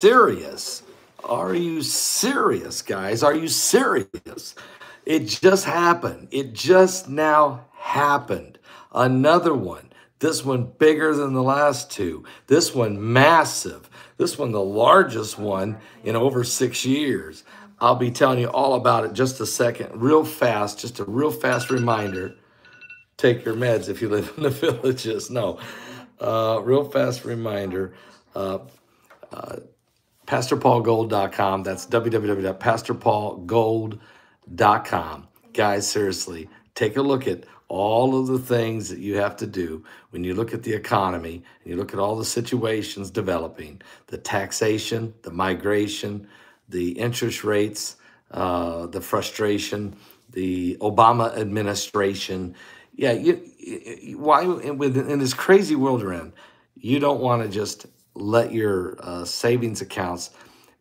serious? Are you serious, guys? Are you serious? It just happened. It just now happened. Another one. This one bigger than the last two. This one massive. This one the largest one in over six years. I'll be telling you all about it just a second, real fast, just a real fast reminder. Take your meds if you live in the villages. No, uh, real fast reminder. Uh, uh, PastorPaulGold.com. That's www.PastorPaulGold.com. Guys, seriously, take a look at all of the things that you have to do when you look at the economy and you look at all the situations developing the taxation, the migration, the interest rates, uh, the frustration, the Obama administration. Yeah, you, you, why in this crazy world we're in, you don't want to just let your uh, savings accounts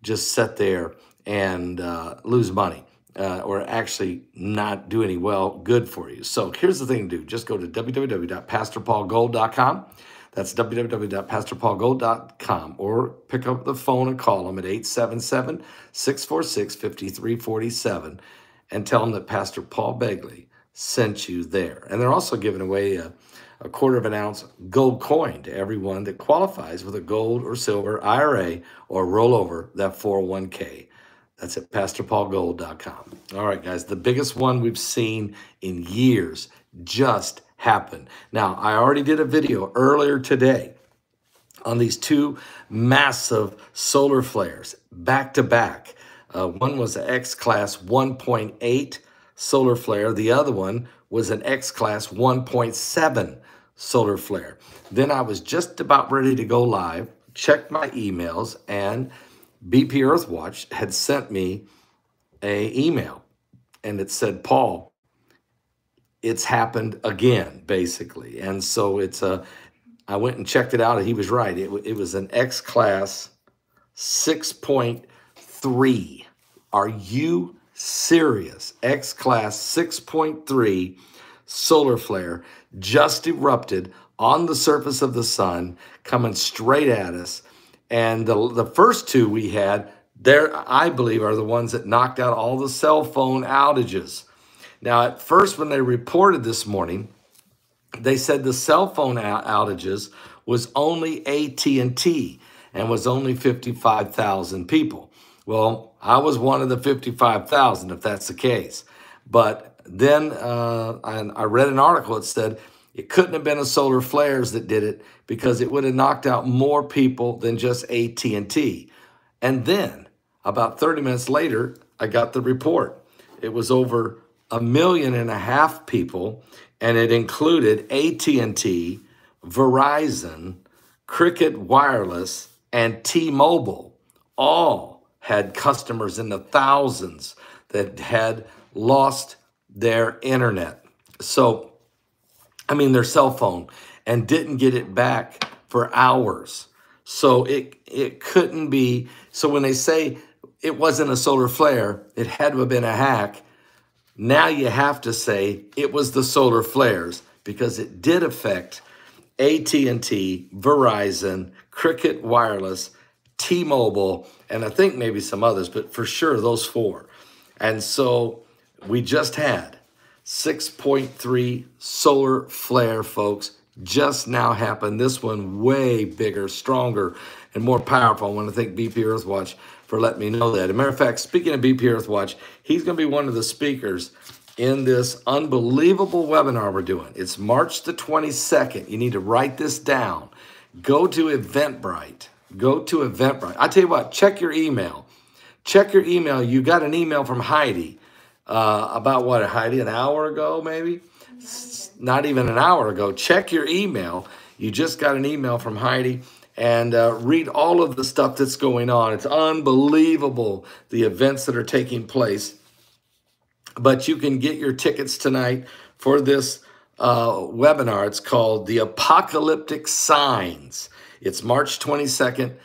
just sit there and uh, lose money uh, or actually not do any well good for you. So here's the thing to do. Just go to www.pastorpaulgold.com. That's www.pastorpaulgold.com or pick up the phone and call them at 877 646 5347 and tell them that Pastor Paul Begley sent you there. And they're also giving away a, a quarter of an ounce gold coin to everyone that qualifies with a gold or silver IRA or rollover that 401k. That's at PastorPaulGold.com. All right, guys, the biggest one we've seen in years just happened. Now, I already did a video earlier today on these two massive solar flares back to back. Uh, one was an X Class 1.8 solar flare, the other one was an X Class 1.7 solar flare. Then I was just about ready to go live, checked my emails, and BP Earthwatch had sent me a email and it said, Paul, it's happened again, basically. And so it's a, I went and checked it out and he was right. It, it was an X class 6.3. Are you serious? X class 6.3 solar flare just erupted on the surface of the sun, coming straight at us. And the, the first two we had, there, I believe, are the ones that knocked out all the cell phone outages. Now, at first, when they reported this morning, they said the cell phone outages was only AT&T and was only 55,000 people. Well, I was one of the 55,000, if that's the case. But then uh, I, I read an article that said it couldn't have been a solar flares that did it because it would have knocked out more people than just AT&T. And then about 30 minutes later, I got the report. It was over a million and a half people and it included AT&T, Verizon, Cricket Wireless, and T-Mobile. All had customers in the thousands that had lost their internet. So I mean, their cell phone and didn't get it back for hours. So it it couldn't be. So when they say it wasn't a solar flare, it had to have been a hack. Now you have to say it was the solar flares because it did affect AT&T, Verizon, Cricket Wireless, T-Mobile, and I think maybe some others, but for sure those four. And so we just had 6.3 solar flare, folks, just now happened. This one way bigger, stronger, and more powerful. I want to thank BP Earthwatch for letting me know that. As a matter of fact, speaking of BP Earthwatch, he's going to be one of the speakers in this unbelievable webinar we're doing. It's March the 22nd. You need to write this down. Go to Eventbrite. Go to Eventbrite. I tell you what, check your email. Check your email. You got an email from Heidi uh, about what, Heidi, an hour ago, maybe? Not even an hour ago. Check your email. You just got an email from Heidi and uh, read all of the stuff that's going on. It's unbelievable, the events that are taking place. But you can get your tickets tonight for this uh, webinar. It's called The Apocalyptic Signs. It's March 22nd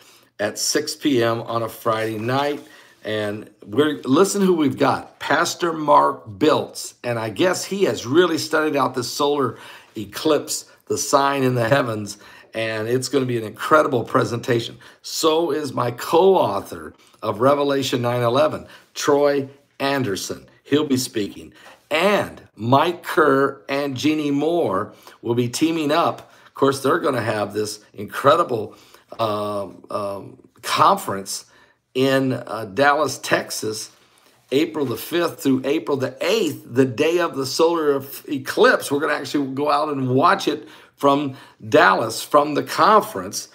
at 6 p.m. on a Friday night. And we're listen who we've got. Pastor Mark Biltz. And I guess he has really studied out the solar eclipse, the sign in the heavens. and it's going to be an incredible presentation. So is my co-author of Revelation 9:11, Troy Anderson. He'll be speaking. And Mike Kerr and Jeannie Moore will be teaming up. Of course, they're going to have this incredible um, um, conference in uh, Dallas, Texas, April the 5th through April the 8th, the day of the solar eclipse. We're going to actually go out and watch it from Dallas, from the conference.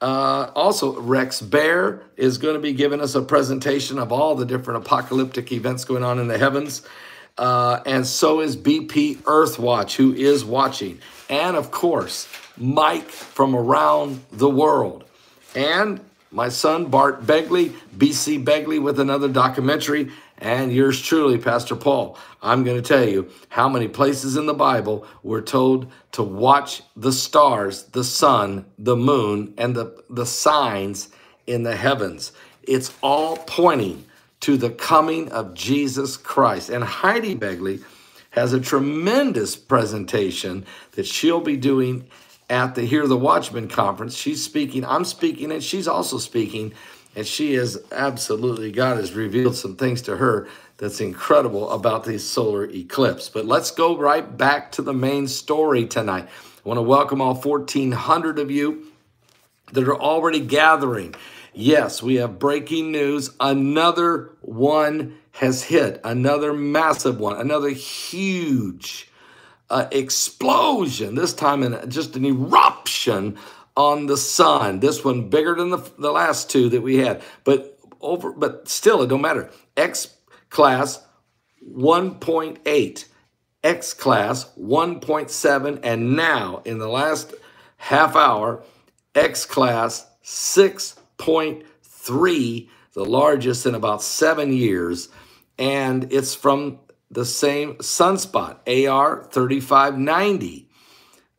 Uh, also, Rex Bear is going to be giving us a presentation of all the different apocalyptic events going on in the heavens. Uh, and so is BP Earthwatch, who is watching. And of course, Mike from around the world. And my son, Bart Begley, BC Begley, with another documentary and yours truly, Pastor Paul. I'm going to tell you how many places in the Bible we're told to watch the stars, the sun, the moon, and the, the signs in the heavens. It's all pointing to the coming of Jesus Christ. And Heidi Begley has a tremendous presentation that she'll be doing at the Hear the Watchman conference. She's speaking, I'm speaking, and she's also speaking and she is absolutely, God has revealed some things to her that's incredible about the solar eclipse. But let's go right back to the main story tonight. I want to welcome all 1,400 of you that are already gathering. Yes, we have breaking news. Another one has hit, another massive one, another huge uh, explosion, this time in just an eruption on the sun. This one bigger than the, the last two that we had, but over, but still, it don't matter. X class 1.8, X class 1.7, and now in the last half hour, X class 6.3, the largest in about seven years, and it's from the same sunspot, AR 3590.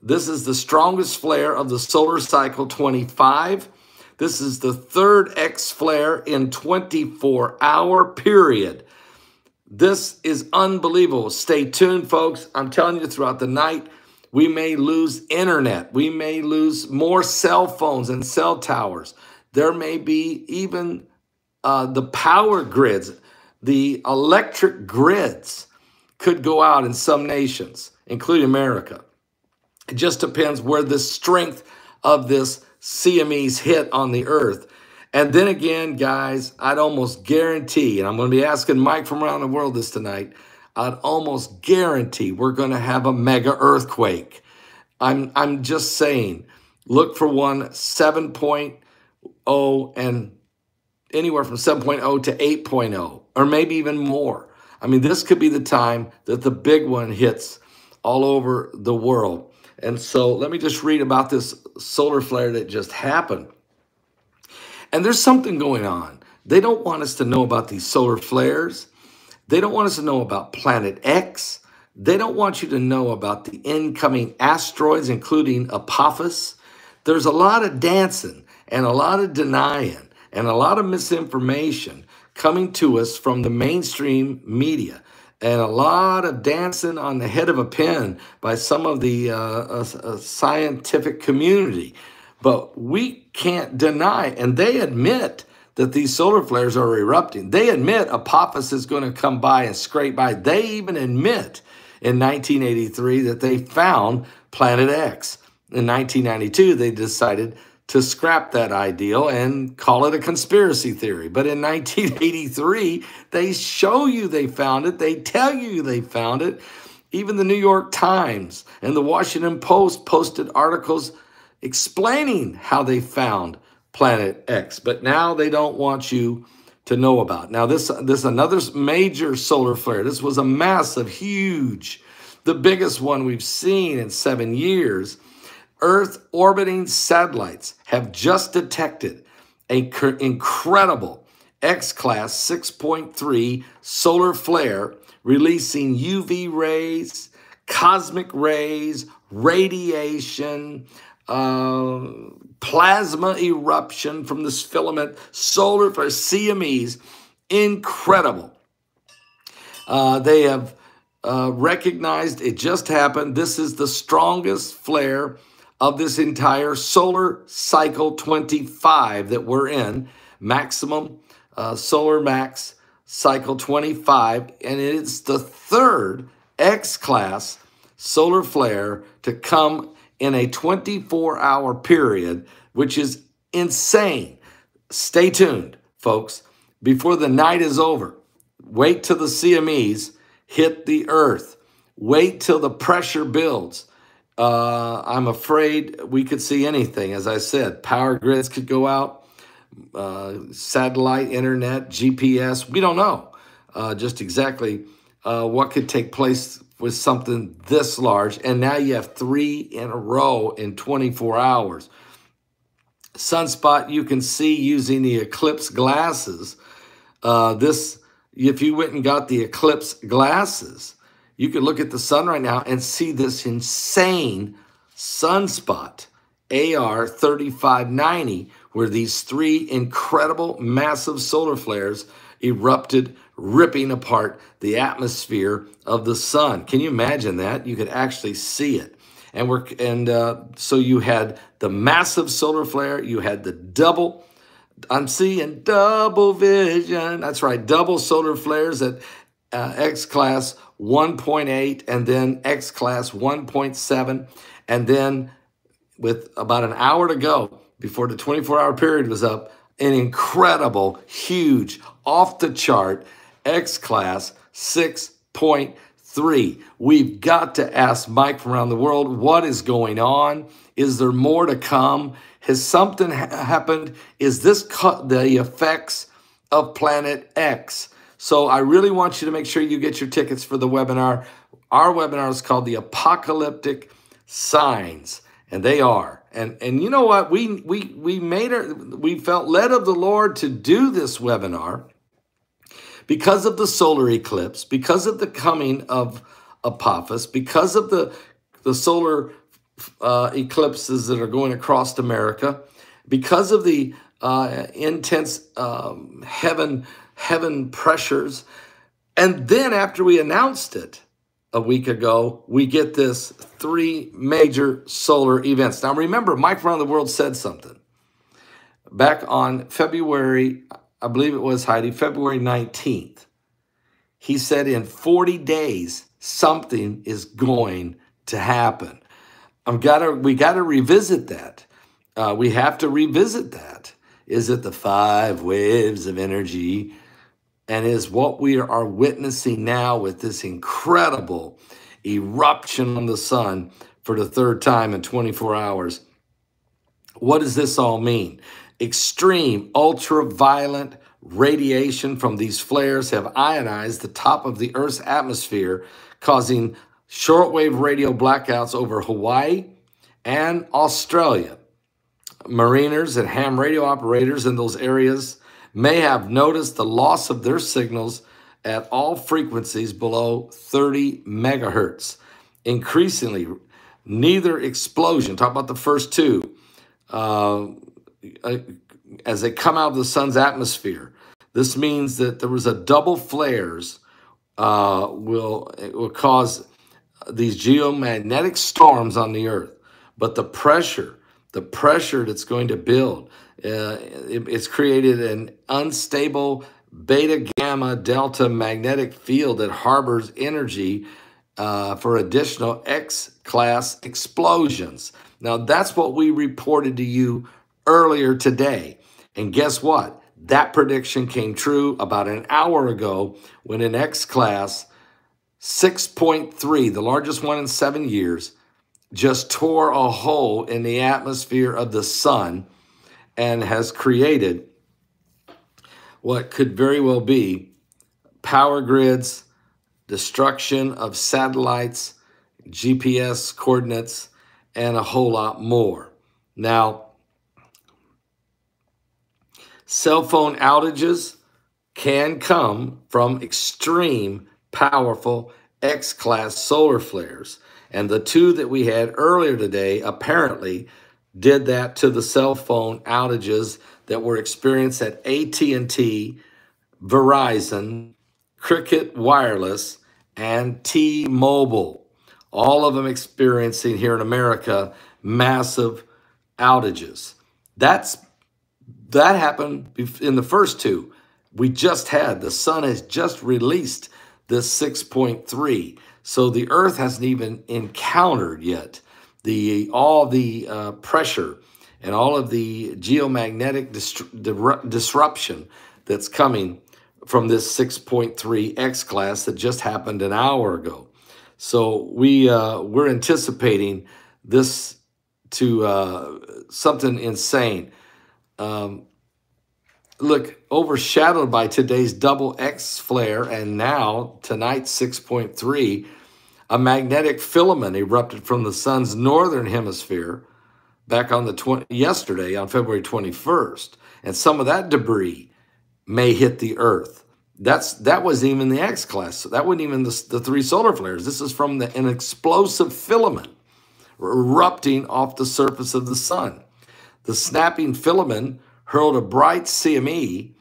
This is the strongest flare of the solar cycle 25. This is the third X flare in 24 hour period. This is unbelievable. Stay tuned, folks. I'm telling you, throughout the night, we may lose internet. We may lose more cell phones and cell towers. There may be even uh, the power grids, the electric grids could go out in some nations, including America. It just depends where the strength of this CME's hit on the earth. And then again, guys, I'd almost guarantee, and I'm going to be asking Mike from around the world this tonight, I'd almost guarantee we're going to have a mega earthquake. I'm, I'm just saying, look for one 7.0 and anywhere from 7.0 to 8.0, or maybe even more. I mean, this could be the time that the big one hits all over the world. And so let me just read about this solar flare that just happened. And there's something going on. They don't want us to know about these solar flares. They don't want us to know about Planet X. They don't want you to know about the incoming asteroids, including Apophis. There's a lot of dancing and a lot of denying and a lot of misinformation coming to us from the mainstream media and a lot of dancing on the head of a pin by some of the uh, uh, uh, scientific community. But we can't deny, and they admit that these solar flares are erupting. They admit Apophis is going to come by and scrape by. They even admit in 1983 that they found Planet X. In 1992, they decided to scrap that ideal and call it a conspiracy theory. But in 1983, they show you they found it, they tell you they found it. Even the New York Times and the Washington Post posted articles explaining how they found Planet X. But now they don't want you to know about. Now this this another major solar flare. This was a massive, huge, the biggest one we've seen in 7 years Earth orbiting satellites have just detected an incredible X class 6.3 solar flare releasing UV rays, cosmic rays, radiation, uh, plasma eruption from this filament, solar for CMEs. Incredible. Uh, they have uh, recognized it just happened. This is the strongest flare of this entire solar cycle 25 that we're in, maximum uh, solar max cycle 25, and it's the third X class solar flare to come in a 24 hour period, which is insane. Stay tuned, folks. Before the night is over, wait till the CMEs hit the earth. Wait till the pressure builds. Uh, I'm afraid we could see anything. As I said, power grids could go out, uh, satellite, internet, GPS. We don't know uh, just exactly uh, what could take place with something this large. And now you have three in a row in 24 hours. Sunspot you can see using the eclipse glasses. Uh, this, if you went and got the eclipse glasses, you could look at the sun right now and see this insane sunspot, AR 3590, where these three incredible massive solar flares erupted, ripping apart the atmosphere of the sun. Can you imagine that? You could actually see it. And we're and uh, so you had the massive solar flare, you had the double. I'm seeing double vision. That's right, double solar flares at uh, X class 1.8 and then X class 1.7. And then with about an hour to go before the 24 hour period was up, an incredible, huge, off the chart X Class 6.3. We've got to ask Mike from around the world what is going on? Is there more to come? Has something ha- happened? Is this the effects of Planet X? So I really want you to make sure you get your tickets for the webinar. Our webinar is called The Apocalyptic Signs, and they are and and you know what? We we we made it. We felt led of the Lord to do this webinar because of the solar eclipse, because of the coming of Apophis, because of the the solar uh, eclipses that are going across America, because of the uh, intense um, heaven heaven pressures, and then after we announced it a week ago, we get this three major solar events. Now, remember, Mike Around the World said something back on February, I believe it was Heidi, February 19th. He said in 40 days, something is going to happen. I'm gotta, we got to revisit that. Uh, we have to revisit that. Is it the five waves of energy? And is what we are witnessing now with this incredible eruption on the sun for the third time in 24 hours. What does this all mean? Extreme ultraviolet radiation from these flares have ionized the top of the Earth's atmosphere, causing shortwave radio blackouts over Hawaii and Australia. Mariners and ham radio operators in those areas may have noticed the loss of their signals at all frequencies below 30 megahertz. Increasingly, neither explosion, talk about the first two, uh, uh, as they come out of the sun's atmosphere. This means that there was a double flares uh, will, will cause these geomagnetic storms on the earth. But the pressure, the pressure that's going to build, uh, it, it's created an unstable beta gamma delta magnetic field that harbors energy uh, for additional X class explosions. Now, that's what we reported to you earlier today. And guess what? That prediction came true about an hour ago when an X class 6.3, the largest one in seven years, just tore a hole in the atmosphere of the sun and has created what could very well be power grids, destruction of satellites, GPS coordinates, and a whole lot more. Now, cell phone outages can come from extreme, powerful X class solar flares. And the two that we had earlier today apparently did that to the cell phone outages that were experienced at AT&T, Verizon, Cricket Wireless, and T-Mobile. All of them experiencing here in America massive outages. That's that happened in the first two. We just had the sun has just released this 6.3. So the earth hasn't even encountered yet the all the uh, pressure and all of the geomagnetic disruption that's coming from this 6.3 X class that just happened an hour ago. So we uh, we're anticipating this to uh, something insane. Um, look, overshadowed by today's double X flare and now tonight's 6.3, a magnetic filament erupted from the sun's northern hemisphere back on the 20, yesterday on February 21st, and some of that debris may hit the Earth. That's that wasn't even the X class. So that wasn't even the, the three solar flares. This is from the, an explosive filament erupting off the surface of the sun. The snapping filament hurled a bright CME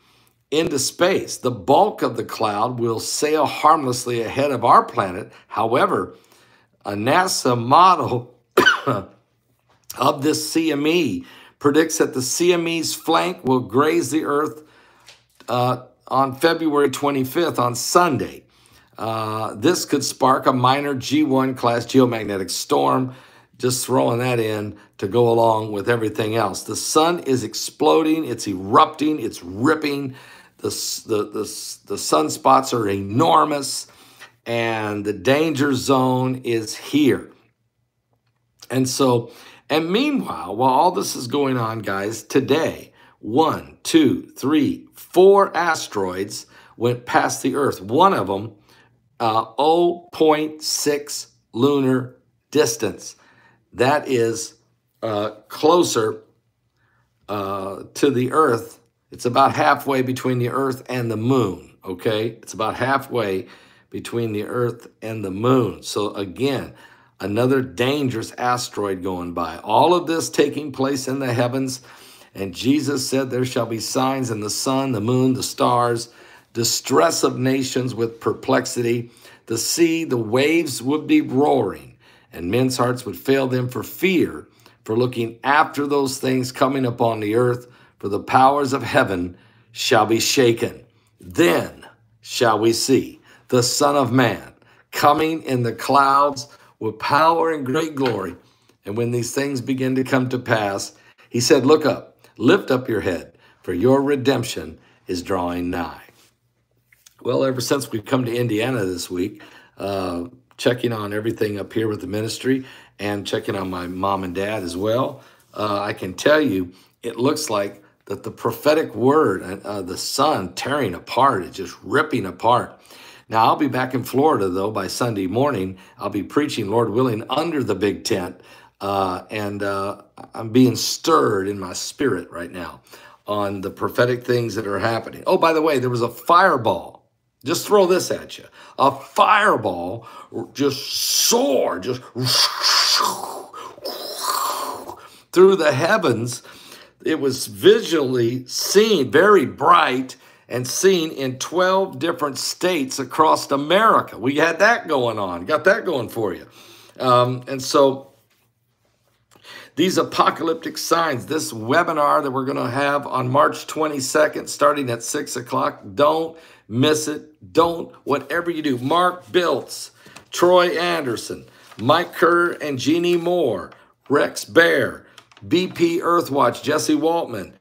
into space. The bulk of the cloud will sail harmlessly ahead of our planet. However, a NASA model of this CME predicts that the CME's flank will graze the Earth uh, on February 25th, on Sunday. Uh, this could spark a minor G1 class geomagnetic storm, just throwing that in to go along with everything else. The sun is exploding, it's erupting, it's ripping. The, the, the, the sunspots are enormous, and the danger zone is here. And so, and meanwhile, while all this is going on, guys, today, one, two, three, four asteroids went past the Earth. One of them, uh, 0.6 lunar distance. That is uh, closer uh, to the Earth. It's about halfway between the Earth and the Moon, okay? It's about halfway between the Earth and the Moon. So again, another dangerous asteroid going by. All of this taking place in the heavens. And Jesus said, There shall be signs in the sun, the moon, the stars, distress of nations with perplexity. The sea, the waves would be roaring, and men's hearts would fail them for fear, for looking after those things coming upon the earth, for the powers of heaven shall be shaken. Then shall we see the Son of Man coming in the clouds with power and great glory. And when these things begin to come to pass, he said, Look up, lift up your head, for your redemption is drawing nigh. Well, ever since we've come to Indiana this week, uh, checking on everything up here with the ministry and checking on my mom and dad as well, uh, I can tell you it looks like that the prophetic word, uh, the sun tearing apart, is just ripping apart. Now, I'll be back in Florida, though, by Sunday morning. I'll be preaching, Lord willing, under the big tent. Uh, and uh, I'm being stirred in my spirit right now on the prophetic things that are happening. Oh, by the way, there was a fireball. Just throw this at you. A fireball just soared, just through the heavens. It was visually seen, very bright, and seen in 12 different states across America. We had that going on, got that going for you. Um, and so these apocalyptic signs, this webinar that we're going to have on March 22nd, starting at 6 o'clock, don't miss it. Don't, whatever you do, Mark Biltz, Troy Anderson, Mike Kerr and Jeannie Moore, Rex Bear, BP Earthwatch, Jesse Waltman,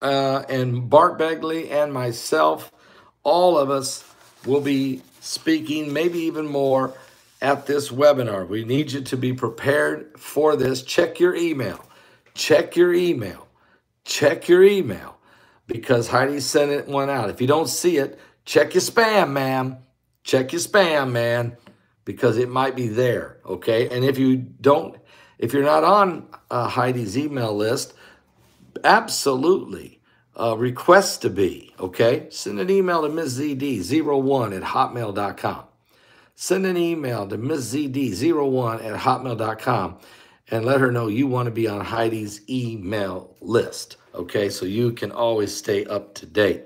uh, and Bart Begley and myself, all of us will be speaking, maybe even more, at this webinar. We need you to be prepared for this. Check your email. Check your email. Check your email because Heidi sent it one out. If you don't see it, check your spam, ma'am. Check your spam, man, because it might be there. Okay. And if you don't, if you're not on uh, Heidi's email list, absolutely uh, request to be, okay? Send an email to Ms. ZD01 at hotmail.com. Send an email to Ms. ZD01 at hotmail.com and let her know you want to be on Heidi's email list, okay? So you can always stay up to date.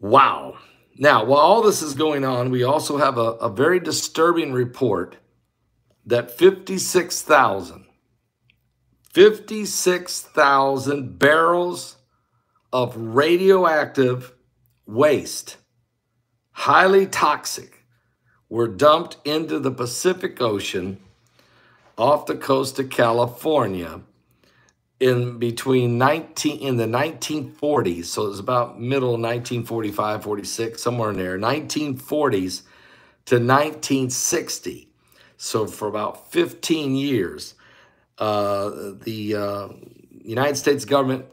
Wow. Now, while all this is going on, we also have a, a very disturbing report that 56,000, 56,000 barrels of radioactive waste, highly toxic, were dumped into the Pacific Ocean off the coast of California in between 19 in the 1940s so it was about middle 1945 46 somewhere in there 1940s to 1960 so for about 15 years uh, the uh, united states government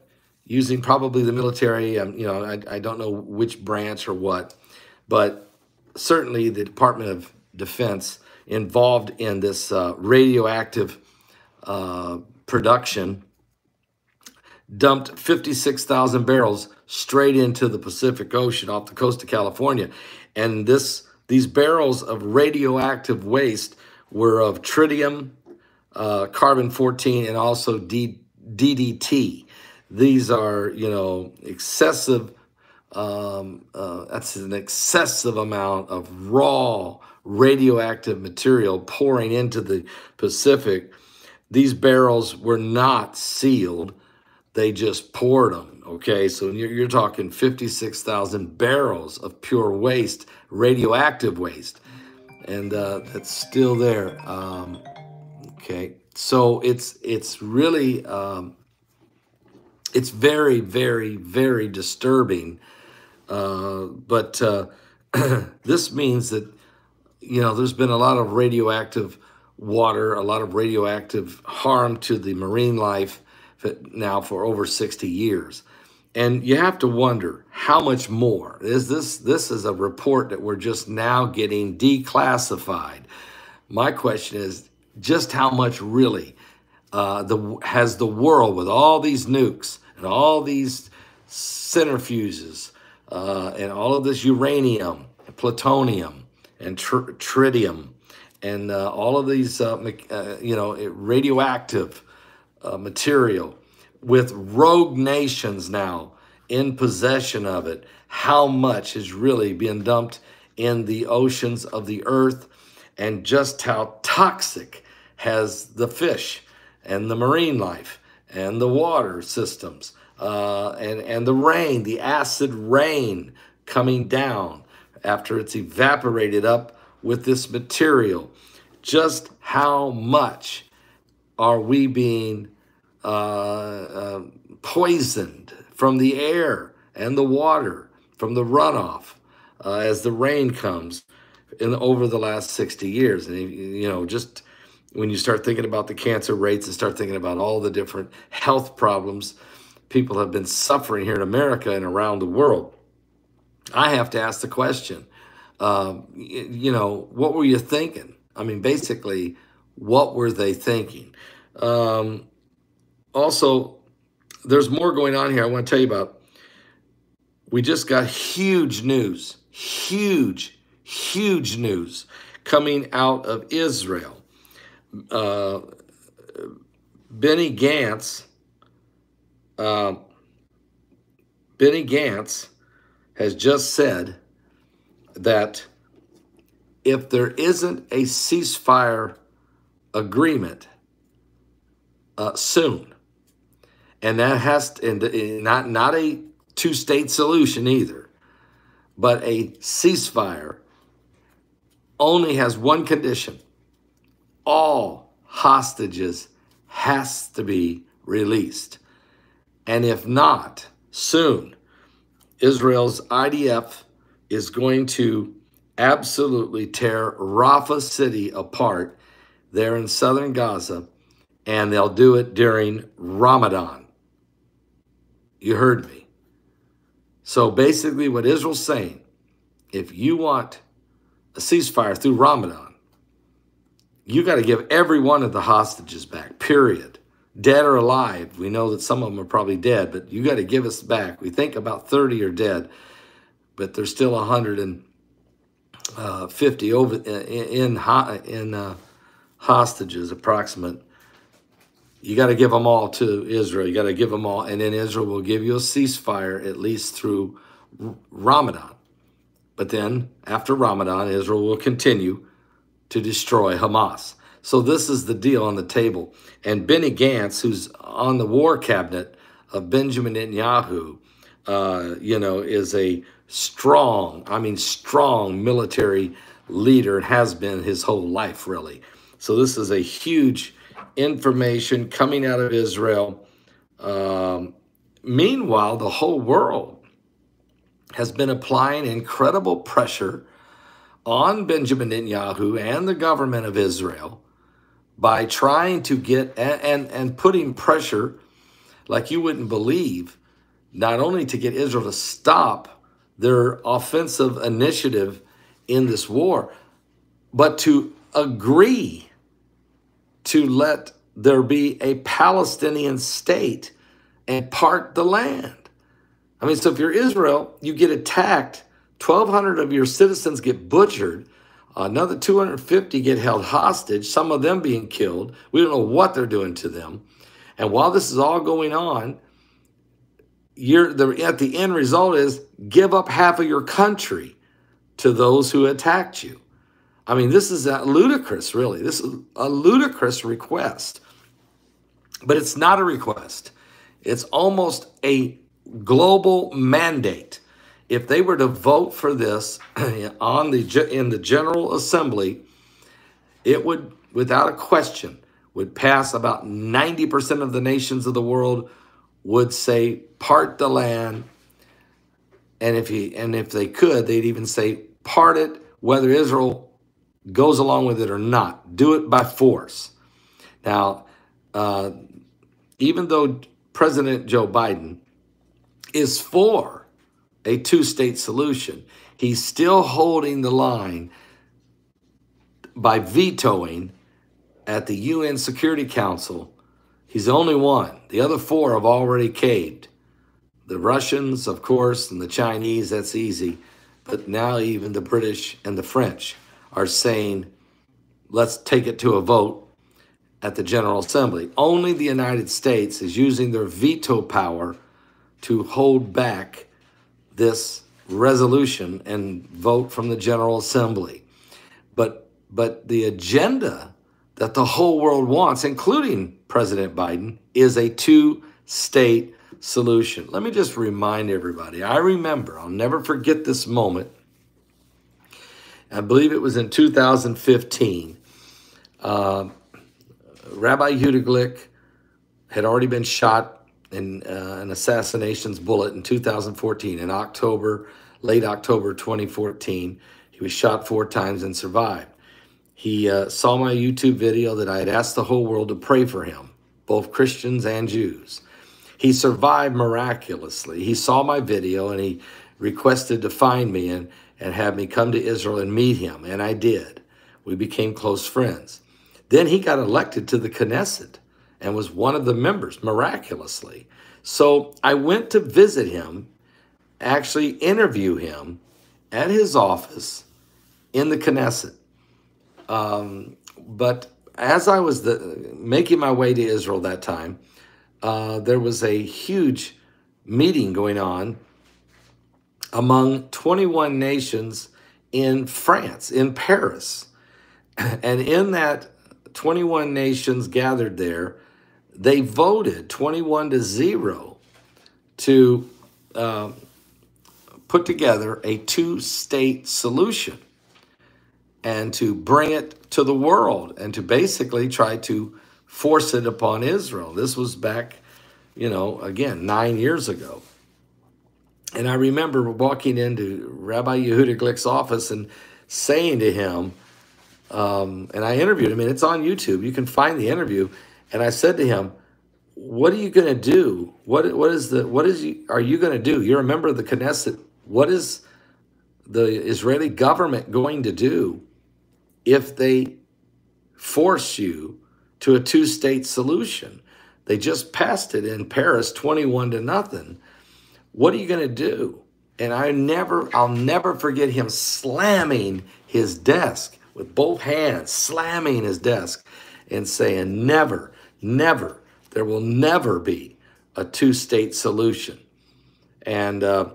using probably the military um, you know I, I don't know which branch or what but certainly the department of defense involved in this uh, radioactive uh, production dumped 56,000 barrels straight into the Pacific Ocean off the coast of California. And this these barrels of radioactive waste were of tritium, uh, carbon 14, and also D, DDT. These are, you know, excessive, um, uh, that's an excessive amount of raw radioactive material pouring into the Pacific. These barrels were not sealed they just poured them. Okay, so you're, you're talking 56,000 barrels of pure waste, radioactive waste, and uh, that's still there. Um, okay, so it's it's really um, it's very very very disturbing. Uh, but uh, this means that you know there's been a lot of radioactive water, a lot of radioactive harm to the marine life now for over 60 years. And you have to wonder how much more is this? This is a report that we're just now getting declassified. My question is just how much really uh, the has the world with all these nukes and all these centrifuges uh, and all of this uranium, and plutonium, and tr tritium, and uh, all of these uh, uh, you know radioactive uh, material with rogue nations now in possession of it, how much is really being dumped in the oceans of the earth and just how toxic has the fish and the marine life and the water systems uh, and, and the rain, the acid rain coming down after it's evaporated up with this material. Just how much are we being uh, uh, poisoned from the air and the water, from the runoff uh, as the rain comes in over the last 60 years. And, you know, just when you start thinking about the cancer rates and start thinking about all the different health problems people have been suffering here in America and around the world, I have to ask the question, uh, you know, what were you thinking? I mean, basically, what were they thinking? Um, also, there's more going on here I want to tell you about. We just got huge news, huge, huge news coming out of Israel. Uh, Benny Gantz, uh, Benny Gantz has just said that if there isn't a ceasefire agreement uh, soon, and that has to, and not not a two state solution either, but a ceasefire only has one condition: all hostages has to be released, and if not, soon, Israel's IDF is going to absolutely tear Rafah city apart there in southern Gaza, and they'll do it during Ramadan. You heard me. So basically, what Israel's saying, if you want a ceasefire through Ramadan, you got to give every one of the hostages back, period. Dead or alive. We know that some of them are probably dead, but you got to give us back. We think about 30 are dead, but there's still 150 uh, over in, in, in uh, hostages, approximate you got to give them all to Israel. You got to give them all. And then Israel will give you a ceasefire at least through Ramadan. But then, after Ramadan, Israel will continue to destroy Hamas. So this is the deal on the table. And Benny Gantz, who's on the war cabinet of Benjamin Netanyahu, uh, you know, is a strong, I mean, strong military leader and has been his whole life, really. So this is a huge information coming out of Israel. Um, meanwhile, the whole world has been applying incredible pressure on Benjamin Netanyahu and the government of Israel by trying to get and, and, and putting pressure like you wouldn't believe, not only to get Israel to stop their offensive initiative in this war, but to agree to let there be a Palestinian state and part the land. I mean, so if you're Israel, you get attacked, 1,200 of your citizens get butchered, another 250 get held hostage, some of them being killed. We don't know what they're doing to them. And while this is all going on, you're the at the end result is give up half of your country to those who attacked you. I mean, this is ludicrous, really. This is a ludicrous request. But it's not a request. It's almost a global mandate. If they were to vote for this on the in the General Assembly, it would, without a question, would pass about 90% of the nations of the world would say part the land and if he and if they could they'd even say part it whether Israel goes along with it or not do it by force now uh, even though President Joe Biden is for a two-state solution he's still holding the line by vetoing at the UN Security Council He's the only one. The other four have already caved. The Russians, of course, and the Chinese, that's easy. But now even the British and the French are saying, let's take it to a vote at the General Assembly. Only the United States is using their veto power to hold back this resolution and vote from the General Assembly. But but the agenda that the whole world wants, including President Biden, is a two state solution. Let me just remind everybody I remember, I'll never forget this moment. I believe it was in 2015. Uh, Rabbi Yehuda Glick had already been shot in uh, an assassination's bullet in 2014, in October, late October 2014. He was shot four times and survived. He uh, saw my YouTube video that I had asked the whole world to pray for him, both Christians and Jews. He survived miraculously. He saw my video and he requested to find me and, and have me come to Israel and meet him, and I did. We became close friends. Then he got elected to the Knesset and was one of the members miraculously. So I went to visit him, actually interview him at his office in the Knesset. Um, but as I was the, making my way to Israel that time, uh, there was a huge meeting going on among 21 nations in France, in Paris. And in that 21 nations gathered there, they voted 21 to 0 to uh, put together a two state solution and to bring it to the world and to basically try to force it upon Israel. This was back, you know, again, nine years ago. And I remember walking into Rabbi Yehuda Glick's office and saying to him, um, and I interviewed him, and it's on YouTube. You can find the interview. And I said to him, "What are you going to do? What what is the what is you, are you going to do? You're a member of the Knesset. What is the Israeli government going to do if they force you to a two state solution. They just passed it in Paris 21 to nothing. What are you going to do? And I never, I'll never forget him slamming his desk with both hands, slamming his desk and saying, never, never, there will never be a two state solution. And uh,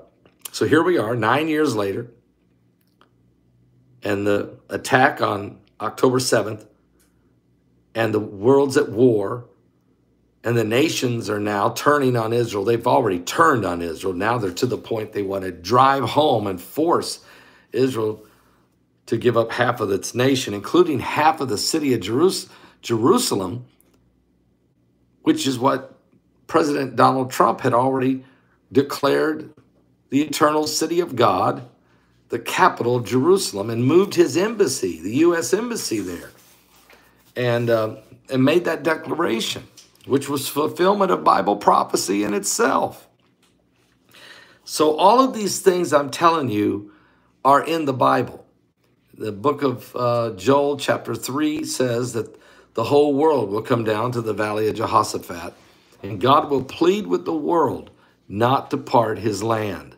so here we are, nine years later. and the attack on October 7th, and the world's at war, and the nations are now turning on Israel. They've already turned on Israel. Now they're to the point they want to drive home and force Israel to give up half of its nation, including half of the city of Jerusalem, which is what President Donald Trump had already declared the eternal city of God, the capital of Jerusalem, and moved his embassy, the U.S. embassy there, and, uh, and made that declaration, which was fulfillment of Bible prophecy in itself. So, all of these things I'm telling you are in the Bible the book of uh, Joel, chapter 3, says that the whole world will come down to the valley of Jehoshaphat, and God will plead with the world not to part his land.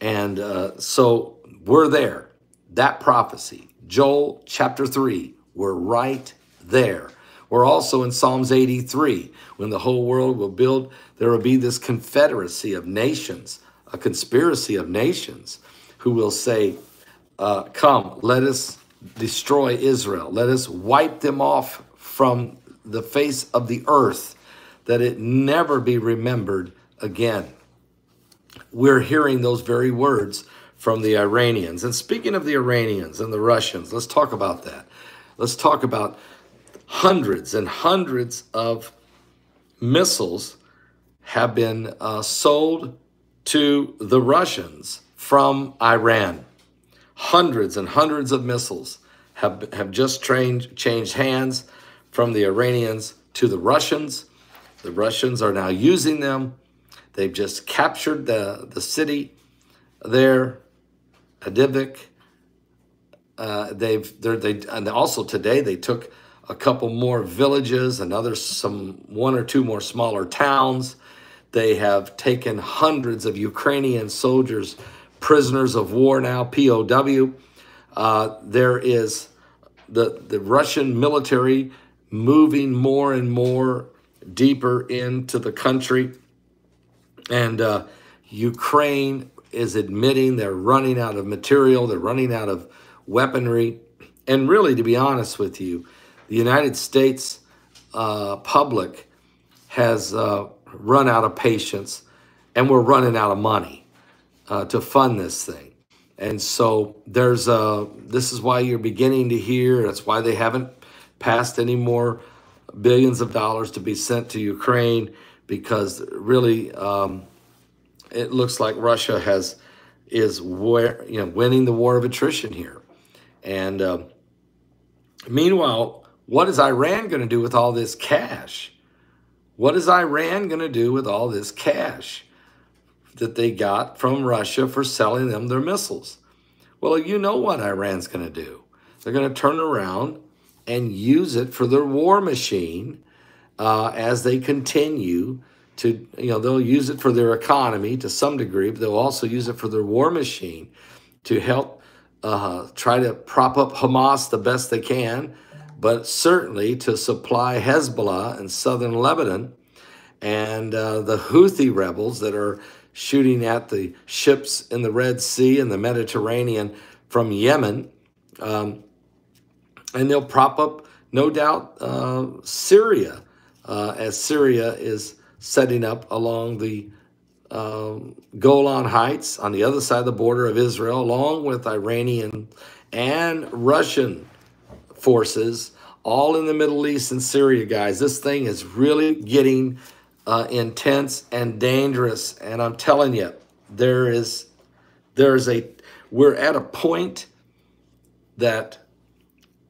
And uh, so we're there. That prophecy, Joel chapter 3, we're right there. We're also in Psalms 83, when the whole world will build, there will be this confederacy of nations, a conspiracy of nations who will say, uh, Come, let us destroy Israel. Let us wipe them off from the face of the earth, that it never be remembered again. We're hearing those very words from the Iranians. And speaking of the Iranians and the Russians, let's talk about that. Let's talk about hundreds and hundreds of missiles have been uh, sold to the Russians from Iran hundreds and hundreds of missiles have, have just trained, changed hands from the Iranians to the Russians. The Russians are now using them. They've just captured the, the city there, Avdiivka. Uh, they've they and also today they took a couple more villages, another some one or two more smaller towns. They have taken hundreds of Ukrainian soldiers prisoners of war now, POW. Uh, there is the, the Russian military moving more and more deeper into the country. And uh, Ukraine is admitting they're running out of material, they're running out of weaponry. And really, to be honest with you, the United States uh, public has uh, run out of patience and we're running out of money uh, to fund this thing. And so there's a, this is why you're beginning to hear, that's why they haven't passed any more billions of dollars to be sent to Ukraine because really um, it looks like Russia has, is where, you know, winning the war of attrition here. And uh, meanwhile, what is Iran going to do with all this cash? What is Iran going to do with all this cash? that they got from Russia for selling them their missiles. Well, you know what Iran's going to do. They're going to turn around and use it for their war machine uh, as they continue to, you know, they'll use it for their economy to some degree, but they'll also use it for their war machine to help uh, try to prop up Hamas the best they can, but certainly to supply Hezbollah in southern Lebanon and uh, the Houthi rebels that are shooting at the ships in the Red Sea and the Mediterranean from Yemen. Um, and they'll prop up, no doubt, uh, Syria, uh, as Syria is setting up along the uh, Golan Heights on the other side of the border of Israel, along with Iranian and Russian forces, all in the Middle East and Syria, guys. This thing is really getting uh, intense and dangerous. And I'm telling you, there is there's a we're at a point that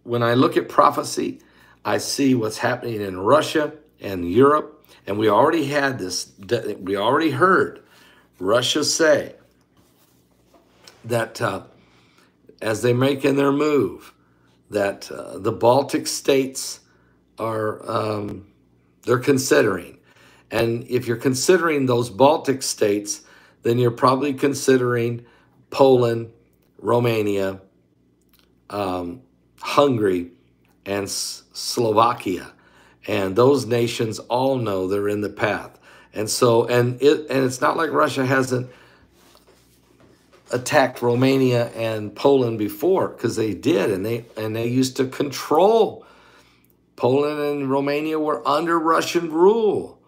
when I look at prophecy, I see what's happening in Russia and Europe, and we already had this. We already heard Russia say that uh, as they make in their move, that uh, the Baltic states are um, they're considering and if you're considering those Baltic states, then you're probably considering Poland, Romania, um, Hungary, and S Slovakia. And those nations all know they're in the path. And so, and it, and it's not like Russia hasn't attacked Romania and Poland before because they did, and they and they used to control. Poland and Romania were under Russian rule.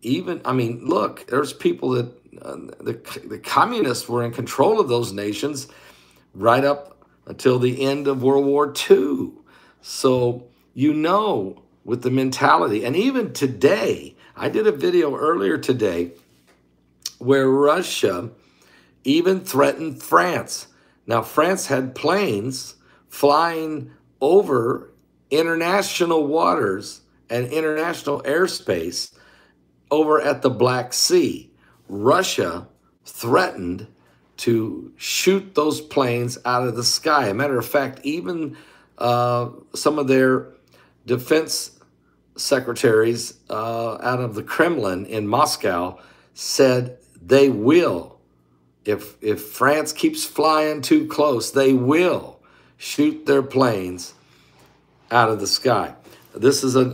Even I mean, look, there's people that uh, the the communists were in control of those nations right up until the end of World War II. So you know with the mentality, and even today, I did a video earlier today where Russia even threatened France. Now, France had planes flying over international waters and international airspace over at the Black Sea. Russia threatened to shoot those planes out of the sky. A matter of fact, even uh, some of their defense secretaries uh, out of the Kremlin in Moscow said they will if if France keeps flying too close, they will shoot their planes out of the sky. This is a,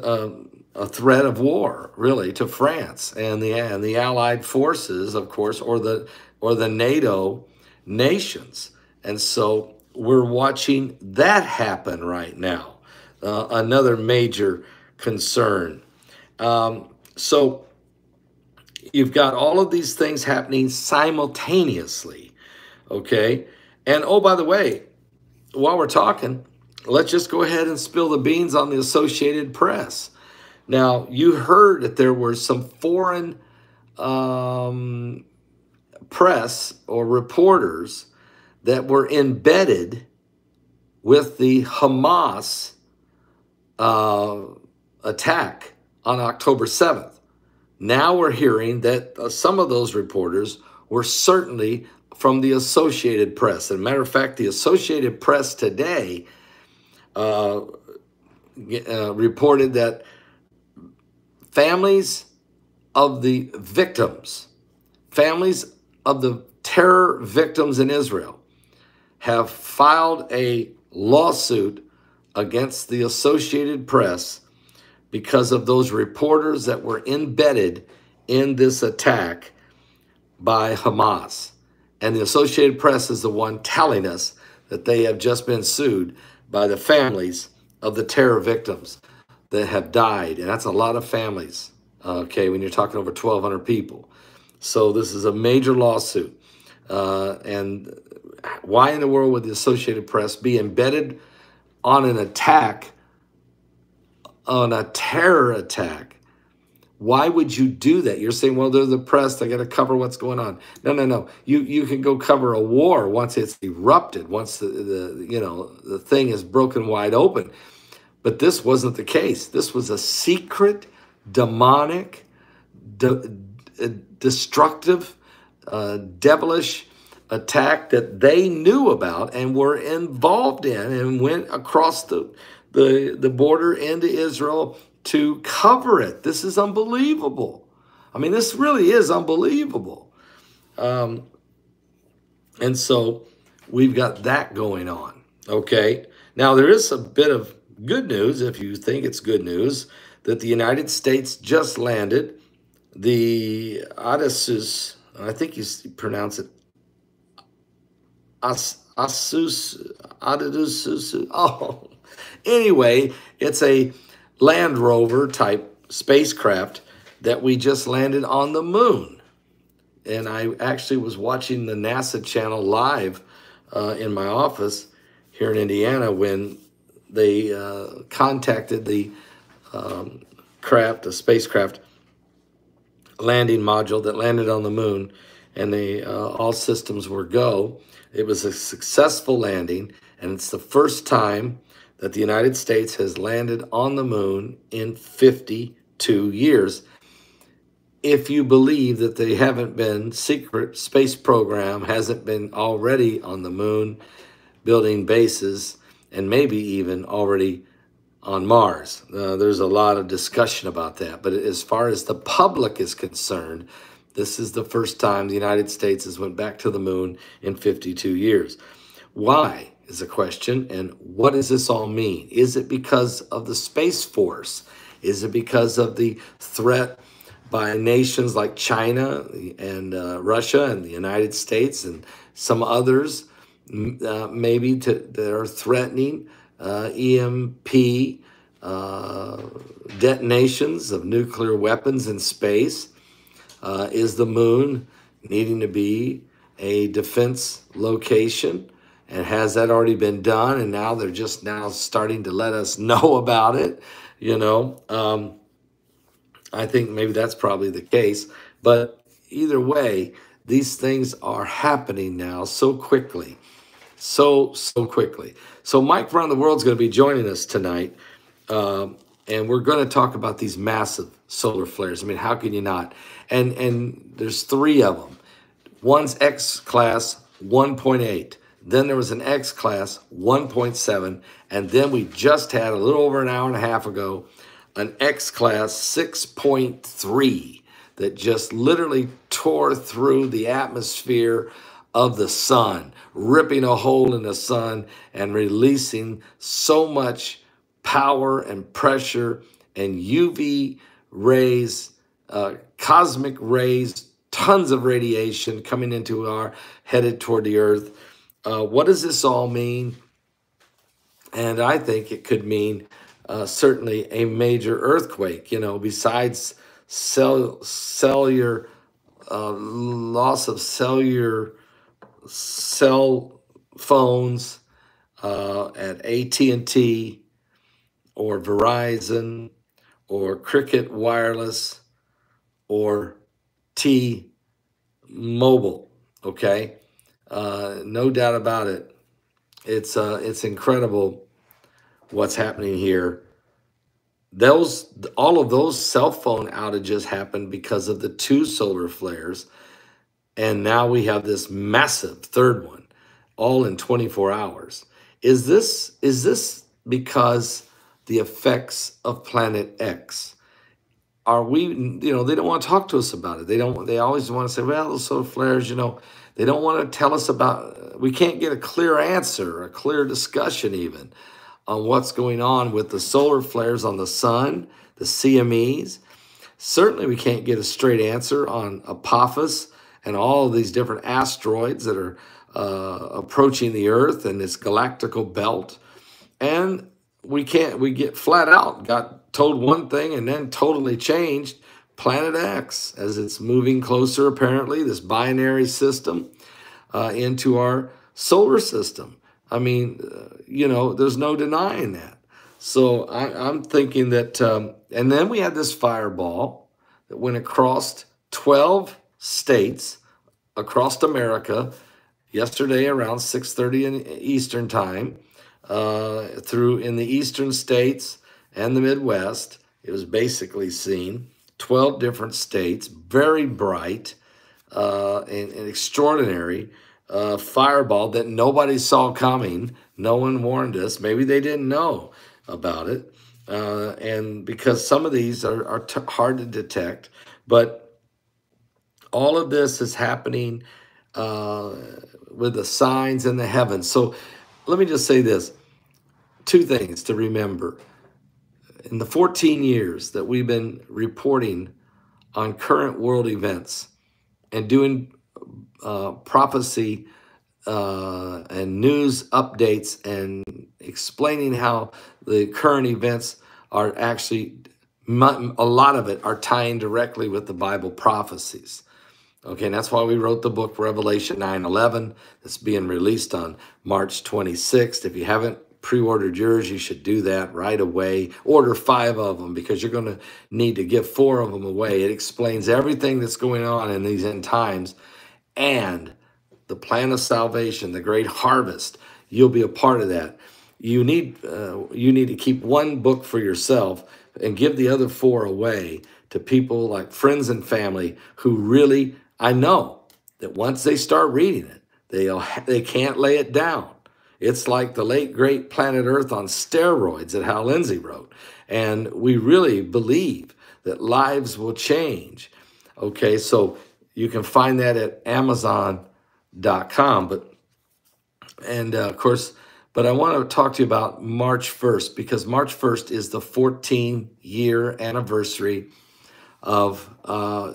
a, a, threat of war, really, to France and the and the Allied forces, of course, or the or the NATO nations. And so we're watching that happen right now. Uh, another major concern. Um, so You've got all of these things happening simultaneously, okay? And oh, by the way, while we're talking, let's just go ahead and spill the beans on the Associated Press. Now, you heard that there were some foreign um, press or reporters that were embedded with the Hamas uh, attack on October 7th. Now we're hearing that uh, some of those reporters were certainly from the Associated Press. As a matter of fact, the Associated Press today uh, uh, reported that families of the victims, families of the terror victims in Israel, have filed a lawsuit against the Associated Press because of those reporters that were embedded in this attack by Hamas. And the Associated Press is the one telling us that they have just been sued by the families of the terror victims that have died. And that's a lot of families, okay, when you're talking over 1,200 people. So this is a major lawsuit. Uh, and why in the world would the Associated Press be embedded on an attack on a terror attack. Why would you do that? You're saying, well, they're the press. They got to cover what's going on. No, no, no. You you can go cover a war once it's erupted, once the, the you know the thing is broken wide open. But this wasn't the case. This was a secret, demonic, de destructive, uh, devilish attack that they knew about and were involved in and went across the the, the border into Israel to cover it. This is unbelievable. I mean, this really is unbelievable. Um, and so we've got that going on. Okay. Now, there is a bit of good news, if you think it's good news, that the United States just landed the Odysseus, I think you pronounce it As, Asus, Odysseus, oh, Anyway, it's a Land Rover type spacecraft that we just landed on the moon. And I actually was watching the NASA channel live uh, in my office here in Indiana when they uh, contacted the um, craft, a spacecraft landing module that landed on the moon, and the uh, all systems were go. It was a successful landing, and it's the first time that the United States has landed on the moon in 52 years. If you believe that they haven't been secret space program hasn't been already on the moon building bases and maybe even already on Mars. Uh, there's a lot of discussion about that. But as far as the public is concerned, this is the first time the United States has went back to the moon in 52 years. Why? Is a question. And what does this all mean? Is it because of the Space Force? Is it because of the threat by nations like China and uh, Russia and the United States and some others, uh, maybe to, that are threatening uh, EMP uh, detonations of nuclear weapons in space. Uh, is the moon needing to be a defense location? And has that already been done? And now they're just now starting to let us know about it. You know, um, I think maybe that's probably the case. But either way, these things are happening now so quickly. So, so quickly. So, Mike around the world is going to be joining us tonight. Um, and we're going to talk about these massive solar flares. I mean, how can you not? And and there's three of them. One's X class 1.8. Then there was an X class 1.7, and then we just had a little over an hour and a half ago an X class 6.3 that just literally tore through the atmosphere of the sun, ripping a hole in the sun and releasing so much power and pressure and UV rays, uh, cosmic rays, tons of radiation coming into our headed toward the earth. Uh, what does this all mean? And I think it could mean uh, certainly a major earthquake. You know, besides cell cellular uh, loss of cellular cell phones uh, at AT and T or Verizon or Cricket Wireless or T Mobile. Okay, uh, no doubt about it. It's uh, it's incredible what's happening here. Those all of those cell phone outages happened because of the two solar flares, and now we have this massive third one, all in 24 hours. Is this is this because the effects of Planet X? Are we, you know, they don't want to talk to us about it. They don't. They always want to say, well, the solar flares, you know, they don't want to tell us about. We can't get a clear answer, a clear discussion, even on what's going on with the solar flares on the sun, the CMEs. Certainly, we can't get a straight answer on Apophis and all of these different asteroids that are uh, approaching the Earth and its galactical belt. And we can't, we get flat out, got told one thing and then totally changed Planet X as it's moving closer, apparently, this binary system uh, into our solar system. I mean, uh, you know, there's no denying that. So I, am thinking that, um, and then we had this fireball that went across 12 states across America yesterday around 6:30 in Eastern time, uh, through in the eastern states and the Midwest. It was basically seen 12 different states, very bright uh, and, and extraordinary uh, fireball that nobody saw coming. No one warned us. Maybe they didn't know about it. Uh, and because some of these are, are hard to detect, but all of this is happening uh, with the signs in the heavens. So let me just say this two things to remember. In the 14 years that we've been reporting on current world events and doing uh, prophecy uh, and news updates and explaining how the current events are actually a lot of it are tying directly with the Bible prophecies. Okay, and that's why we wrote the book Revelation 9 11. That's being released on March 26th. If you haven't pre ordered yours, you should do that right away. Order five of them because you're going to need to give four of them away. It explains everything that's going on in these end times and the plan of salvation, the great harvest. You'll be a part of that. You need uh, you need to keep one book for yourself and give the other four away to people like friends and family who really I know that once they start reading it, they'll they can't lay it down. It's like the late great Planet Earth on steroids that Hal Lindsey wrote, and we really believe that lives will change. Okay, so you can find that at amazon.com. But, and uh, of course, but I want to talk to you about March 1st because March 1st is the 14 year anniversary of uh,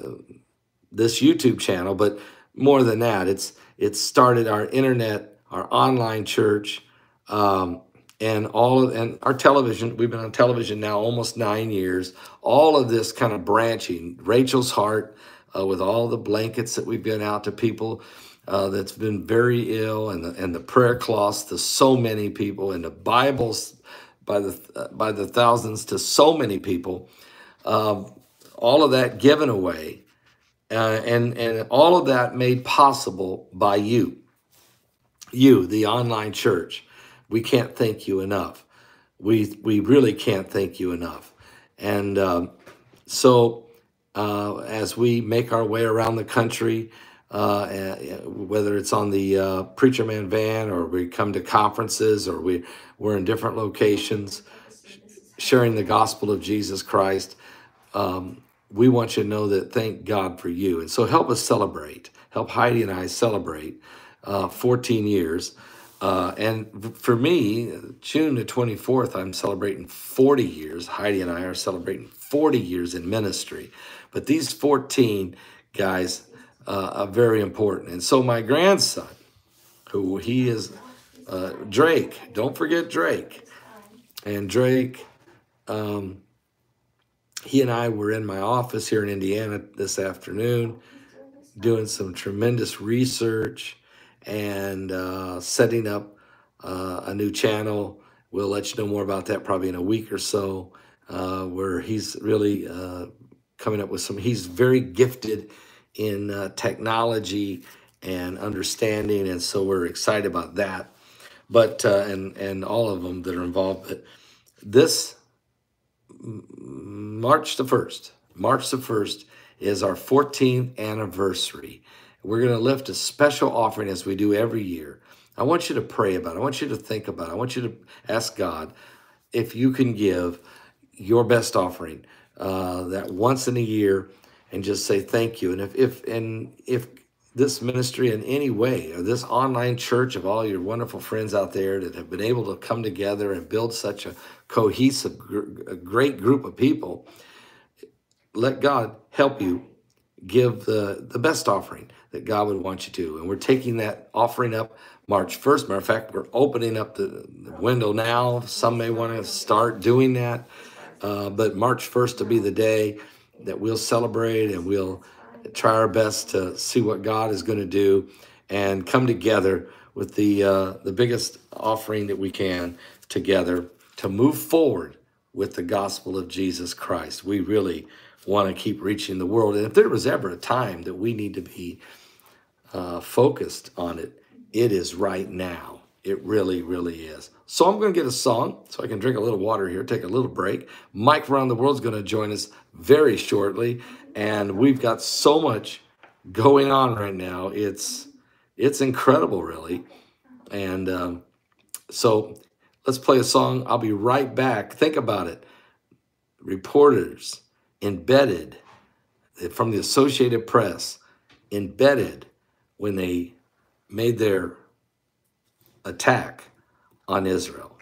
this YouTube channel, but more than that, it's it started our internet, our online church, um, and all of and our television. We've been on television now almost nine years. All of this kind of branching. Rachel's heart uh, with all the blankets that we've been out to people uh, that's been very ill, and the, and the prayer cloths to so many people, and the Bibles by the uh, by the thousands to so many people. Um, all of that given away, uh, and and all of that made possible by you, you, the online church. We can't thank you enough. We we really can't thank you enough. And um, so, uh, as we make our way around the country uh, whether it's on the uh, Preacher Man van or we come to conferences or we, we're in different locations sharing the gospel of Jesus Christ. Um, we want you to know that thank God for you. And so help us celebrate. Help Heidi and I celebrate uh, 14 years. Uh, and for me, June the 24th, I'm celebrating 40 years. Heidi and I are celebrating 40 years in ministry. But these 14 guys, uh, are very important. And so my grandson, who he is uh, Drake, don't forget Drake. And Drake, um, he and I were in my office here in Indiana this afternoon doing some tremendous research and uh, setting up uh, a new channel. We'll let you know more about that probably in a week or so, uh, where he's really uh, coming up with some, he's very gifted in uh, technology and understanding, and so we're excited about that. But uh, and and all of them that are involved. But this March the first, March the first is our 14th anniversary. We're going to lift a special offering as we do every year. I want you to pray about it. I want you to think about it. I want you to ask God if you can give your best offering uh, that once in a year and just say thank you. And if if and if this ministry in any way or this online church of all your wonderful friends out there that have been able to come together and build such a cohesive a great group of people let god help you give the the best offering that god would want you to and we're taking that offering up march 1st matter of fact we're opening up the, the window now some may want to start doing that uh, but march 1st will be the day that we'll celebrate and we'll try our best to see what God is going to do and come together with the uh, the biggest offering that we can together to move forward with the gospel of Jesus Christ. We really want to keep reaching the world. And if there was ever a time that we need to be uh, focused on it, it is right now. It really, really is. So I'm going to get a song so I can drink a little water here, take a little break. Mike around the world is going to join us very shortly, and we've got so much going on right now. It's it's incredible, really. And um, so let's play a song. I'll be right back. Think about it. Reporters embedded from the Associated Press, embedded when they made their attack on Israel.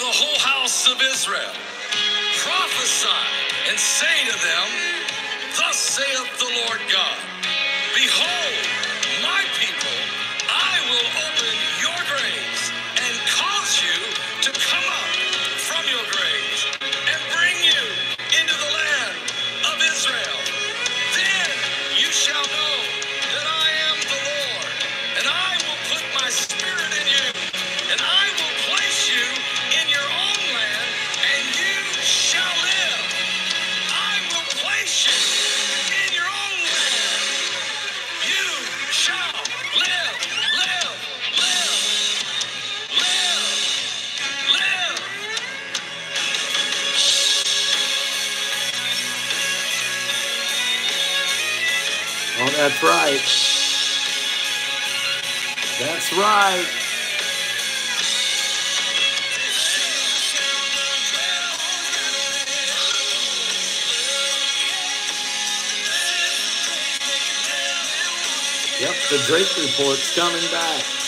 the whole house of Israel, Prophesy and say to them, Thus saith the Lord God, Behold, That's right. That's right. Yep, the Drake Report's coming back.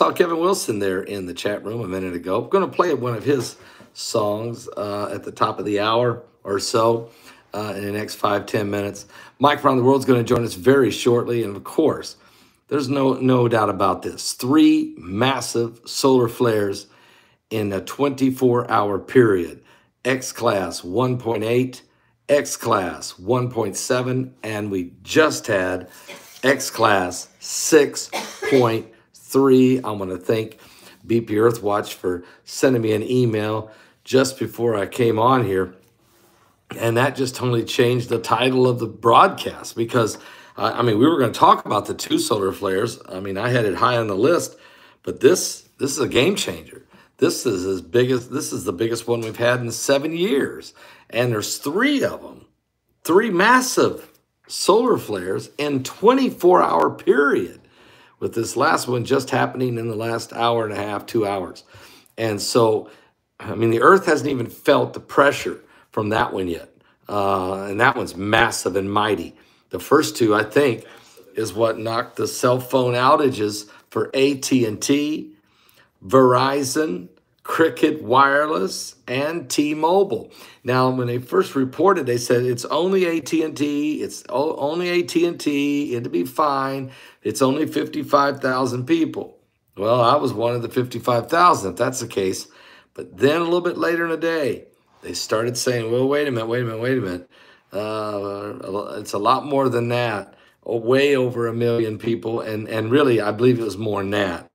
Saw Kevin Wilson there in the chat room a minute ago. I'm going to play one of his songs uh, at the top of the hour or so uh, in the next five ten minutes. Mike around the world is going to join us very shortly. And of course, there's no, no doubt about this. Three massive solar flares in a 24 hour period X class 1.8, X class 1.7, and we just had X class 6.0 three. I want to thank BP Earth Watch for sending me an email just before I came on here. And that just totally changed the title of the broadcast because, uh, I mean, we were going to talk about the two solar flares. I mean, I had it high on the list, but this this is a game changer. This is as big as this is the biggest one we've had in seven years, and there's three of them, three massive solar flares in 24 hour period with this last one just happening in the last hour and a half, two hours. And so, I mean, the Earth hasn't even felt the pressure from that one yet. Uh, and that one's massive and mighty. The first two, I think, is what knocked the cell phone outages for AT&T, Verizon, Cricket Wireless, and T-Mobile. Now, when they first reported, they said it's only AT&T. It's only AT&T. It'll be fine. It's only 55,000 people. Well, I was one of the 55,000, if that's the case. But then a little bit later in the day, they started saying, well, wait a minute, wait a minute, wait a minute. Uh, it's a lot more than that, way over a million people. And, and really, I believe it was more than that.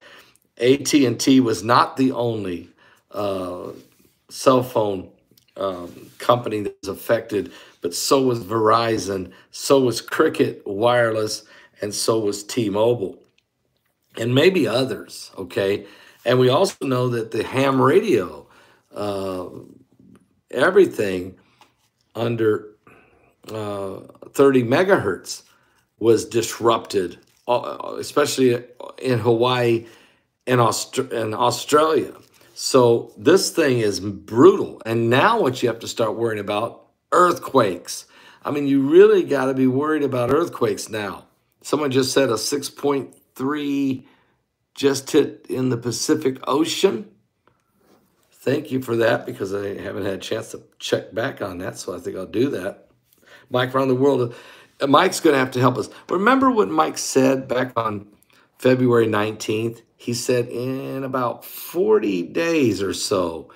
AT&T was not the only uh, cell phone um, company that was affected, but so was Verizon, so was Cricket Wireless, and so was T-Mobile, and maybe others. Okay, and we also know that the ham radio, uh, everything under uh, 30 megahertz was disrupted, uh, especially in Hawaii and, Aust- and Australia. So this thing is brutal. And now what you have to start worrying about earthquakes. I mean, you really got to be worried about earthquakes now. Someone just said a 6.3 just hit in the Pacific Ocean. Thank you for that because I haven't had a chance to check back on that, so I think I'll do that. Mike around the world. Uh, Mike's going to have to help us. Remember what Mike said back on February 19th? he said in about 40 days or so,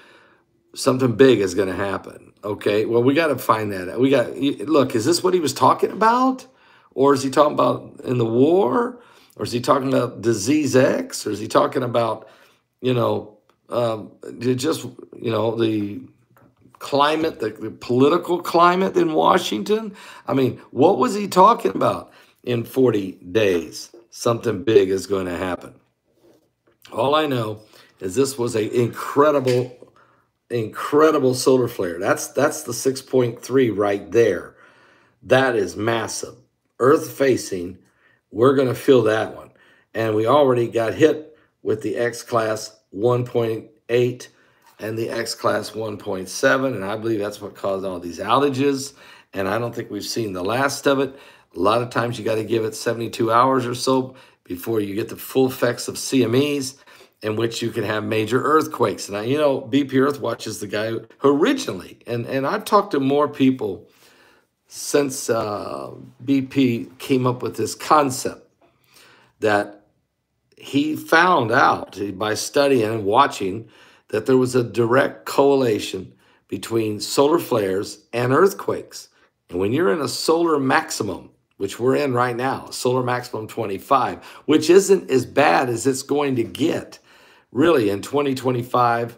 something big is going to happen. Okay. Well, we got to find that. We got, look, is this what he was talking about? Or is he talking about in the war? Or is he talking about disease X? Or is he talking about, you know, um, just, you know, the climate, the, the political climate in Washington? I mean, what was he talking about in 40 days? Something big is going to happen. All I know is this was an incredible, incredible solar flare. That's that's the 6.3 right there. That is massive. Earth facing, we're going to feel that one. And we already got hit with the X class 1.8 and the X class 1.7. And I believe that's what caused all these outages. And I don't think we've seen the last of it. A lot of times you got to give it 72 hours or so before you get the full effects of CMEs, in which you can have major earthquakes. Now, you know, BP Earthwatch is the guy who originally, and, and I've talked to more people since uh, BP came up with this concept that he found out by studying and watching that there was a direct correlation between solar flares and earthquakes. And when you're in a solar maximum, which we're in right now, solar maximum 25, which isn't as bad as it's going to get. Really, in 2025,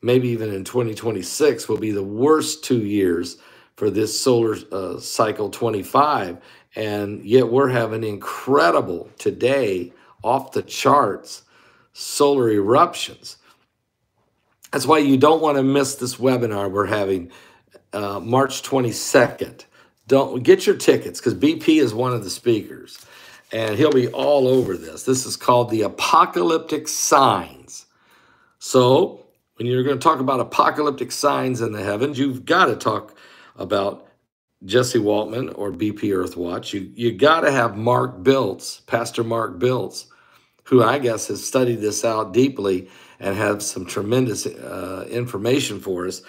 maybe even in 2026, will be the worst two years for this solar uh, cycle 25. And yet we're having incredible today, off the charts, solar eruptions. That's why you don't want to miss this webinar we're having uh, March 22nd don't get your tickets because BP is one of the speakers and he'll be all over this. This is called the apocalyptic signs. So, when you're going to talk about apocalyptic signs in the heavens, you've got to talk about Jesse Waltman or BP Earthwatch. You you got to have Mark Biltz, Pastor Mark Biltz, who I guess has studied this out deeply and have some tremendous uh, information for us.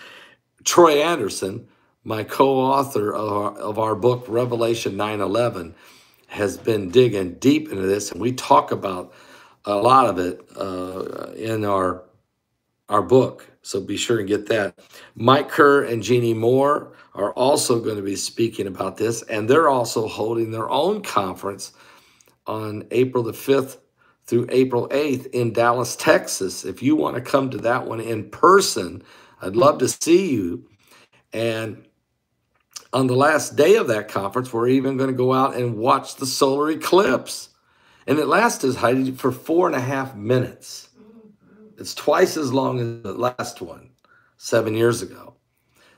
Troy Anderson, my co-author of our, of our book revelation 9-11 has been digging deep into this and we talk about a lot of it uh, in our our book so be sure and get that mike kerr and jeannie moore are also going to be speaking about this and they're also holding their own conference on april the 5th through April 8th in Dallas, Texas. If you want to come to that one in person, I'd love to see you. And on the last day of that conference, we're even going to go out and watch the solar eclipse. And it lasted Heidi for four and a half minutes. It's twice as long as the last one, seven years ago.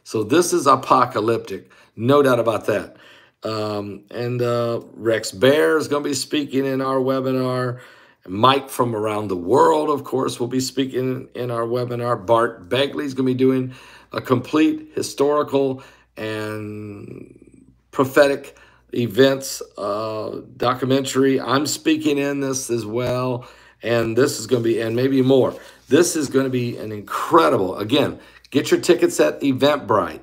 So this is apocalyptic, no doubt about that. Um, and uh, Rex Bear is going to be speaking in our webinar. Mike from around the world, of course, will be speaking in our webinar. Bart Begley is going to be doing a complete historical and prophetic events uh, documentary. I'm speaking in this as well, and this is going to be, and maybe more. This is going to be an incredible. Again, get your tickets at Eventbrite,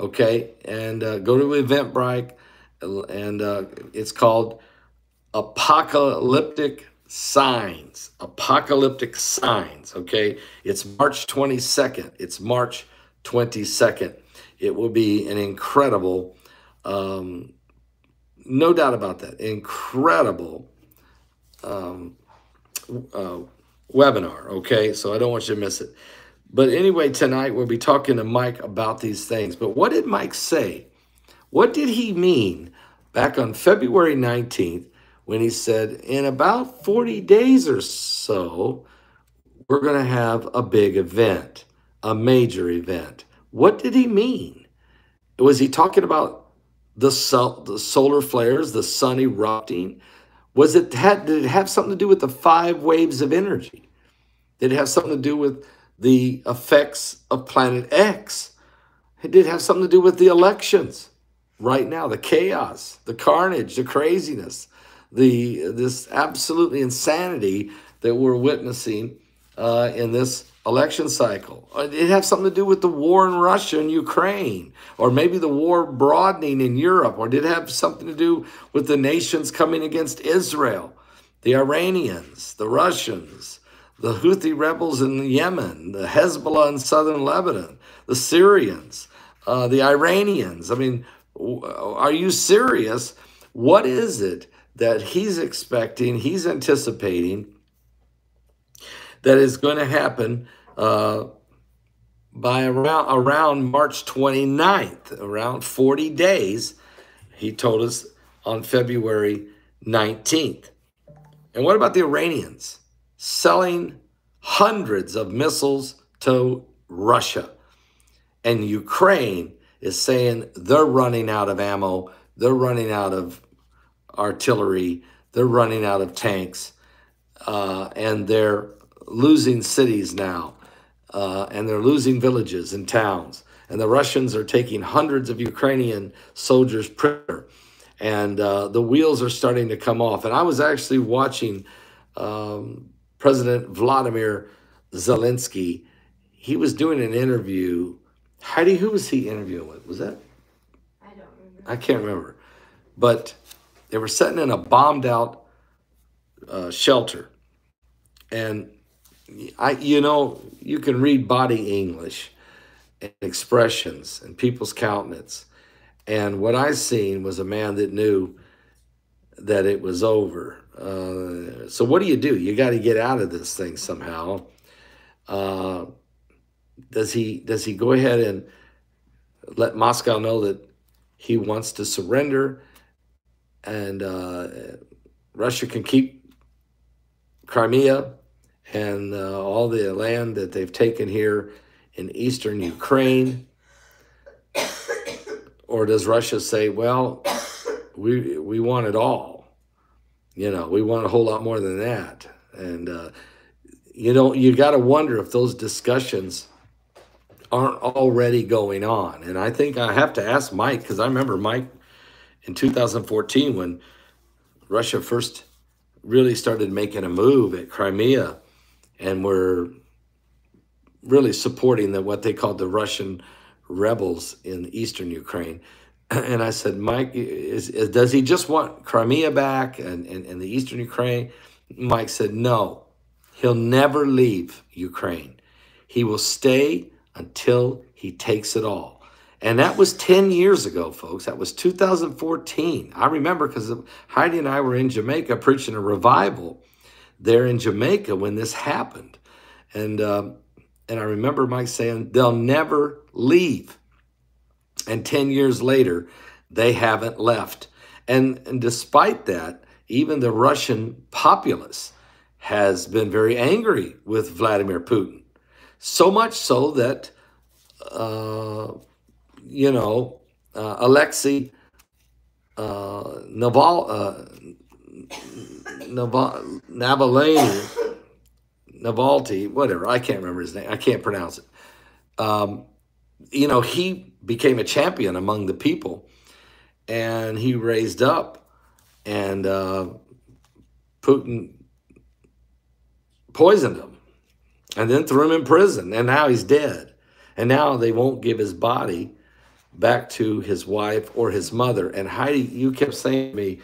okay, and uh, go to Eventbrite, and uh, it's called Apocalyptic Signs. Apocalyptic Signs. Okay, it's March 22nd. It's March 22nd. It will be an incredible, um, no doubt about that, incredible um, uh, webinar. Okay, so I don't want you to miss it. But anyway, tonight we'll be talking to Mike about these things. But what did Mike say? What did he mean back on February 19th when he said, in about 40 days or so, we're going to have a big event, a major event? What did he mean? Was he talking about the, sol- the solar flares, the sun erupting? Was it had did it have something to do with the five waves of energy? Did it have something to do with the effects of planet X? It did have something to do with the elections right now, the chaos, the carnage, the craziness, the this absolutely insanity that we're witnessing uh, in this election cycle. Uh, it have something to do with the war in Russia and Ukraine, or maybe the war broadening in Europe, or did it have something to do with the nations coming against Israel, the Iranians, the Russians, the Houthi rebels in Yemen, the Hezbollah in southern Lebanon, the Syrians, uh, the Iranians. I mean, are you serious? What is it that he's expecting, he's anticipating? That is going to happen uh, by around, around March 29th, around 40 days, he told us on February 19th. And what about the Iranians selling hundreds of missiles to Russia? And Ukraine is saying they're running out of ammo, they're running out of artillery, they're running out of tanks, uh, and they're losing cities now, uh, and they're losing villages and towns. And the Russians are taking hundreds of Ukrainian soldiers prisoner. And uh, the wheels are starting to come off. And I was actually watching um, President Vladimir Zelensky. He was doing an interview. Heidi, who was he interviewing with? Was that? I don't remember. I can't remember. But they were sitting in a bombed out uh, shelter. And I, you know, you can read body English and expressions and people's countenance. And what I seen was a man that knew that it was over. Uh, so what do you do? You got to get out of this thing somehow. Uh, does he does he go ahead and let Moscow know that he wants to surrender and uh, Russia can keep Crimea and uh, all the land that they've taken here in eastern Ukraine? or does Russia say, well, we, we want it all? You know, we want a whole lot more than that. And, uh, you know, you got to wonder if those discussions aren't already going on. And I think I have to ask Mike, because I remember Mike in 2014 when Russia first really started making a move at Crimea and were really supporting the what they called the Russian rebels in eastern Ukraine. And I said, Mike, is, is, does he just want Crimea back and, and, and the eastern Ukraine? Mike said, no, he'll never leave Ukraine. He will stay until he takes it all. And that was 10 years ago, folks. That was 2014. I remember because Heidi and I were in Jamaica preaching a revival there in Jamaica when this happened. And, um, and I remember Mike saying, they'll never leave. And 10 years later, they haven't left. And, and despite that, even the Russian populace has been very angry with Vladimir Putin. So much so that, uh, you know, uh, Alexei uh, Naval, Naval, Navalny, Navalty, whatever, I can't remember his name, I can't pronounce it. Um, you know, he became a champion among the people and he raised up and uh, Putin poisoned him and then threw him in prison and now he's dead and now they won't give his body back to his wife or his mother and heidi you kept saying to me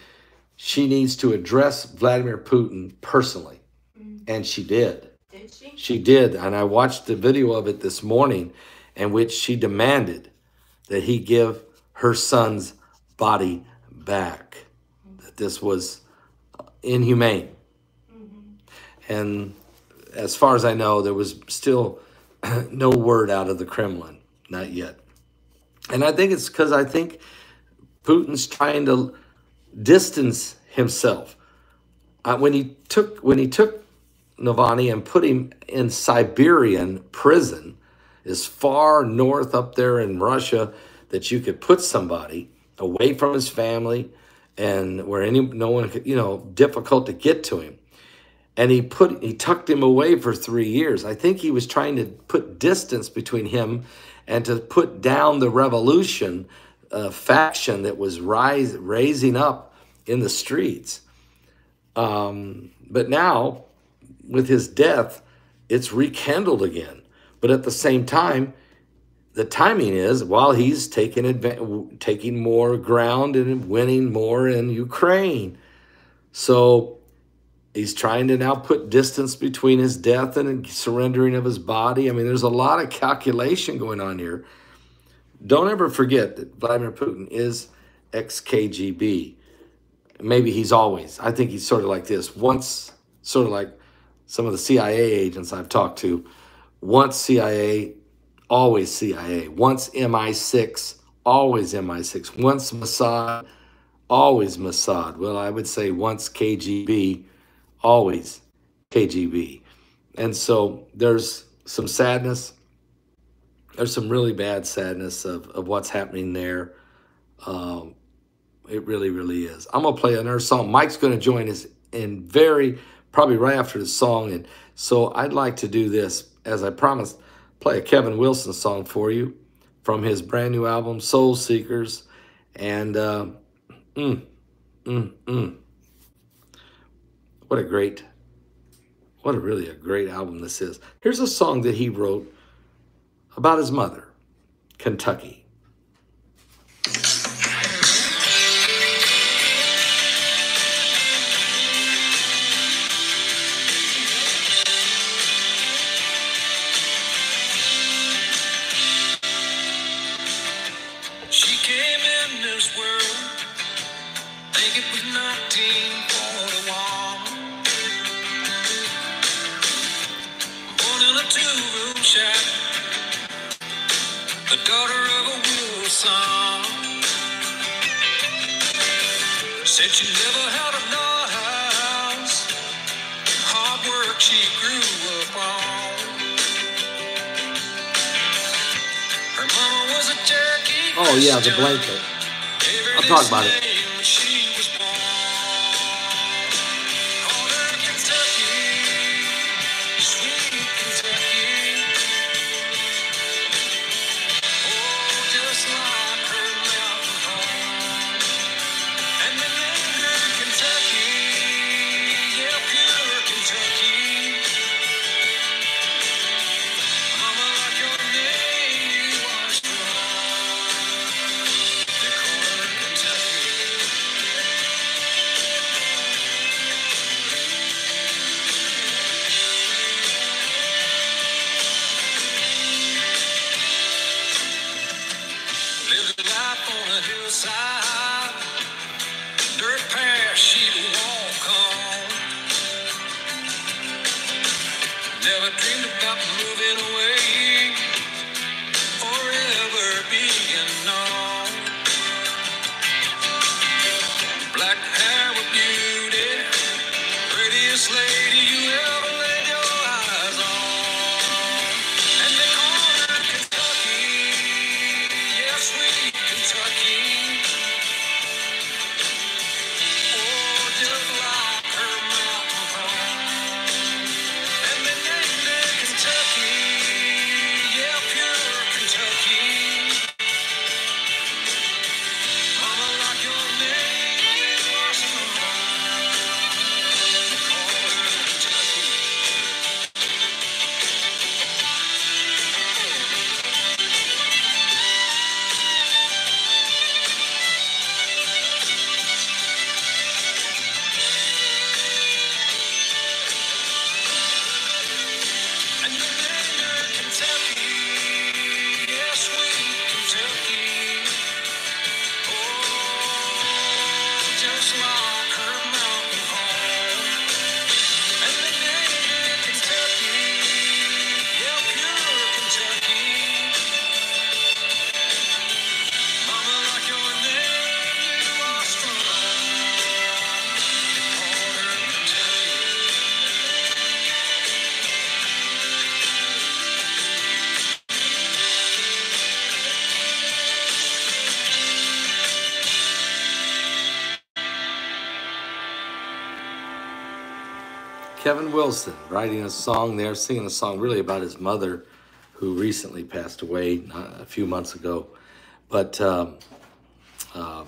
she needs to address vladimir putin personally. Mm-hmm. And she did. Did she? she did. And i watched the video of it this morning in which she demanded that he give her son's body back. Mm-hmm. That this was inhumane. Mm-hmm. And as far as I know, there was still no word out of the Kremlin, not yet. And I think it's because I think Putin's trying to distance himself. Uh, when he took when he took Navalny and put him in Siberian prison, as far north up there in Russia that you could put somebody away from his family and where any no one could, you know, difficult to get to him and he put he tucked him away for three years. I think he was trying to put distance between him and to put down the revolution uh, faction that was rise, raising up in the streets. Um, but now, with his death, it's rekindled again. But at the same time, the timing is while he's taking taking more ground and winning more in Ukraine. So he's trying to now put distance between his death and surrendering of his body. I mean, there's a lot of calculation going on here. Don't ever forget that Vladimir Putin is ex KGB. Maybe he's always. I think he's sort of like this. Once, sort of like some of the CIA agents I've talked to, once CIA, always CIA. Once MI6, always MI6. Once Mossad, always Mossad. Well, I would say once KGB, always KGB. And so there's some sadness. There's some really bad sadness of, of what's happening there. Um, it really, really is. I'm going to play another song. Mike's going to join us in very, probably right after the song. And so I'd like to do this, as I promised, play a Kevin Wilson song for you from his brand new album, Soul Seekers. And uh, mm, mm, mm. What a great, what a really a great album this is. Here's a song that he wrote about his mother, Kentucky. Kevin Wilson writing a song there, singing a song really about his mother, who recently passed away a few months ago. But um, um,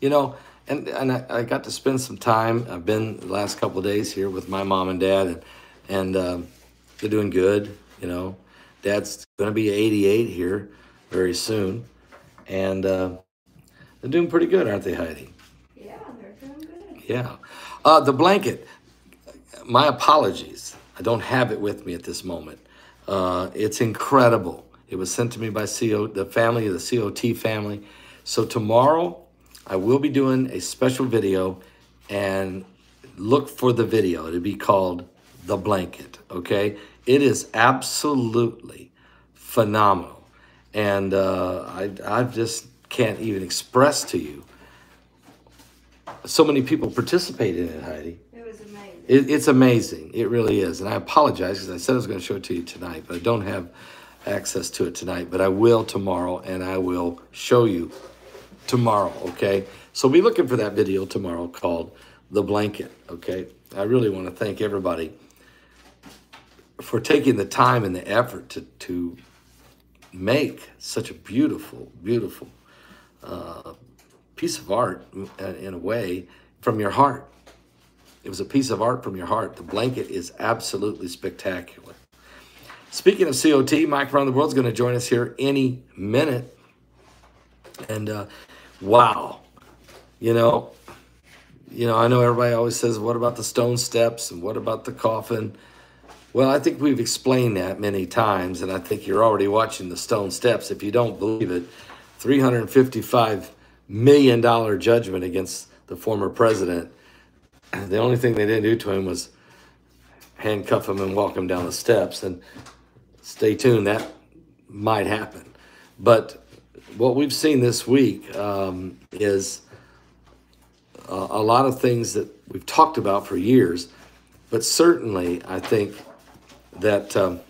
you know, and and I, I, got to spend some time. I've been the last couple of days here with my mom and dad, and and um, they're doing good. You know, dad's going to be 88 here very soon, and uh, they're doing pretty good, aren't they, Heidi? Yeah, they're doing good. Yeah. Uh, the blanket. My apologies. I don't have it with me at this moment. Uh, it's incredible. It was sent to me by CO, the family of the COT family. So tomorrow, I will be doing a special video, and look for the video. It'll be called "The Blanket." Okay, it is absolutely phenomenal, and uh, I I just can't even express to you. So many people participated in it, Heidi. It was amazing. It, it's amazing. It really is. And I apologize because I said I was going to show it to you tonight, but I don't have access to it tonight. But I will tomorrow, and I will show you tomorrow, okay? So be looking for that video tomorrow called The Blanket, okay? I really want to thank everybody for taking the time and the effort to, to make such a beautiful, beautiful uh, piece of art in a way from your heart. It was a piece of art from your heart. The blanket is absolutely spectacular. Speaking of COT, Mike Around the World is going to join us here any minute. And uh, wow, you know, you know, I know everybody always says, "What about the stone steps?" and "What about the coffin?" Well, I think we've explained that many times, and I think you're already watching the stone steps. If you don't believe it, 355 million dollar judgment against the former president. The only thing they didn't do to him was handcuff him and walk him down the steps. And stay tuned, that might happen. But what we've seen this week um, is a, a lot of things that we've talked about for years, but certainly I think that um,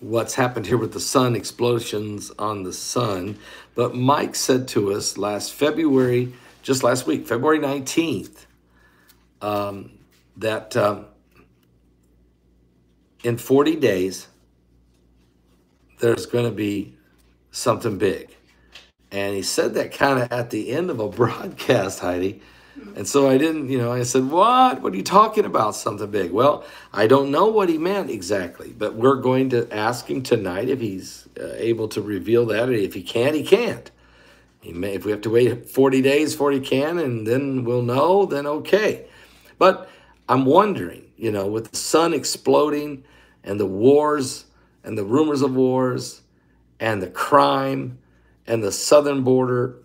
what's happened here with the sun explosions on the sun. But Mike said to us last February, just last week, February 19th, um, that um, in 40 days, there's going to be something big. And he said that kind of at the end of a broadcast, Heidi. And so I didn't, you know, I said, What? What are you talking about? Something big. Well, I don't know what he meant exactly, but we're going to ask him tonight if he's uh, able to reveal that. If he can't, he can't. He may, if we have to wait 40 days for he can, and then we'll know, then okay. But I'm wondering, you know, with the sun exploding and the wars and the rumors of wars and the crime and the southern border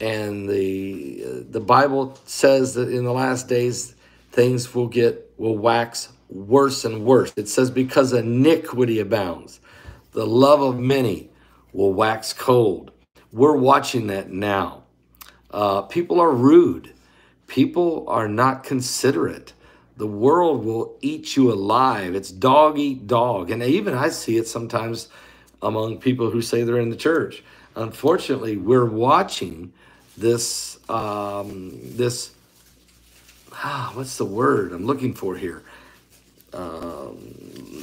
and the uh, the Bible says that in the last days things will get will wax worse and worse. It says because iniquity abounds, the love of many will wax cold. We're watching that now. Uh, people are rude. People are not considerate. The world will eat you alive. It's dog eat dog. And even I see it sometimes among people who say they're in the church. Unfortunately, we're watching this um, this ah, what's the word I'm looking for here? Um,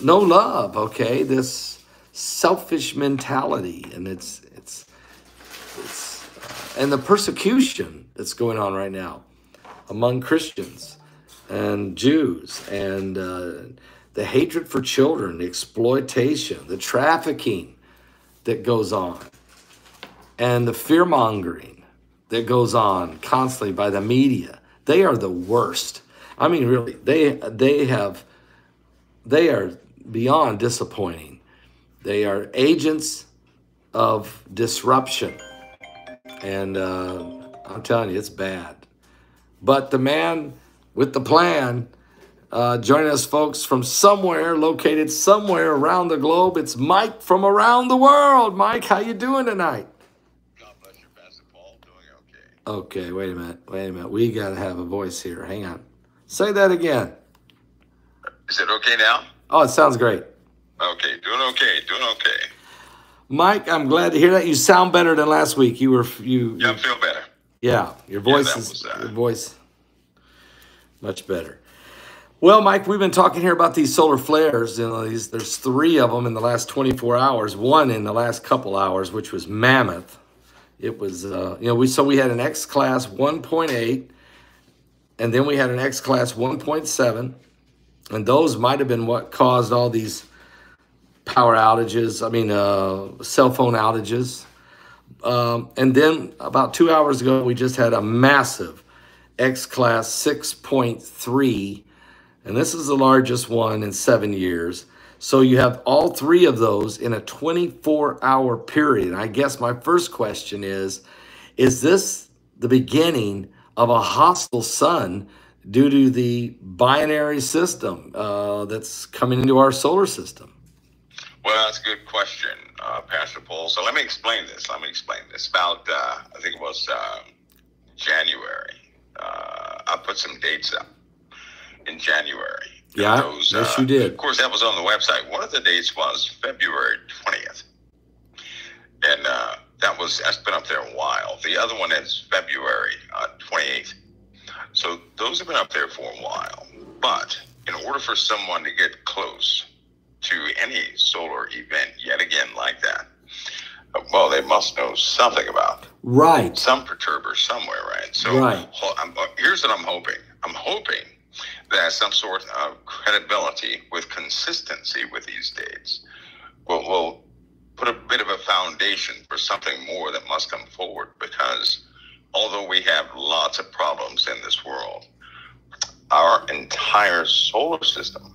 no love, okay? This selfish mentality, and it's it's it's uh, and the persecution that's going on right now among Christians and Jews, and uh, the hatred for children, the exploitation, the trafficking that goes on, and the fear mongering that goes on constantly by the media. They are the worst. I mean, really, they they have they are beyond disappointing. They are agents of disruption, and uh, I'm telling you, it's bad. But the man with the plan, uh, joining us, folks, from somewhere located somewhere around the globe. It's Mike from around the world. Mike, how you doing tonight? Okay, wait a minute. Wait a minute. We got to have a voice here. Hang on. Say that again. Is it okay now? Oh, it sounds great. Okay, doing okay, doing okay. Mike, I'm glad to hear that. You sound better than last week. You were you. Yeah, I feel better. Yeah, your voice is was, uh, your voice. Much better. Well, Mike, we've been talking here about these solar flares. You know, these there's three of them in the last 24 hours. One in the last couple hours, which was mammoth. It was, uh, you know, we so we had an X class 1.8, and then we had an X class 1.7, and those might have been what caused all these power outages. I mean, uh, cell phone outages. Um, and then about two hours ago, we just had a massive X class 6.3, and this is the largest one in seven years. So you have all three of those in a 24 hour period. I guess my first question is Is this the beginning of a hostile sun due to the binary system uh, that's coming into our solar system? Well, that's a good question, uh, Pastor Paul. So let me explain this. Let me explain this. About, uh, I think it was uh, January. Uh, I put some dates up in January. Yeah, yes, you did. Of course, that was on the website. One of the dates was February 20th. And uh, that was, that's been up there a while. The other one is February uh, 28th. So those have been up there for a while. But in order for someone to get close to any solar event yet again like that, well, they must know something about Right. some perturber somewhere, right? So Right. I'm, uh, here's what I'm hoping. I'm hoping that some sort of credibility with consistency with these dates will, will put a bit of a foundation for something more that must come forward because although we have lots of problems in this world, our entire solar system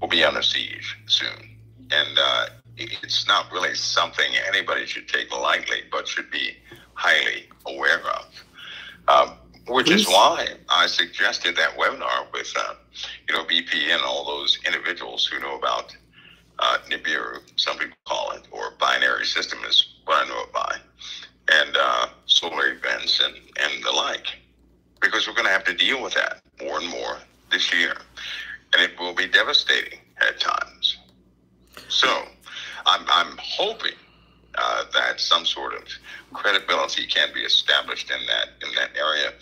will be under siege soon. And uh, it's not really something anybody should take lightly, but should be highly aware of. Um, which is why I suggested that webinar with, uh, you know, BP and all those individuals who know about uh, Nibiru, some people call it, or binary system is what I know it by, and uh, solar events and, and the like, because we're going to have to deal with that more and more this year, and it will be devastating at times. So, I'm, I'm hoping uh, that some sort of credibility can be established in that in that area,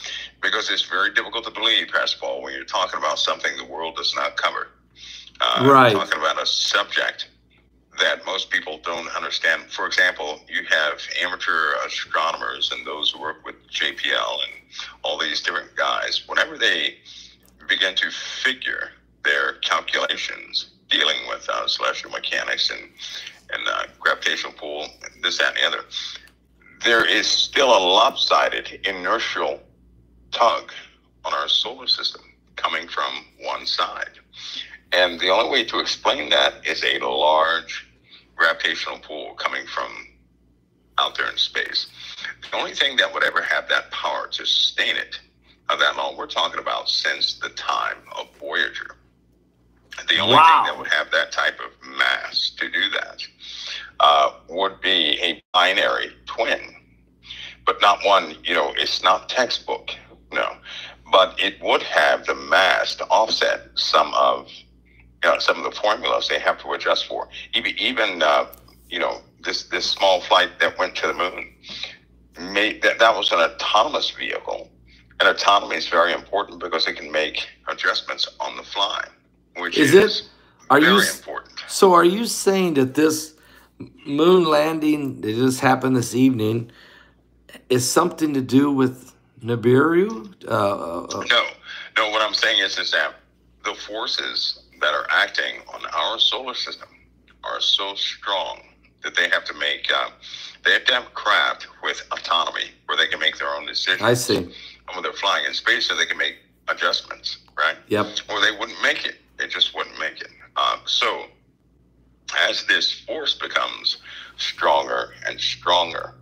because it's very difficult to believe, Pastor Paul, when you're talking about something the world does not cover. Uh, Right. Talking about a subject that most people don't understand. For example, you have amateur astronomers and those who work with JPL and all these different guys. Whenever they begin to figure their calculations dealing with uh, celestial mechanics and and uh, gravitational pull, this, that, and the other, there is still a lopsided inertial tug on our solar system coming from one side. And the only way to explain that is a large gravitational pull coming from out there in space. The only thing that would ever have that power to sustain it uh, that long, we're talking about since the time of Voyager. The only Wow. thing that would have that type of mass to do that uh, would be a binary twin, but not one, you know, it's not textbook, no, but it would have the mass to offset some of, you know, some of the formulas they have to adjust for. Even, even uh, you know, this this small flight that went to the moon, made that that was an autonomous vehicle, and autonomy is very important because it can make adjustments on the fly, which Is is, it? Are very you important. so? Are you saying that this moon landing that just happened this evening is something to do with Nibiru? Uh, uh, uh, No, no. What I'm saying is, is that the forces that are acting on our solar system are so strong that they have to make. Uh, they have to have craft with autonomy where they can make their own decisions. I see. And when they're flying in space, so they can make adjustments, right? Yep. Or they wouldn't make it. They just wouldn't make it. Um, so, as this force becomes stronger and stronger,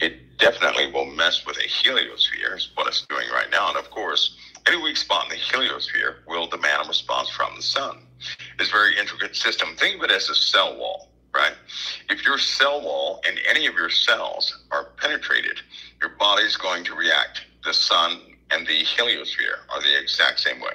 it definitely will mess with a heliosphere, is what it's doing right now. And of course, any weak spot in the heliosphere will demand a response from the sun. It's a very intricate system. Think of it as a cell wall, right? If your cell wall and any of your cells are penetrated, your body's going to react. The sun and the heliosphere are the exact same way,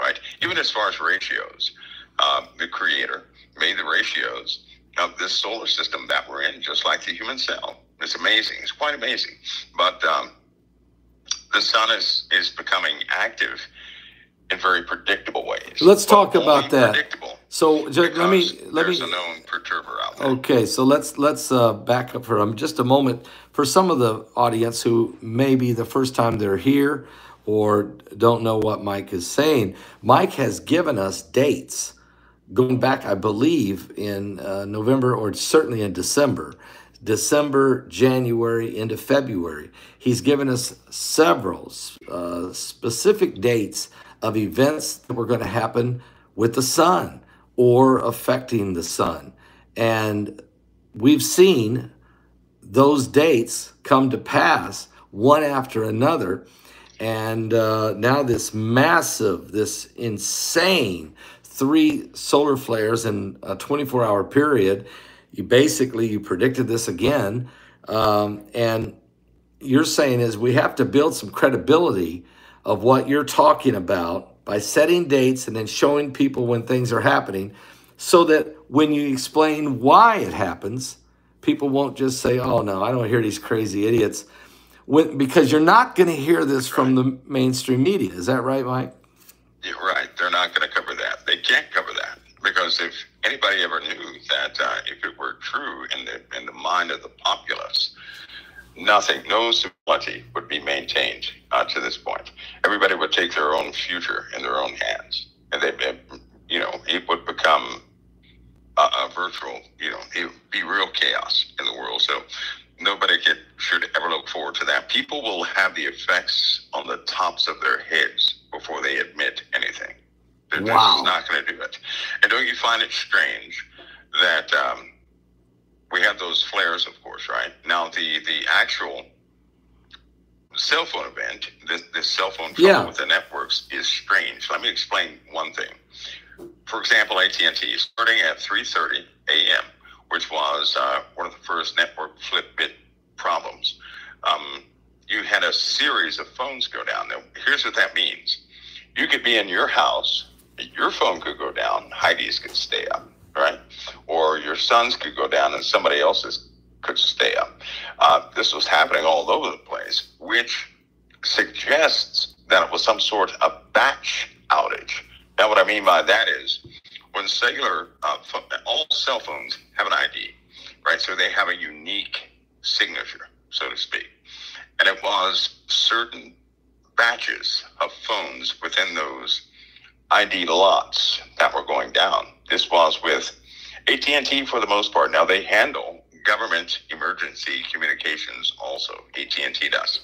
right? Even as far as ratios, um, the creator made the ratios of this solar system that we're in, just like the human cell. It's amazing. It's quite amazing. But um, the sun is is becoming active in very predictable ways. Let's talk about that. Predictable. So ju- let me let me there's a known perturber out there. Okay, so let's let's uh, back up for um, just a moment for some of the audience who may be the first time they're here or don't know what Mike is saying. Mike has given us dates going back, I believe, in uh, November or certainly in December, December, January into February. He's given us several uh, specific dates of events that were going to happen with the sun or affecting the sun. And we've seen those dates come to pass one after another. And uh, now this massive, this insane three solar flares in a 24 hour period. You basically you predicted this again, um, and you're saying is we have to build some credibility of what you're talking about by setting dates and then showing people when things are happening, so that when you explain why it happens, people won't just say, "Oh no, I don't hear these crazy idiots," when, because you're not going to hear this from the mainstream media. Is that right, Mike? You're right. They're not going to cover that. They can't cover that because if anybody ever knew that uh, if it were true in the in the mind of the populace, nothing, no civility would be maintained uh, to this point. Everybody would take their own future in their own hands, and they, you know, it would become a, a virtual, you know, it would be real chaos in the world. So nobody could, should ever look forward to that. People will have the effects on the tops of their heads before they admit anything. They're Wow. just not going to do it. And don't you find it strange that um, we have those flares, of course, right? Now, the, the actual cell phone event, this, this cell phone trouble Yeah. with the networks is strange. Let me explain one thing. For example, AT&T starting at 3:30 a.m., which was uh, one of the first network flip bit problems. Um, you had a series of phones go down. Now, here's what that means: you could be in your house, your phone could go down, Heidi's could stay up, right? Or your son's could go down, and somebody else's could stay up. Uh, this was happening all over the place, which suggests that it was some sort of batch outage. Now, what I mean by that is when cellular, uh, all cell phones have an ID, right? So they have a unique signature, so to speak. And it was certain batches of phones within those ID lots that were going down. This was with AT&T for the most part. Now they handle government emergency communications also. AT&T does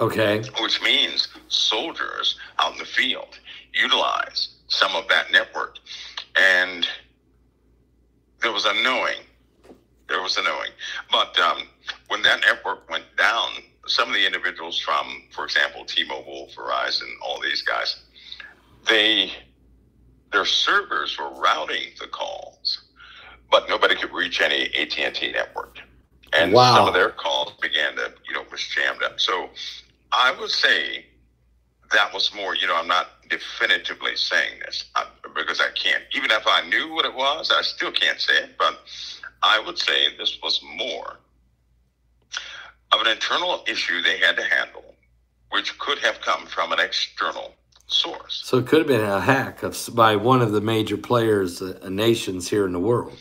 Okay. which means soldiers out in the field utilize some of that network. And there was a knowing, there was a knowing. But um, when that network went down, some of the individuals from, for example, T-Mobile, Verizon, all these guys, they their servers were routing the calls, but nobody could reach any AT&T network. And Wow. some of their calls began to, you know, was jammed up. So I would say that was more, you know, I'm not definitively saying this uh, because I can't. Even if I knew what it was, I still can't say it. But I would say this was more of an internal issue they had to handle, which could have come from an external source. So it could have been a hack of by one of the major players, uh, nations here in the world.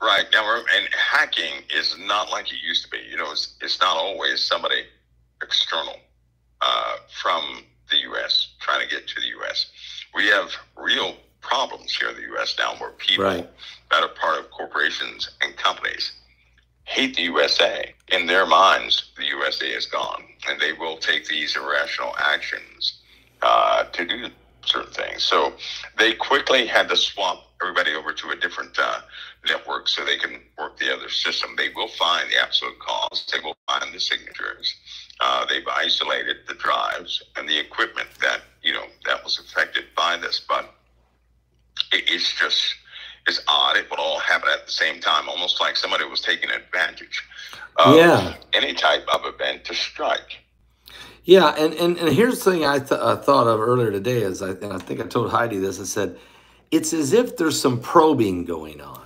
Right now, and hacking is not like it used to be. You know, it's, it's not always somebody external uh, from the U.S. trying to get to the U.S. We have real problems here in the U.S. now where people Right. that are part of corporations and companies hate the USA. In their minds, the USA is gone, and they will take these irrational actions uh, to do certain things. So they quickly had to swap everybody over to a different uh, network so they can work the other system. They will find the absolute cause. They will find the signatures. Uh, they've isolated the drives and the equipment that you know that was affected by this, but it, it's just it's odd. It would all happen at the same time, almost like somebody was taking advantage of Yeah. any type of event to strike. Yeah, and, and, and here's the thing I, th- I thought of earlier today is I, and I think I told Heidi this. I said, it's as if there's some probing going on.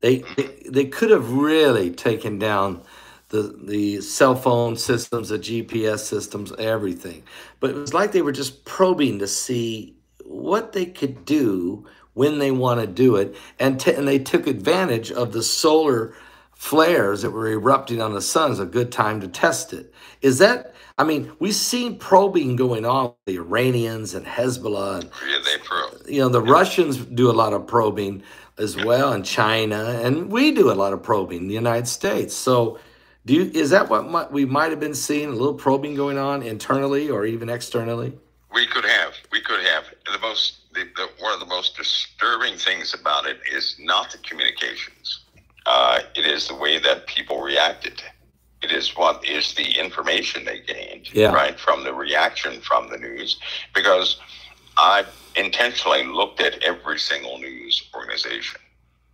They, they they could have really taken down the the cell phone systems, the GPS systems, everything, but it was like they were just probing to see what they could do when they want to do it, and and they took advantage of the solar flares that were erupting on the sun as a good time to test it. Is that? I mean, we've seen probing going on with the Iranians and Hezbollah, and Yeah, they. You know the Russians do a lot of probing as well, and China, and we do a lot of probing in the United States. So, do you is that what might, we might have been seeing a little probing going on internally or even externally? We could have. We could have. The most, the, the, one of the most disturbing things about it is not the communications. Uh, it is the way that people reacted. It is what is the information they gained, Yeah. right, from the reaction from the news. Because I intentionally looked at every single news organization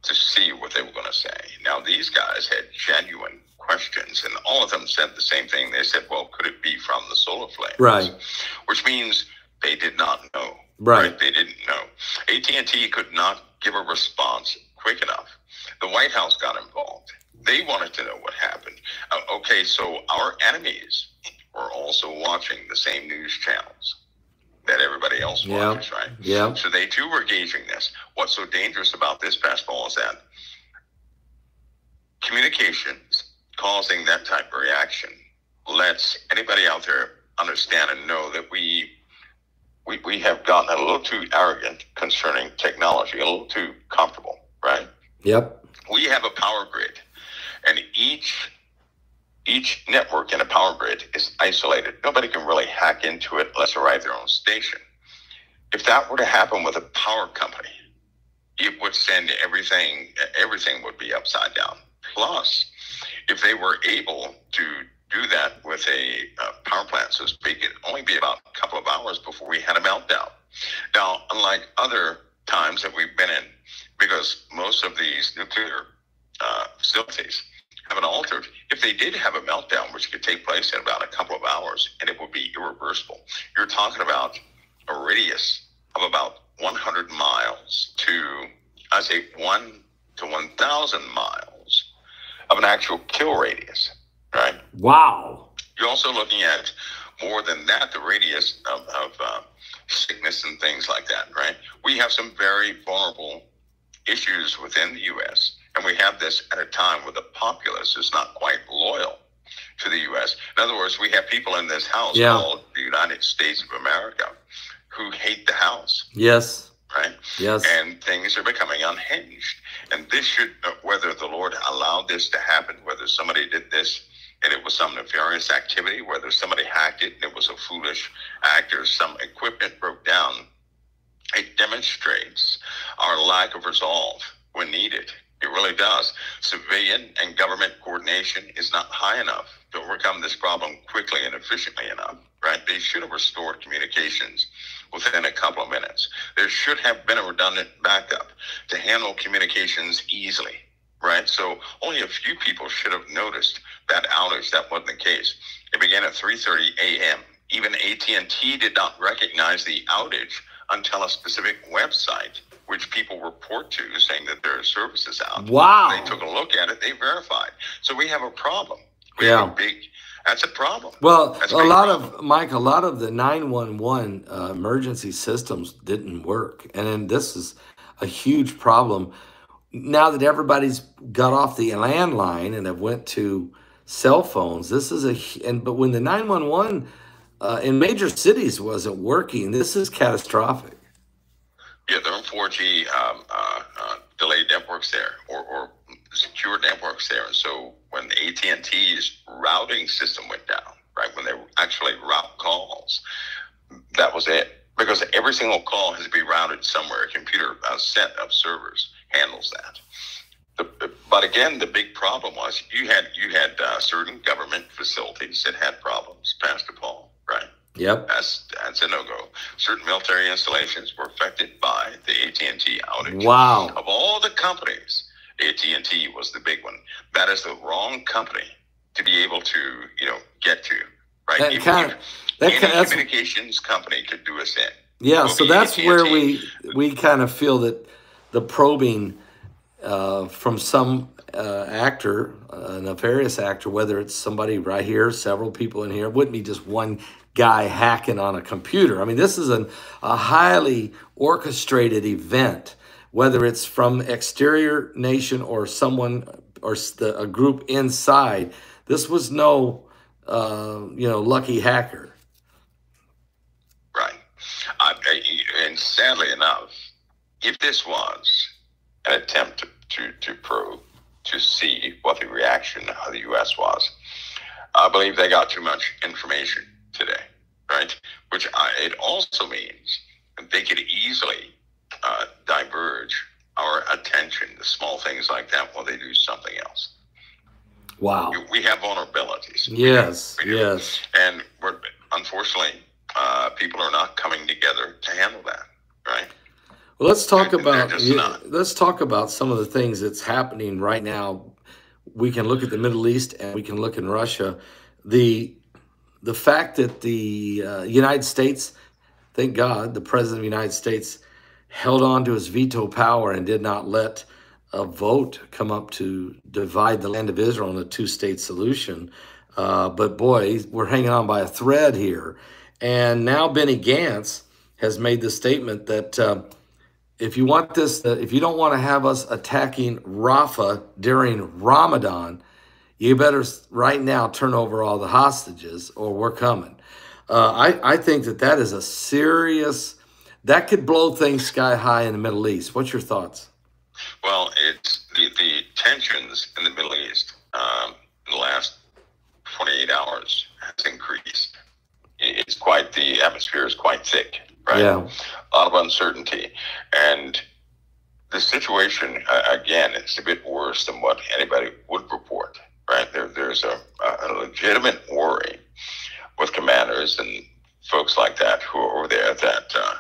to see what they were going to say. Now, these guys had genuine questions, and all of them said the same thing. They said, "Well, could it be from the solar flares?" Right. Which means they did not know. Right. They didn't know. AT and T could not give a response quick enough. The White House got involved. They wanted to know what happened. Uh, okay, so our enemies were also watching the same news channels that everybody else Yeah. watches, right? Yeah. So they too were gauging this. What's so dangerous about this fastball is that communications causing that type of reaction lets anybody out there understand and know that we we, we have gotten a little too arrogant concerning technology, a little too comfortable, right? Yep. we have a power grid and each each network in a power grid is isolated. Nobody can really hack into it unless they write their own station. If that were to happen with a power company it would send everything everything would be upside down. Plus if they were able to do that with a power plant so to speak it'd only be about a couple of hours before we had a meltdown. Now unlike other times that we've been in because most of these nuclear uh, facilities haven't altered. If they did have a meltdown, which could take place in about a couple of hours, and it would be irreversible, you're talking about a radius of about 100 miles to, I say, one to 1,000 miles of an actual kill radius, right? Wow. You're also looking at more than that, the radius of, of uh, sickness and things like that, right? We have some very vulnerable issues within the U.S., and we have this at a time where the populace is not quite loyal to the U.S. In other words, we have people in this house Yeah. called the United States of America who hate the house, Yes. right? Yes. and things are becoming unhinged. And this should, uh, whether the Lord allowed this to happen, whether somebody did this and it was some nefarious activity, whether somebody hacked it and it was a foolish act or some equipment broke down, it demonstrates our lack of resolve when needed. It really does. Civilian and government coordination is not high enough to overcome this problem quickly and efficiently enough, right? They should have restored communications within a couple of minutes. There should have been a redundant backup to handle communications easily, right? So only a few people should have noticed that outage. That wasn't the case. It began at 3:30 a.m. Even AT&T did not recognize the outage until a specific website, which people report to, saying that there are services out. Wow. They took a look at it. They verified. So we have a problem. We Yeah. have a big. That's a problem. Well, That's a big lot problem. of Mike, a lot of the nine one one uh, emergency systems didn't work, and then this is a huge problem. Now that everybody's got off the landline and have went to cell phones, this is a and but when the nine one one uh, in major cities wasn't working, this is catastrophic. Yeah, there are 4G um, uh, uh, delayed networks there, or, or secure networks there. And so when AT&T's routing system went down, right, when they actually route calls, that was it. Because every single call has to be routed somewhere. A computer, a set of servers handles that. The, but again, the big problem was you had you had uh, certain government facilities that had problems, Pastor Paul, right? Yep. That's that's a no go. Certain military installations were affected by the AT and T outage. Wow. Of all the companies, AT and T was the big one. That is the wrong company to be able to you know get to. Right. That If kind you- of that any kind communications company could do us in. Yeah, so that's where AT&T. we we kind of feel that the probing uh, from some uh, actor, a nefarious actor, whether it's somebody right here, several people in here, it wouldn't be just one guy hacking on a computer. I mean, this is an, a highly orchestrated event, whether it's from exterior nation or someone or the, a group inside. This was no, uh, you know, lucky hacker. Right. And sadly enough, if this was an attempt to, to, to probe, to see what the reaction of the U.S. was, I believe they got too much information today, right? Which I, it also means they could easily uh, diverge our attention to small things like that while they do something else. Wow. We have vulnerabilities. Yes, We do. yes. And we're, unfortunately, uh, people are not coming together to handle that, right? Well, let's talk They're about yeah, let's talk about some of the things that's happening right now. We can look at the Middle East and we can look in Russia. The the fact that the uh, United States, thank God, the President of the United States held on to his veto power and did not let a vote come up to divide the land of Israel in a two-state solution. Uh, but boy, we're hanging on by a thread here. And now Benny Gantz has made the statement that. Uh, if you want this, uh, if you don't want to have us attacking Rafah during Ramadan, you better right now turn over all the hostages, or we're coming. Uh, I I think that that is a serious that could blow things sky high in the Middle East. What's your thoughts? Well, it's the, the tensions in the Middle East um, in the last 28 hours has increased. It's quite, the atmosphere is quite thick, right? Yeah. A lot of uncertainty. And the situation, uh, again, it's a bit worse than what anybody would report, right? There, there's a, a legitimate worry with commanders and folks like that who are over there that uh,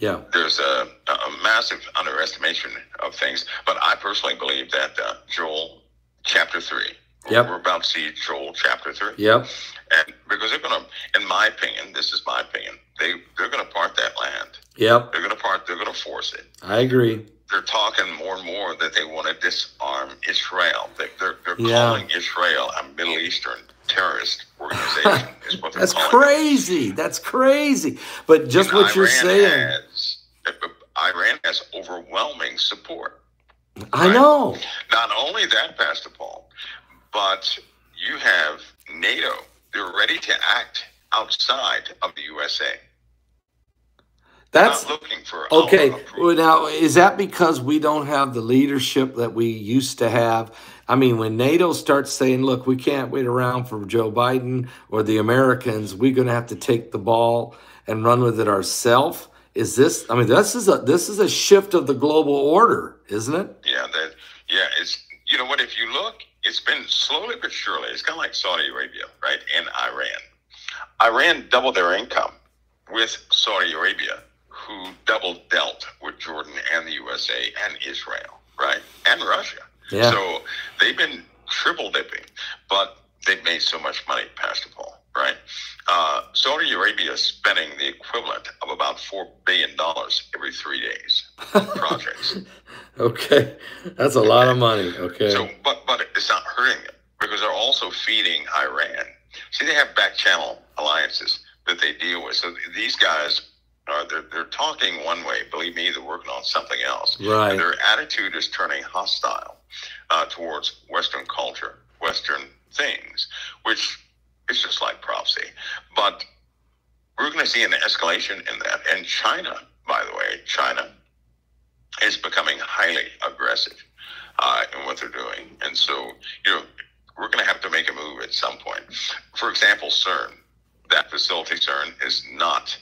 Yeah. there's a, a massive underestimation of things. But I personally believe that uh, Joel chapter three, Yep. we're about to see Joel chapter three, Yep. and because they're going to, in my opinion, this is my opinion, they they're going to part that land. Yep. They're going to part. They're going to force it. I agree. They're talking more and more that they want to disarm Israel. They, they're they're Yeah. calling Israel a Middle Eastern terrorist organization. is what they're That's calling it. crazy. That's crazy. But just And what you're Iran saying, Has, Iran has overwhelming support. I know. Not only that, Pastor Paul, but you have NATO. They're ready to act outside of the USA. That's not looking for Okay. our Well, approval. now, is that because we don't have the leadership that we used to have? I mean, when NATO starts saying, look, we can't wait around for Joe Biden or the Americans, we're going to have to take the ball and run with it ourselves. Is this, I mean, this is a this is a shift of the global order, isn't it? Yeah, that. Yeah, it's you know what? If you look, it's been slowly but surely. It's kind of like Saudi Arabia, right, and Iran. Iran doubled their income with Saudi Arabia, who double dealt with Jordan and the USA and Israel, right, and Russia. Yeah. So they've been triple dipping, but they've made so much money, Pastor Paul, right? Uh, Saudi Arabia is spending the equivalent of about $4 billion every three days on projects. Okay. That's a lot of money. Okay. So, but but it's not hurting them because they're also feeding Iran. See, they have back channel alliances that they deal with. So these guys are they're, they're talking one way. Believe me, they're working on something else. Right. And their attitude is turning hostile uh, towards Western culture, Western things, which is just like prophecy. But we're going to see an escalation in that. And China, by the way, China is becoming highly aggressive uh, in what they're doing. And so, you know, we're going to have to make a move at some point. For example, CERN, that facility CERN is not,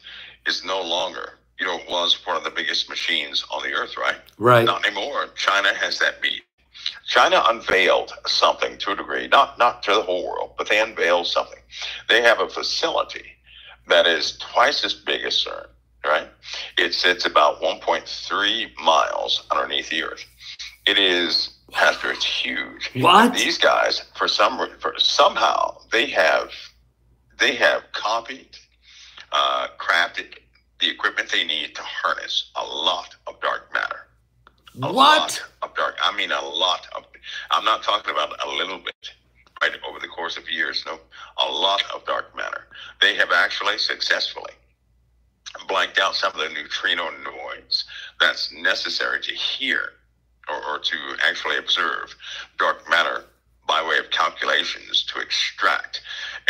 is no longer, you know, it was one of the biggest machines on the earth, right? right. Not anymore. China has that beat. China unveiled something to a degree, not not to the whole world, but they unveiled something. They have a facility that is twice as big as CERN, right? It sits about 1.3 miles underneath the earth. It is, Pastor, it's huge. What? These guys, for some, for somehow, they have, they have copied, uh, crafted the equipment they need to harness a lot of dark matter a What? lot of dark. I mean, a lot of. I'm not talking about a little bit. right, over the course of years, no, a lot of dark matter. They have actually successfully blanked out some of the neutrino noise that's necessary to hear or, or to actually observe dark matter by way of calculations to extract.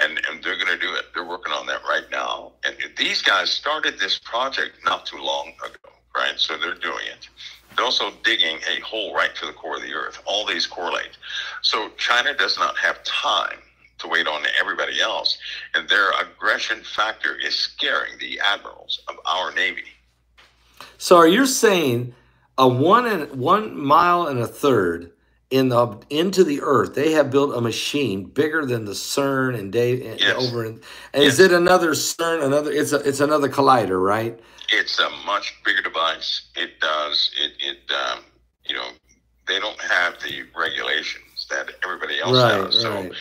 And, and they're going to do it. They're working on that right now. And these guys started this project not too long ago, right? So they're doing it. They're also digging a hole right to the core of the earth. All these correlate. So China does not have time to wait on everybody else. And their aggression factor is scaring the admirals of our Navy. So are you saying a one and one mile and a third in the into the earth? They have built a machine bigger than the CERN and Dave and Yes. over in. And is it another CERN? Another? It's a it's another collider, right? It's a much bigger device. It does, it, it um, you know, they don't have the regulations that everybody else Right, has. So right.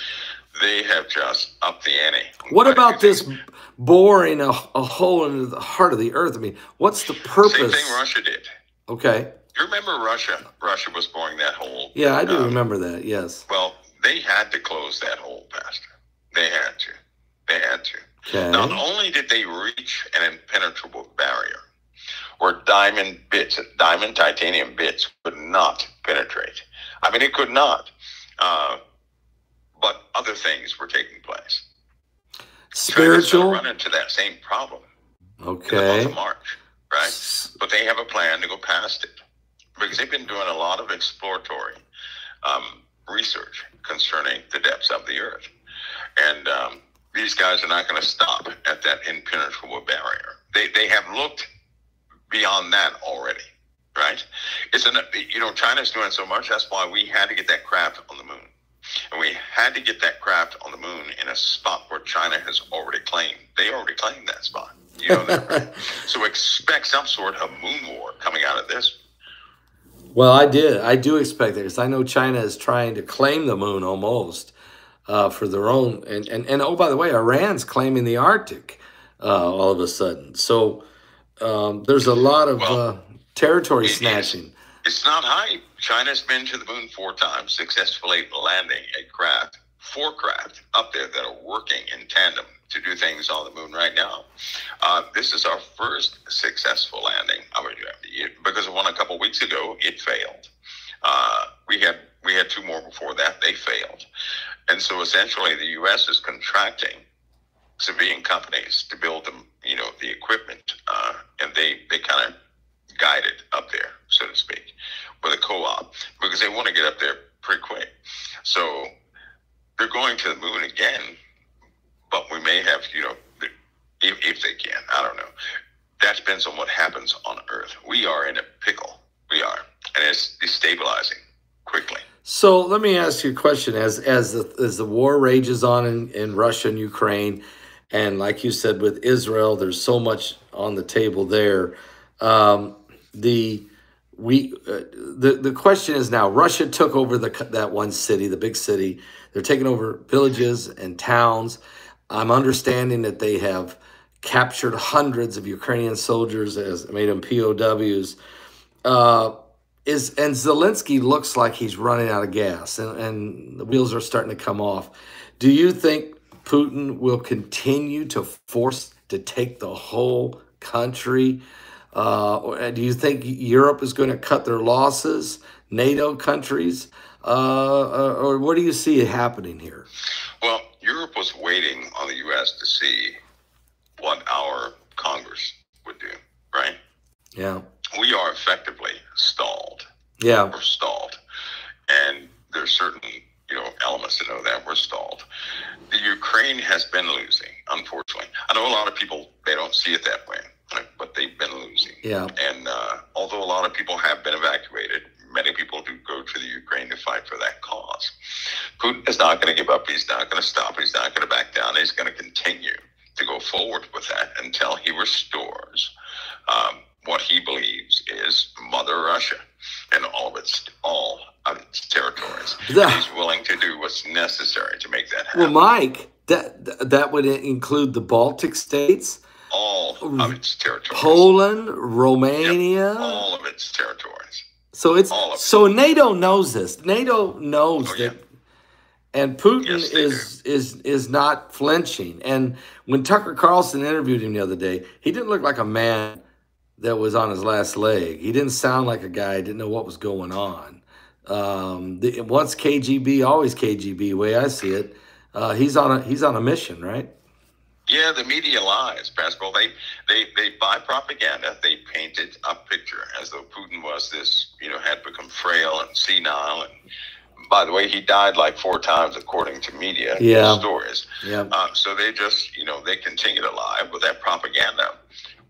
they have just upped the ante. What about this things. boring a, a hole into the heart of the earth? I mean, what's the purpose? Same thing Russia did. Okay. You remember Russia? Russia was boring that hole. Yeah, I do Um, remember that. Yes. Well, they had to close that hole, Pastor. They had to. They had to. Okay. Not only did they reach an impenetrable barrier where diamond bits, diamond titanium bits could not penetrate. I mean, it could not. Uh, but other things were taking place. Spiritual. run into that same problem in the month Okay. of March, right? But they have a plan to go past it because they've been doing a lot of exploratory um, research concerning the depths of the earth. And um, these guys are not going to stop at that impenetrable barrier. They, they have looked beyond that already, right? It's an, you know, China's doing so much. That's why we had to get that craft on the moon. And we had to get that craft on the moon in a spot where China has already claimed. They already claimed that spot. You know that, right? So expect some sort of moon war coming out of this. Well, I did. I do expect that because I know China is trying to claim the moon almost uh, for their own. And, and and oh, by the way, Iran's claiming the Arctic uh, all of a sudden. So um, there's a lot of Well, uh, territory it snatching. It's not hype. China's been to the moon four times, successfully landing a craft, four craft up there that are working in tandem to do things on the moon right now. Uh, this is our first successful landing. Because one a couple weeks ago, it failed. Uh, we had we had two more before that; they failed, and so essentially, the U.S. is contracting civilian companies to build them, you know, the equipment, uh, and they they kind of guide it up there, so to speak, with a co-op because they want to get up there pretty quick. So they're going to the moon again, but we may have, you know, if, if they can, I don't know. That depends on what happens on Earth. We are in a pickle. We are, and it's destabilizing quickly. So let me ask you a question: as as the as the war rages on in, in Russia and Ukraine, and like you said with Israel, there's so much on the table there. Um, the we uh, the the question is now: Russia took over the that one city, the big city. They're taking over villages and towns. I'm understanding that they have captured hundreds of Ukrainian soldiers as made them POWs. Uh, is and Zelensky looks like he's running out of gas and, and the wheels are starting to come off. Do you think Putin will continue to force to take the whole country? Uh, do you think Europe is going to cut their losses? NATO countries, uh, or or what do you see happening here? Well, Europe was waiting on the U.S. to see what our Congress would do, right? Yeah, We are effectively stalled. yeah, We're stalled. And there's certain, you know, elements to know that we're stalled. The Ukraine has been losing, unfortunately. I know a lot of people, they don't see it that way, but they've been losing. yeah. And uh, although a lot of people have been evacuated, many people do go to the Ukraine to fight for that cause. Putin is not going to give up. He's not going to stop. He's not going to back down. He's going to continue to go forward with that until he restores um, what he believes is Mother Russia and all of its all of its territories. And he's willing to do what's necessary to make that happen. Well, Mike, that that would include the Baltic states, all of its territories. Poland, Romania. All of its territories. So it's All of it. so NATO knows this. NATO knows Oh, yeah. that, And Putin Yes, is is is not flinching. And when Tucker Carlson interviewed him the other day, he didn't look like a man that was on his last leg. He didn't sound like a guy didn't know what was going on. Um, the, once KGB, always KGB. Way I see it, uh, he's on a he's on a mission, right? Yeah, the media lies, Pascal. They they they buy propaganda. They painted a picture as though Putin was this, you know, had become frail and senile. And by the way, he died like four times, according to media Yeah. stories. Yeah. Um, so they just, you know, they continue to lie with that propaganda,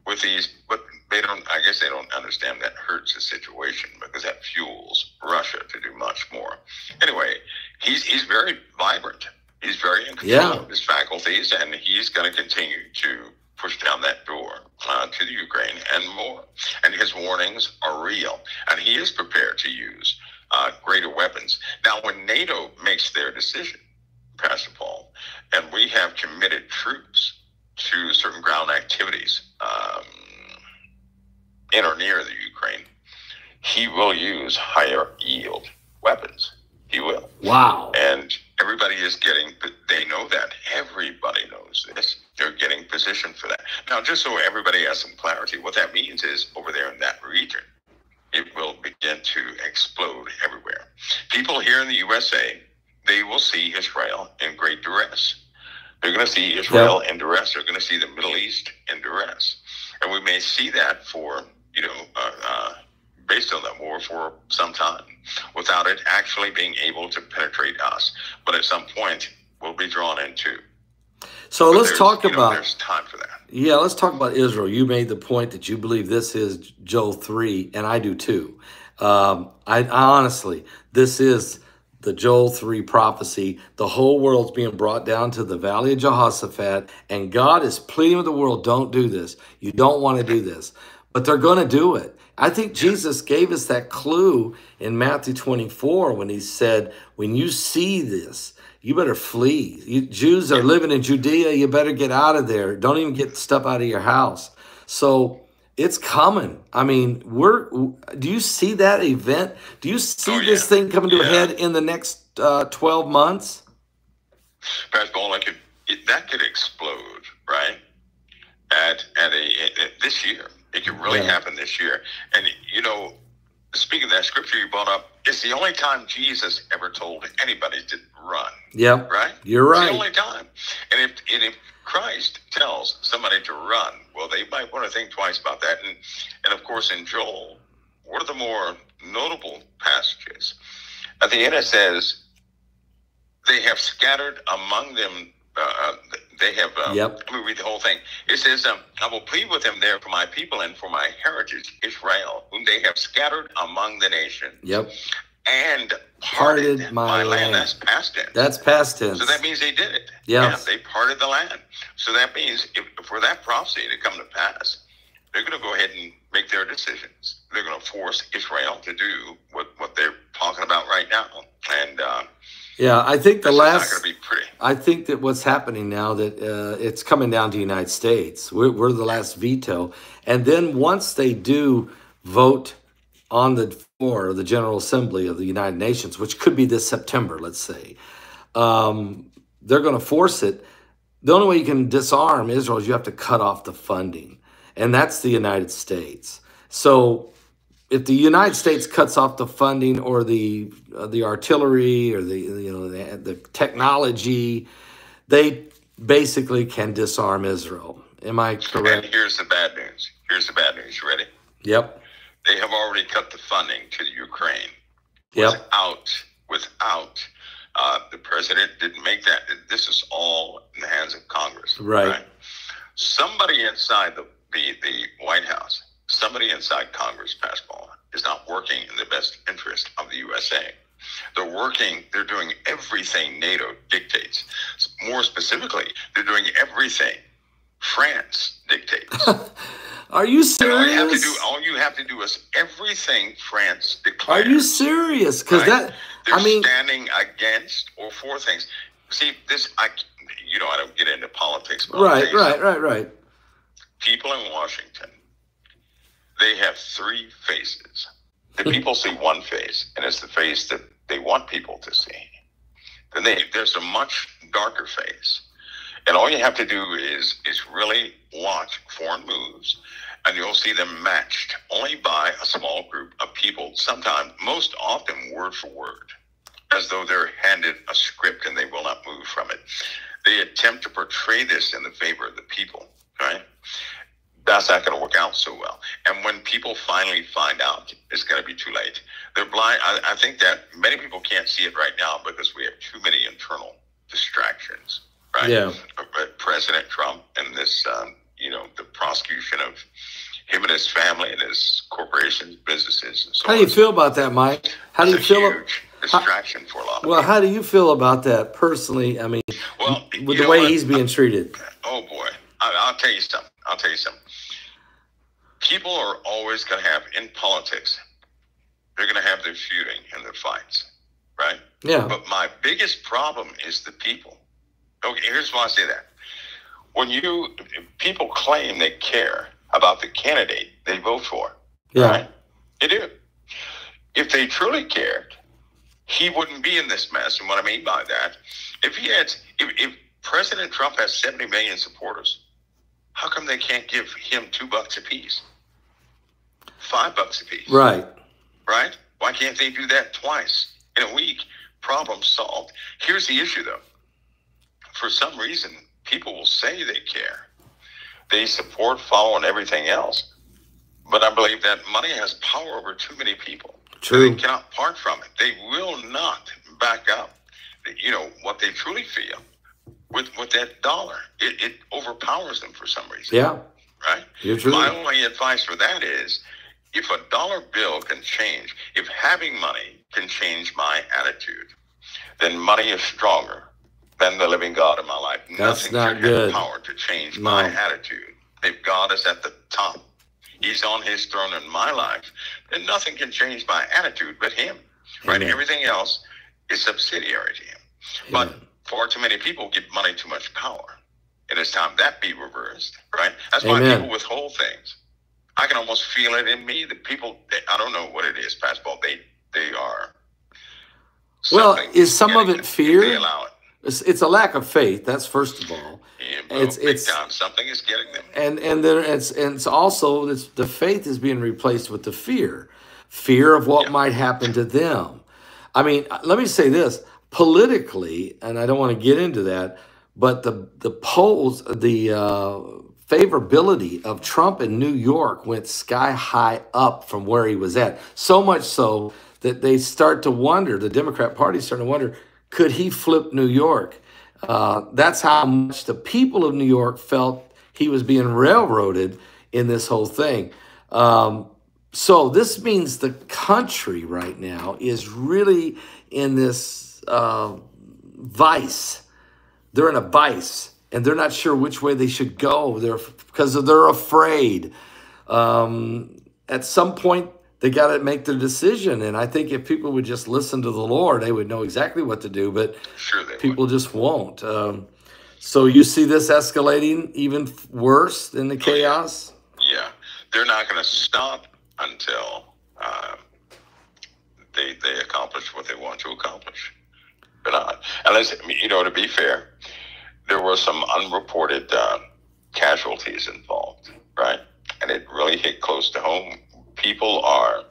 with these, but they don't. I guess they don't understand that hurts the situation because that fuels Russia to do much more. Anyway, he's he's very vibrant. He's very in control Yeah. of his faculties, and he's going to continue to push down that door uh, to the Ukraine and more. And his warnings are real, and he is prepared to use uh, greater weapons. Now, when NATO makes their decision, Pastor Paul, and we have committed troops to certain ground activities um, in or near the Ukraine, he will use higher yield weapons. He will. Wow. And everybody is getting, they know that. Everybody knows this. They're getting positioned for that. Now, just so everybody has some clarity, what that means is over there in that region, it will begin to explode everywhere. People here in the USA, they will see Israel in great duress. They're going to see Israel in duress. They're going to see the Middle East in duress. And we may see that for, you know, uh, uh, based on that war for some time without it actually being able to penetrate us. But at some point, we'll be drawn into. So But let's talk you know, about there's time for that. Yeah, let's talk about Israel. You made the point that you believe this is Joel 3, and I do too. Um, I, I honestly, this is the Joel 3 prophecy. The whole world's being brought down to the valley of Jehoshaphat, and God is pleading with the world don't do this. You don't want to do this. But they're going to do it. I think Jesus gave us that clue in Matthew 24 when he said, When you see this, you better flee. You, Jews are living in Judea. You better get out of there. Don't even get stuff out of your house. So it's coming. I mean, we're. Do you see that event? Do you see Oh, this thing coming to a head in the next uh, twelve months? Pastor Paul, it could, it, that could explode, right? At at a at, at this year, it could really Yeah. happen this year. And you know, speaking of that scripture you brought up, it's the only time Jesus ever told anybody to run, Yep, right? you're It's the right. only time. And if and if Christ tells somebody to run, well, they might want to think twice about that. And and of course, in Joel, one of the more notable passages at the end it says, "They have scattered among them." Uh, they have. Um, Yep. Let me read the whole thing. It says, um, "I will plead with them there for my people and for my heritage, Israel, whom they have scattered among the nations, Yep, and Parted parted, my land." That's past tense. that's past tense. So that means they did it. Yes. Yeah, they parted the land. So that means if, for that prophecy to come to pass, they're going to go ahead and make their decisions. They're going to force Israel to do what, what they're talking about right now. And uh, yeah, I think the this is not last. I think that what's happening now that uh, it's coming down to the United States. We're, we're the last veto, and then once they do vote on the floor of the General Assembly of the United Nations, which could be this September, let's say, um, they're going to force it. The only way you can disarm Israel is you have to cut off the funding, and that's the United States. So if the United States cuts off the funding or the uh, the artillery or the you know the, the technology, they basically can disarm Israel. Am I correct? And here's the bad news. Here's the bad news. You ready? Yep. They have already cut the funding to the Ukraine. Yep. Without, without, uh, the president didn't make that. This is all in the hands of Congress. Right. Somebody inside the, the, the White House, somebody inside Congress, Pascal, is not working in the best interest of the USA. They're working, they're doing everything NATO dictates. More specifically, they're doing everything France dictates. Are you And all you have to serious? do, all you have to do is everything France Are you serious? Because Right. that, They're I mean, standing against or for things. See, this, I, you know, I don't get into politics. but right, right, right, right. People in Washington, they have three faces. The people see one face, and it's the face that they want people to see. Then they, there's a much darker face. And all you have to do is is really watch foreign moves, and you'll see them matched only by a small group of people. Sometimes, most often, word for word, as though they're handed a script and they will not move from it. They attempt to portray this in the favor of the people. Right? That's not going to work out so well. And when people finally find out, it's going to be too late. They're blind. I, I think that many people can't see it right now because we have too many internal distractions right? Yeah. President Trump and this, um, you know, the prosecution of him and his family and his corporations, businesses, and so How do you feel about that, Mike? How do you feel? huge distraction for a lot of Well, people. how do you feel about that personally? I mean, Well, with the way what? he's being treated. Oh boy, I, I'll tell you something. I'll tell you something. People are always going to have in politics. They're going to have their feuding and their fights, right? Yeah. But my biggest problem is the people. Okay, here's why I say that. When you people claim they care about the candidate they vote for, Yeah. right? They do. If they truly cared, he wouldn't be in this mess. And what I mean by that, if he had, if, if President Trump has 70 million supporters, how come they can't give him two bucks apiece? Five bucks a piece. Right. right? Why can't they do that twice in a week? Problem solved. Here's the issue, though. For some reason, people will say they care, they support, follow, and everything else. But I believe that money has power over too many people. True. They cannot part from it. They will not back up, you know, what they truly feel with with that dollar. It, it overpowers them for some reason Yeah. right? You're true. My only advice for that is if a dollar bill can change, if having money can change my attitude, then money is stronger than the living God in my life. That's Nothing not should good. have power to change No. my attitude. If God is at the top, He's on His throne in my life, then nothing can change my attitude but Him. Right? Amen. Everything else is subsidiary to Him. Amen. But far too many people give money too much power. And it's time that be reversed, right? That's why people withhold things. I can almost feel it in me. The people, they, I don't know what it is, Pascal. They, they are. Well, is some of it fear? They allow it. It's, it's a lack of faith. That's first of all. Yeah, It's- it's, time. Something is getting them. and and there it's and it's also it's, the faith is being replaced with the fear fear of what Yeah. might happen to them i mean let me say this politically and i don't want to get into that but the the polls the uh, favorability of trump in new york went sky high up from where he was at so much so that they start to wonder the democrat party is starting to wonder could he flip new york uh, that's how much the people of New York felt he was being railroaded in this whole thing. Um, so this means the country right now is really in this uh, vice. They're in a vice, and they're not sure which way they should go. They're because they're afraid. Um, at some point, they got to make their decision, and I think if people would just listen to the Lord, they would know exactly what to do. But Sure, people just won't. Um, so you see this escalating even worse than the chaos. Yeah, they're not going to stop until uh, they they accomplish what they want to accomplish. They're not. Unless you know, to be fair, there were some unreported uh, casualties involved, right? And it really hit close to home. People are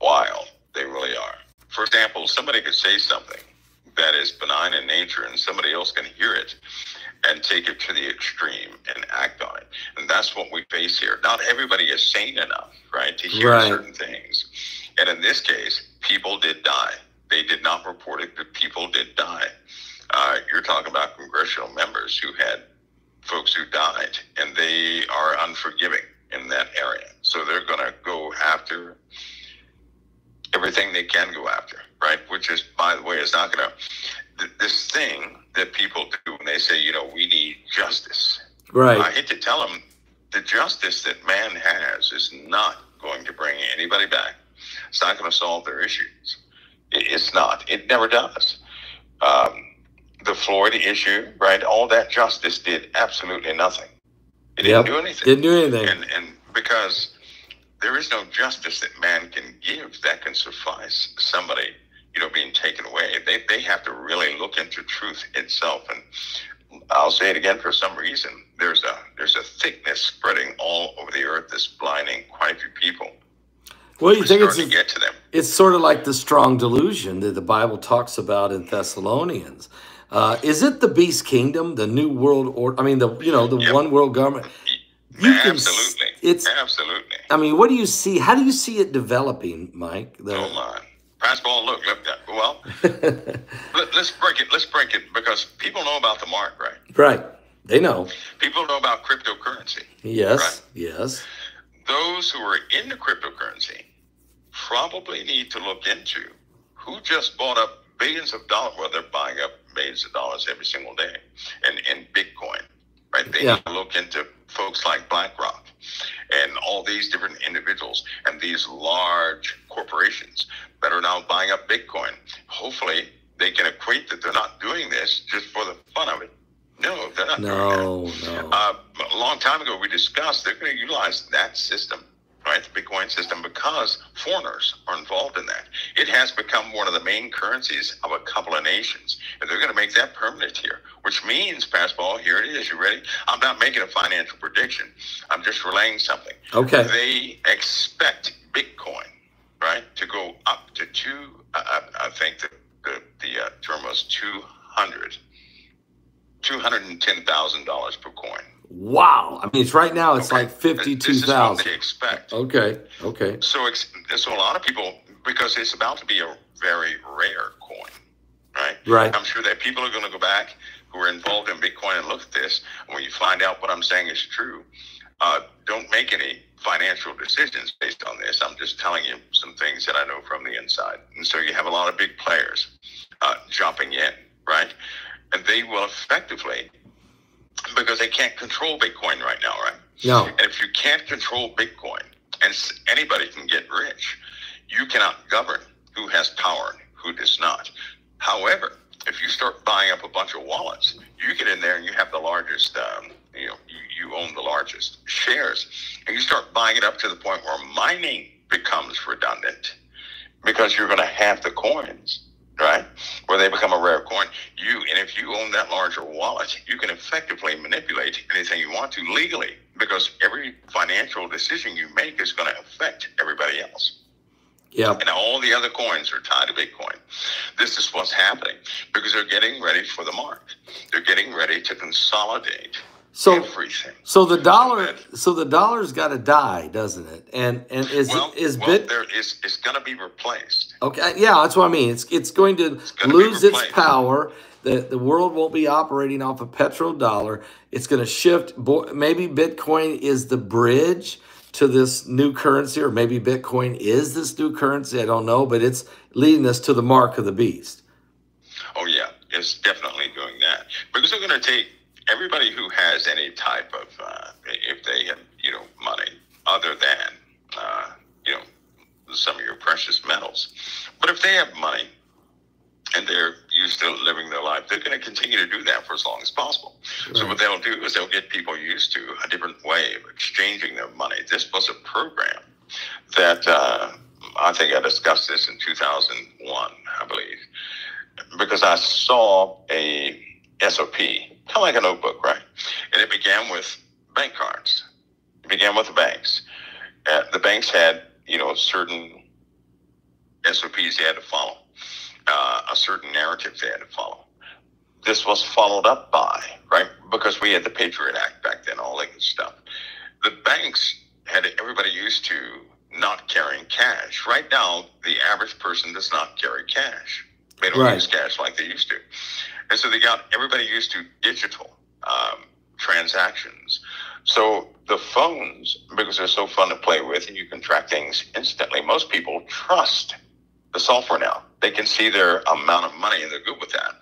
wild. They really are. For example, somebody could say something that is benign in nature, and somebody else can hear it and take it to the extreme and act on it. And that's what we face here. Not everybody is sane enough, right, to hear Right. certain things. And in this case, people did die. They did not report it, but people did die. Uh, you're talking about congressional members who had folks who died, and they are unforgiving in that area. So they're going to go after everything they can go after, right? Which is, by the way, is not going to. Th- this thing that people do when they say, you know, we need justice. Right. I hate to tell them the justice that man has is not going to bring anybody back. It's not going to solve their issues. It's not. It never does. Um, the Floyd issue, right? All that justice did absolutely nothing. It didn't Yep. do anything. Didn't do anything. And and because there is no justice that man can give that can suffice somebody you know, being taken away. They, they have to really look into truth itself. And I'll say it again for some reason. There's a there's a thickness spreading all over the earth that's blinding quite a few people. Well, you think it's to get to them. it's sort of like the strong delusion that the Bible talks about in Thessalonians. Uh, is it the beast kingdom, the new world order? I mean, the you know the Yep. one world government. You can Absolutely. it's- absolutely. I mean, what do you see? How do you see it developing, Mike? The- Oh my. Pass ball, look, look, well, let, let's break it. Let's break it because people know about the mark, right? right, they know. People know about cryptocurrency. Yes, Right. yes. Those who are into cryptocurrency probably need to look into who just bought up billions of dollars. Well, they're buying up billions of dollars every single day in, in Bitcoin, right? They Yeah. look into folks like BlackRock and all these different individuals and these large corporations that are now buying up Bitcoin. Hopefully, they can equate that they're not doing this just for the fun of it. No, they're not doing that. No, no. Uh, a long time ago, we discussed they're going to utilize that system, right, the Bitcoin system, because foreigners are involved in that. It has become one of the main currencies of a couple of nations, and they're going to make that permanent here. Which means, Passball, here it is. You ready? I'm not making a financial prediction. I'm just relaying something. Okay. They expect Bitcoin, right, to go up to two. I, I I think the the, the uh, term was two hundred. Two hundred and ten thousand dollars per coin. Wow. I mean, it's right now. It's Okay? like fifty-two This is what they expect. Okay. Okay. So, ex- so a lot of people, because it's about to be a very rare coin, right? Right. I'm sure that people are going to go back who are involved in Bitcoin and look at this. And when you find out what I'm saying is true, uh, don't make any financial decisions based on this. I'm just telling you some things that I know from the inside. And so you have a lot of big players uh, jumping in, right? And they will effectively, because they can't control Bitcoin right now, right? No. And if you can't control Bitcoin, and anybody can get rich, you cannot govern who has power and who does not. However, if you start buying up a bunch of wallets, you get in there and you have the largest, um, you know, you, you own the largest shares, and you start buying it up to the point where mining becomes redundant because you're going to have the coins right? Where they become a rare coin. You and if you own that larger wallet, you can effectively manipulate anything you want to legally because every financial decision you make is going to affect everybody else. Yeah. And all the other coins are tied to Bitcoin. This is what's happening because they're getting ready for the mark. They're getting ready to consolidate So everything. so the dollar so the dollar's got to die, doesn't it? And and is Well, is well bit there is it's going to be replaced. Okay, yeah, that's what I mean. It's it's going to gonna lose its power. The the world won't be operating off a petrodollar. It's going to shift. Maybe Bitcoin is the bridge to this new currency, or maybe Bitcoin is this new currency. I don't know, but it's leading us to the mark of the beast. Oh yeah, it's definitely doing that because they're going to take everybody who has any type of, uh, if they have you know money other than uh, you know some of your precious metals, but if they have money and they're used to living their life, they're going to continue to do that for as long as possible. So what they'll do is they'll get people used to a different way of exchanging their money. This was a program that uh, I think I discussed this in 2001, I believe because I saw a SOP, kind of like a notebook, right? And it began with bank cards. It began with the banks. Uh, the banks had, you know, certain SOPs they had to follow, uh, a certain narrative they had to follow. This was followed up by, right? Because we had the Patriot Act back then, all that good stuff. The banks had everybody used to not carrying cash. Right now, the average person does not carry cash. They don't Right. use cash like they used to. And so they got everybody used to digital um, transactions. So the phones, because they're so fun to play with and you can track things instantly, most people trust the software now. They can see their amount of money and they're good with that.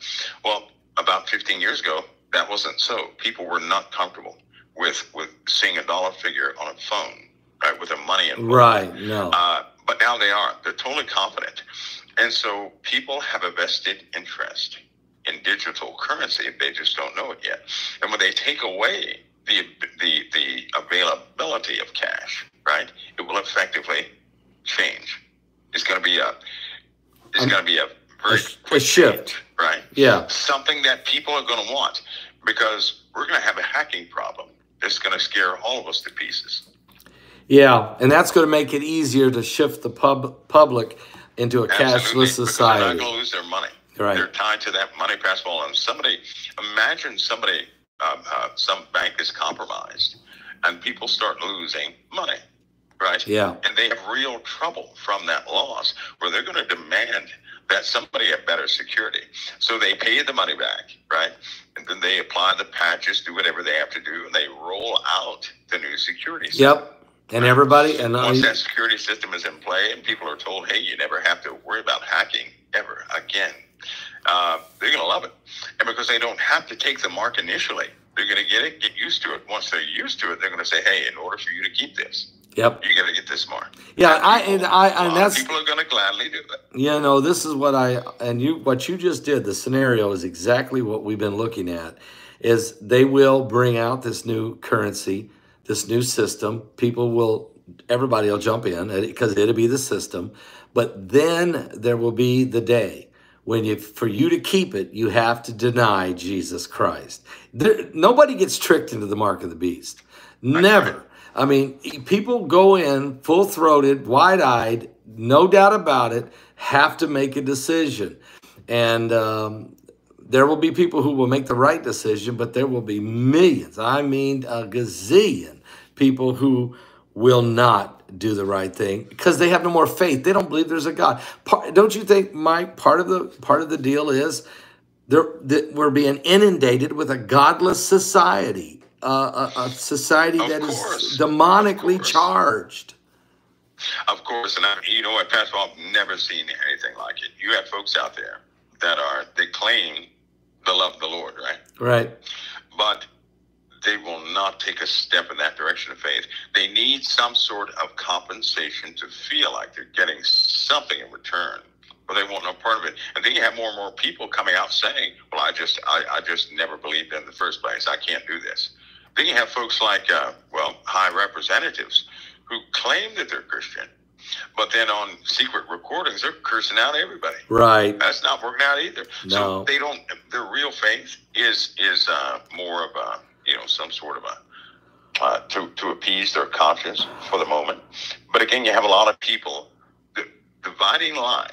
Well, about 15 years ago, that wasn't so. People were not comfortable with with seeing a dollar figure on a phone, right, with their money involved. Right? No. Uh, but now they are. They're totally confident. And so people have a vested interest in digital currency. They just don't know it yet. And when they take away the, the, the availability of cash, right, it will effectively change. It's going to be a, it's Um, going to be a very a quick shift. change, right? Yeah. Something that people are going to want because we're going to have a hacking problem that's going to scare all of us to pieces. Yeah, and that's going to make it easier to shift the pub, public into a Absolutely, cashless because They're not society. going to lose their money. Right. They're tied to that money pass ball. And somebody, imagine somebody, um, uh, some bank is compromised and people start losing money, right? Yeah. And they have real trouble from that loss where they're going to demand that somebody have better security. So they pay the money back, right? And then they apply the patches, do whatever they have to do, and they roll out the new security system. Yep. And everybody, and Once that security system is in play and people are told, hey, you never have to worry about hacking ever again, uh, they're going to love it. And because they don't have to take the mark initially, they're going to get it, get used to it. Once they're used to it, they're going to say, hey, in order for you to keep this, yep. you got to get this mark. Yeah, I and I and that's people are going to gladly do it. Yeah, no, this is what I and you what you just did. The scenario is exactly what we've been looking at. Is they will bring out this new currency, this new system. People will, everybody will jump in because it'll be the system. But then there will be the day when you, for you to keep it, you have to deny Jesus Christ. There, nobody gets tricked into the mark of the beast. Never. I mean, people go in full throated, wide eyed, no doubt about it, have to make a decision. And um, there will be people who will make the right decision, but there will be millions, I mean, a gazillion people who will not do the right thing because they have no more faith. They don't believe there's a God. Part, don't you think, Mike? Part of the part of the deal is there that we're being inundated with a godless society, uh, a, a society Of that is course. demonically Of charged. Of course, and I, you know what, Pastor, I've never seen anything like it. You have folks out there that are, they claim the love of the Lord, right? Right. but they will not take a step in that direction of faith. They need some sort of compensation to feel like they're getting something in return, but they want no part of it. And then you have more and more people coming out saying, "Well, I just, I, I just never believed in the first place. I can't do this." Then you have folks like, uh, well, high representatives who claim that they're Christian, but then on secret recordings they're cursing out everybody Right. that's not working out either. No. So they don't. Their real faith is is uh, more of a you know some sort of a uh, to to appease their conscience for the moment. But again, you have a lot of people. The dividing line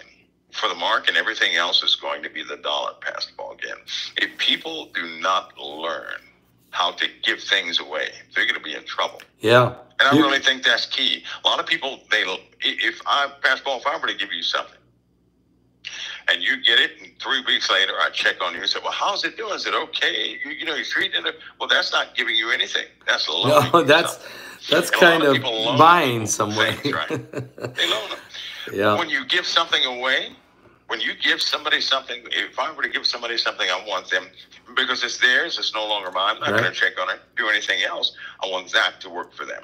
for the mark and everything else is going to be the dollar passed ball again. If people do not learn how to give things away, they're going to be in trouble. Yeah. And I really think that's key. A lot of people, they if I pass ball, if I were to give you something, and you get it, and three weeks later I check on you and say, "Well, how's it doing? Is it okay? You, you know, you're treating it. Well, that's not giving you anything. That's loaning No, that's that's And kind of of buying some way. things, right? They loan them. yeah. When you give something away, when you give somebody something, if I were to give somebody something, I want them because it's theirs. It's no longer mine. I'm not Right. going to check on it, do anything else. I want that to work for them.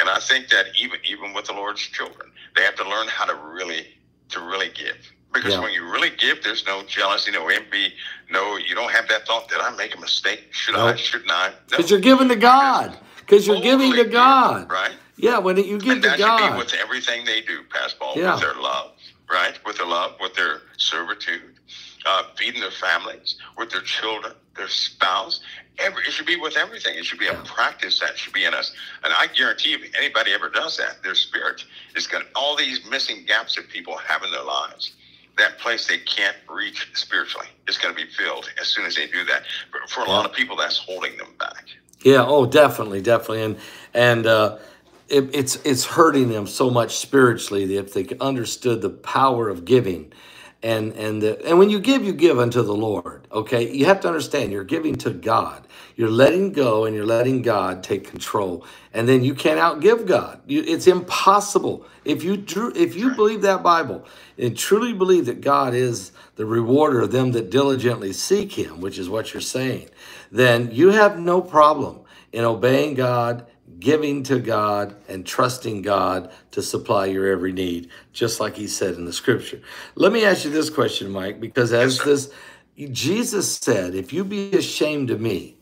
And I think that even even with the Lord's children, they have to learn how to really to really give. Because Yeah. when you really give, there's no jealousy, no envy, no. You don't have that thought. Did I make a mistake? Should I? Shouldn't I? No. Because you're giving to God. Because you're giving to Totally God. right? Yeah, when you give and to that should be God. with everything they do, pass ball, Yeah. with their love, right? With their love, with their servitude, uh, feeding their families, with their children, their spouse. Every, it should be with everything. It should be Yeah. a practice that should be in us. And I guarantee if anybody ever does that, their spirit is going to, all these missing gaps that people have in their lives, that place they can't reach spiritually is going to be filled as soon as they do that. But for a lot of people, that's holding them back. Yeah. Oh, definitely, definitely, and and uh, it, it's it's hurting them so much spiritually that if they understood the power of giving, and and the, and when you give, you give unto the Lord. Okay, you have to understand you're giving to God. You're letting go, and you're letting God take control, and then you can't outgive God. You, it's impossible if you drew, if you believe that Bible and truly believe that God is the rewarder of them that diligently seek Him, which is what you're saying, then you have no problem in obeying God, giving to God, and trusting God to supply your every need, just like He said in the Scripture. Let me ask you this question, Mike, because as this Jesus said, "If you be ashamed of me."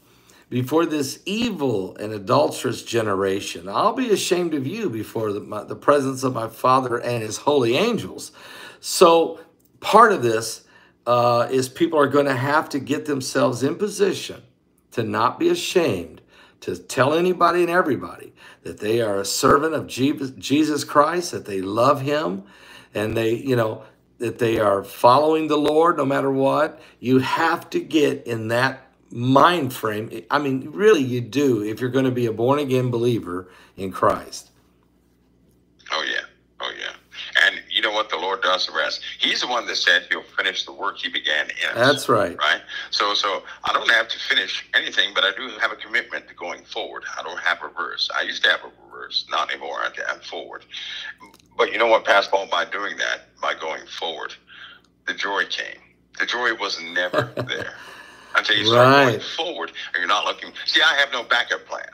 before this evil and adulterous generation. I'll be ashamed of you before the, my, the presence of my Father and his holy angels. So, part of this, uh, is people are going to have to get themselves in position to not be ashamed to tell anybody and everybody that they are a servant of Jesus Christ, that they love Him, and they, you know, that they are following the Lord no matter what. You have to get in that mind frame. I mean, really, you do if you're going to be a born again believer in Christ. Oh yeah. And you know what? The Lord does the rest. He's the one that said He'll finish the work He began in. That's right. Right. So, so I don't have to finish anything, but I do have a commitment to going forward. I don't have reverse. I used to have a reverse, not anymore. I have forward. But you know what, Pastor Paul? By doing that, by going forward, the joy came. The joy was never there until you start Right. going forward and you're not looking. See, I have no backup plan.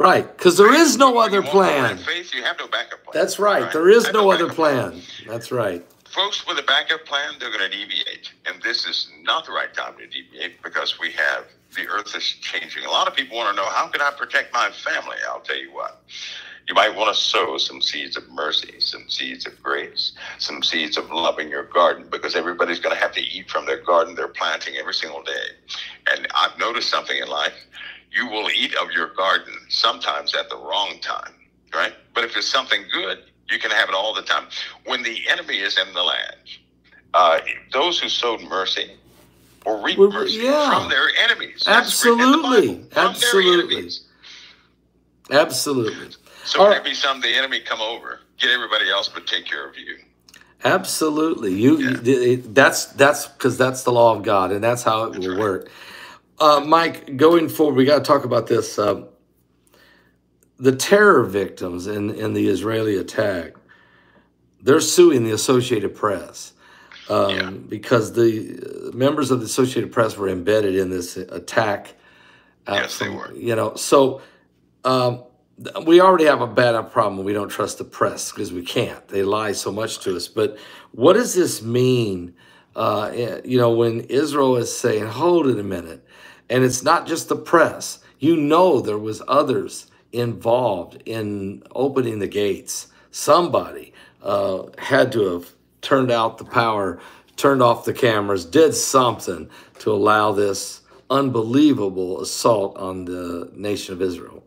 Right, because there is no other you walk forward plan. Faith, you have no backup plan. That's right. Right. There is have no other plan. plan. That's right. folks with a backup plan, they're going to deviate. And this is not the right time to deviate because we have the earth is changing. A lot of people want to know how can I protect my family? I'll tell you what. You might want to sow some seeds of mercy, some seeds of grace, some seeds of love in your garden because everybody's going to have to eat from their garden they're planting every single day. And I've noticed something in life. You will eat of your garden sometimes at the wrong time, right? But if it's something good, you can have it all the time. When the enemy is in the land, uh, those who sowed mercy will reap Well, mercy yeah. from their enemies. That's in the Absolutely. Bible, Absolutely. Absolutely. So right. it some the enemy come over, get everybody else, but take care of you. Absolutely. You, you that's that's because that's the law of God, and that's how it will work. Uh, Mike, going forward, we got to talk about this. Um, the terror victims in in the Israeli attack, they're suing the Associated Press um, Yeah. because the uh, members of the Associated Press were embedded in this attack. uh, Yes, they were. You know, so um, we already have a bad enough problem. We don't trust the press because we can't. They lie so much to us. But what does this mean? Uh, eh, you know, when Israel is saying, "Hold it a minute," and it's not just the press. You know, there was others involved in opening the gates. Somebody uh, had to have turned out the power, turned off the cameras, did something to allow this unbelievable assault on the nation of Israel.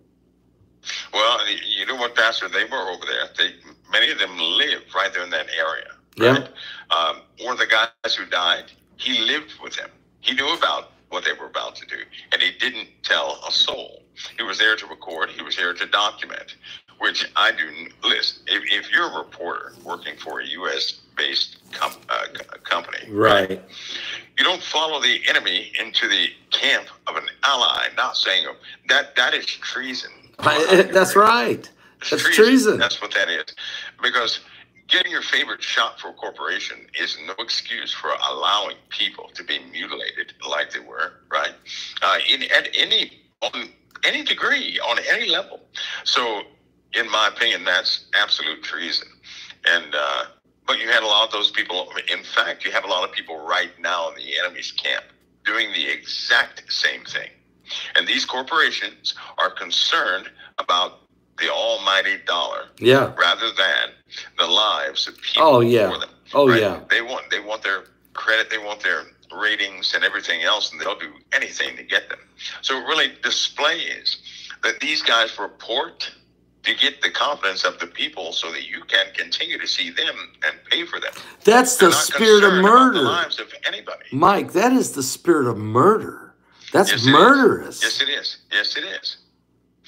Well, you know what, Pastor? They were over there. They many of them lived right there in that area. Yeah. Um, one of the guys who died, he lived with them. He knew about what they were about to do, and he didn't tell a soul. He was there to record. He was there to document, which I do. Listen, if, if you're a reporter working for a U.S. based com- uh, company, Right. you don't follow the enemy into the camp of an ally, not saying that that is treason. That's right. It's That's treason. That's what that is. Because getting your favorite shot for a corporation is no excuse for allowing people to be mutilated like they were, right? Uh, in at any on any degree, on any level. So, in my opinion, that's absolute treason. And uh, but you had a lot of those people. In fact, you have a lot of people right now in the enemy's camp doing the exact same thing. And these corporations are concerned about the almighty dollar Yeah. rather than the lives of people Oh, yeah. for them. Oh, right? yeah. They want they want their credit, they want their ratings and everything else, and they'll do anything to get them. So it really displays that these guys report to get the confidence of the people so that you can continue to see them and pay for them. That's They're the spirit of murder. lives of anybody. Mike, that is the spirit of murder. That's Yes, murderous. Yes, it is. Yes, it is.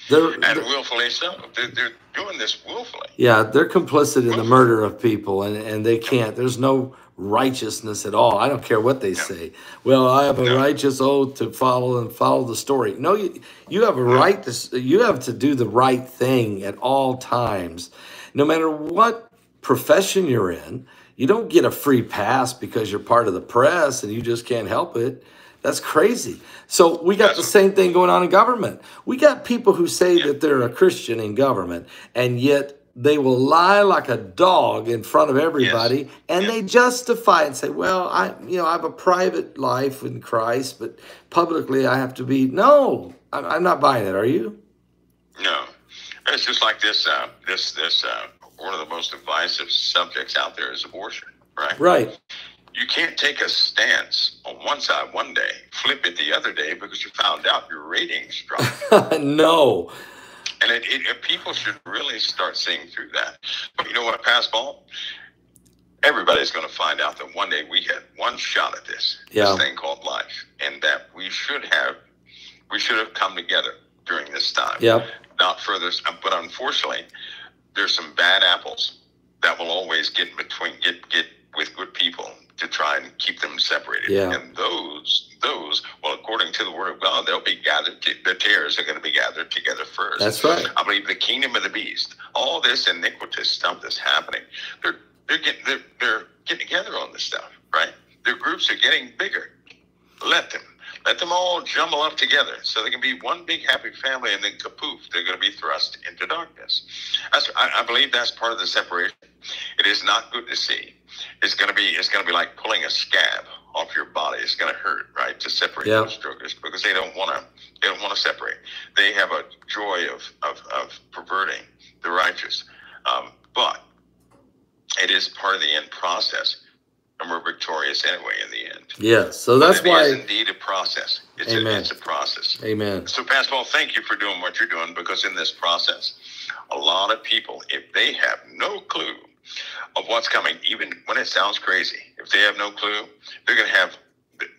They're, And they're- willfully so. They're, they're doing this willfully. yeah, they're complicit in the murder of people, and, and they can't. There's no righteousness at all. I don't care what they say. Well, I have a No. righteous oath to follow and follow the story. No, you, you have a right to you have to do the right thing at all times, no matter what profession you're in. You don't get a free pass because you're part of the press and you just can't help it. That's crazy. So we got the same thing going on in government. We got people who say that they're a Christian in government, and yet they will lie like a dog in front of everybody, and Yeah. they justify and say, "Well, I, you know, I have a private life in Christ, but publicly I have to be." No, I'm, I'm not buying it. Are you? No, it's just like this. Uh, this this uh, one of the most divisive subjects out there is abortion, right? Right. You can't take a stance on one side one day, flip it the other day because you found out your ratings dropped. no. and it, it, it- people should really start seeing through that. But you know what, Pastor Paul? Everybody's going to find out that one day we had one shot at this, Yeah. this thing called life, and that we should have, we should have come together during this time. Yep. Not further, but unfortunately, there's some bad apples that will always get in between, get get with good people to try and keep them separated. Yeah. And those, those, well, according to the word of God, they'll be gathered. To, the tares are going to be gathered together first. That's right. I believe the kingdom of the beast, all this iniquitous stuff that's happening, they're they're getting they're, they're getting together on this stuff, right? Their groups are getting bigger. Let them. Let them all jumble up together so they can be one big happy family and then kapoof, they're going to be thrust into darkness. That's, I, I believe that's part of the separation. It is not good to see. It's going to be it's going to be like pulling a scab off your body. It's going to hurt, right, to separate Yeah. those strokers because they don't want to they don't want to separate. They have a joy of of, of perverting the righteous, um, but it is part of the end process, and we're victorious anyway in the end. Yes. So that's why It is indeed a process. It's Amen. a, it's a process. Amen. So, Pastor Paul, thank you for doing what you're doing because in this process, a lot of people, if they have no clue of what's coming, even when it sounds crazy, if they have no clue, they're going to have,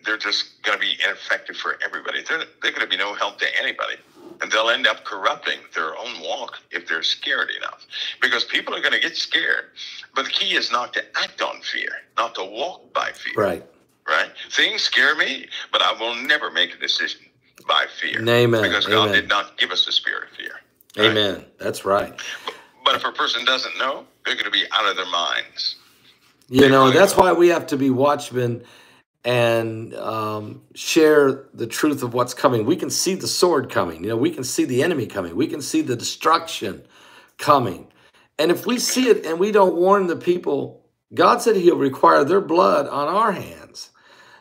they're just going to be ineffective for everybody. They're, they're going to be no help to anybody. And they'll end up corrupting their own walk if they're scared enough. Because people are going to get scared. But the key is not to act on fear, not to walk by fear Right. right? Things scare me, but I will never make a decision by fear. Amen. Because God Amen. did not give us a spirit of fear. right? Amen. That's right. But if a person doesn't know, they're going to be out of their minds. You know, that's why we have to be watchmen and um, share the truth of what's coming. We can see the sword coming. You know, we can see the enemy coming. We can see the destruction coming. And if we see it and we don't warn the people, God said He'll require their blood on our hands.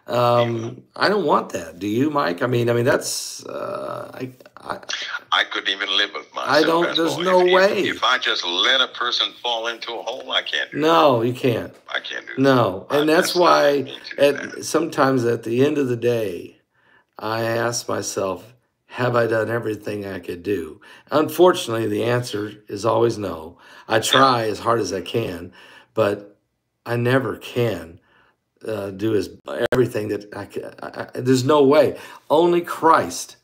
Um, I don't want that. Do you, Mike? I mean, I mean that's uh, I, I, I couldn't even live with myself. I don't- there's no if, if- way. If, I just let a person fall into a hole, I can't do no, you can't. I can't do that. No, and I- that's not why do that. sometimes at the end of the day, I ask myself, have I done everything I could do? Unfortunately, the answer is always no. I try as hard as I can, but I never can uh, do as everything that I can. I, I, there's no way. Only Christ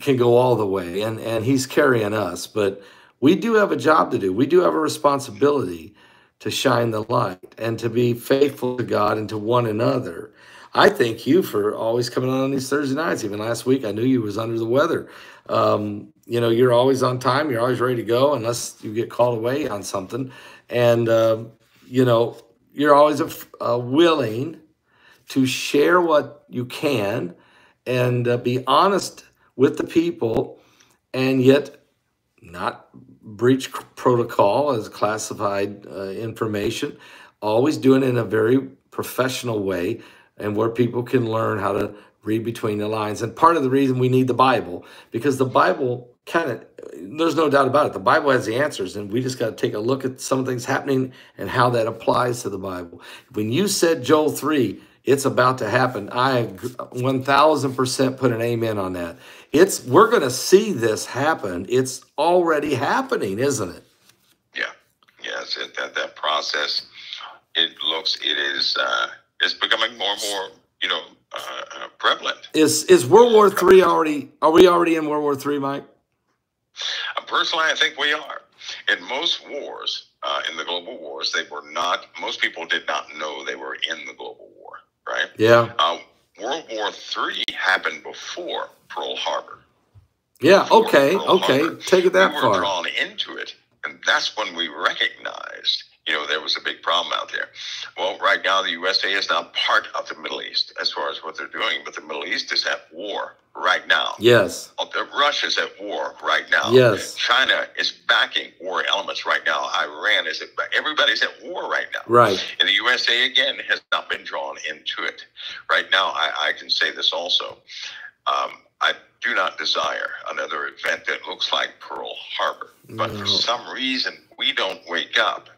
can go all the way, and and He's carrying us. But we do have a job to do. We do have a responsibility to shine the light and to be faithful to God and to one another. I thank you for always coming on these Thursday nights. Even last week, I knew you was under the weather. Um, you know, you're always on time. You're always ready to go, unless you get called away on something. And uh, you know, you're always uh, willing to share what you can and uh, be honest with the people, and yet not breach protocol as classified uh, information. Always doing it in a very professional way and where people can learn how to read between the lines. And part of the reason we need the Bible, because the Bible kind of, there's no doubt about it, the Bible has the answers, and we just got to take a look at some things happening and how that applies to the Bible. When you said Joel 3, it's about to happen. I 1000% put an amen on that. It's we're going to see this happen. It's already happening, isn't it? Yeah, yes, it, that that process. It looks it is uh, it's becoming more and more you know uh, uh, prevalent. Is is World War Three already? Are we already in World War Three, Mike? Uh, personally, I think we are. In most wars, uh, in the global wars, they were not. Most people did not know they were in the global war, right? Yeah, Uh, World War Three happened before Pearl Harbor. yeah. Before Okay, Pearl okay. Harbor. Take it that we were far. drawn into it, and that's when we recognized, you know, there was a big problem out there. Well, right now the USA is not part of the Middle East as far as what they're doing, but the Middle East is at war right now. Yes, Uh, Russia's at war right now. Yes. China is backing war elements right now. Iran is at everybody's at war right now. right. And the USA again has not been drawn into it. Right now, I, I can say this also. Um, I do not desire another event that looks like Pearl Harbor. But No. for some reason, we don't wake up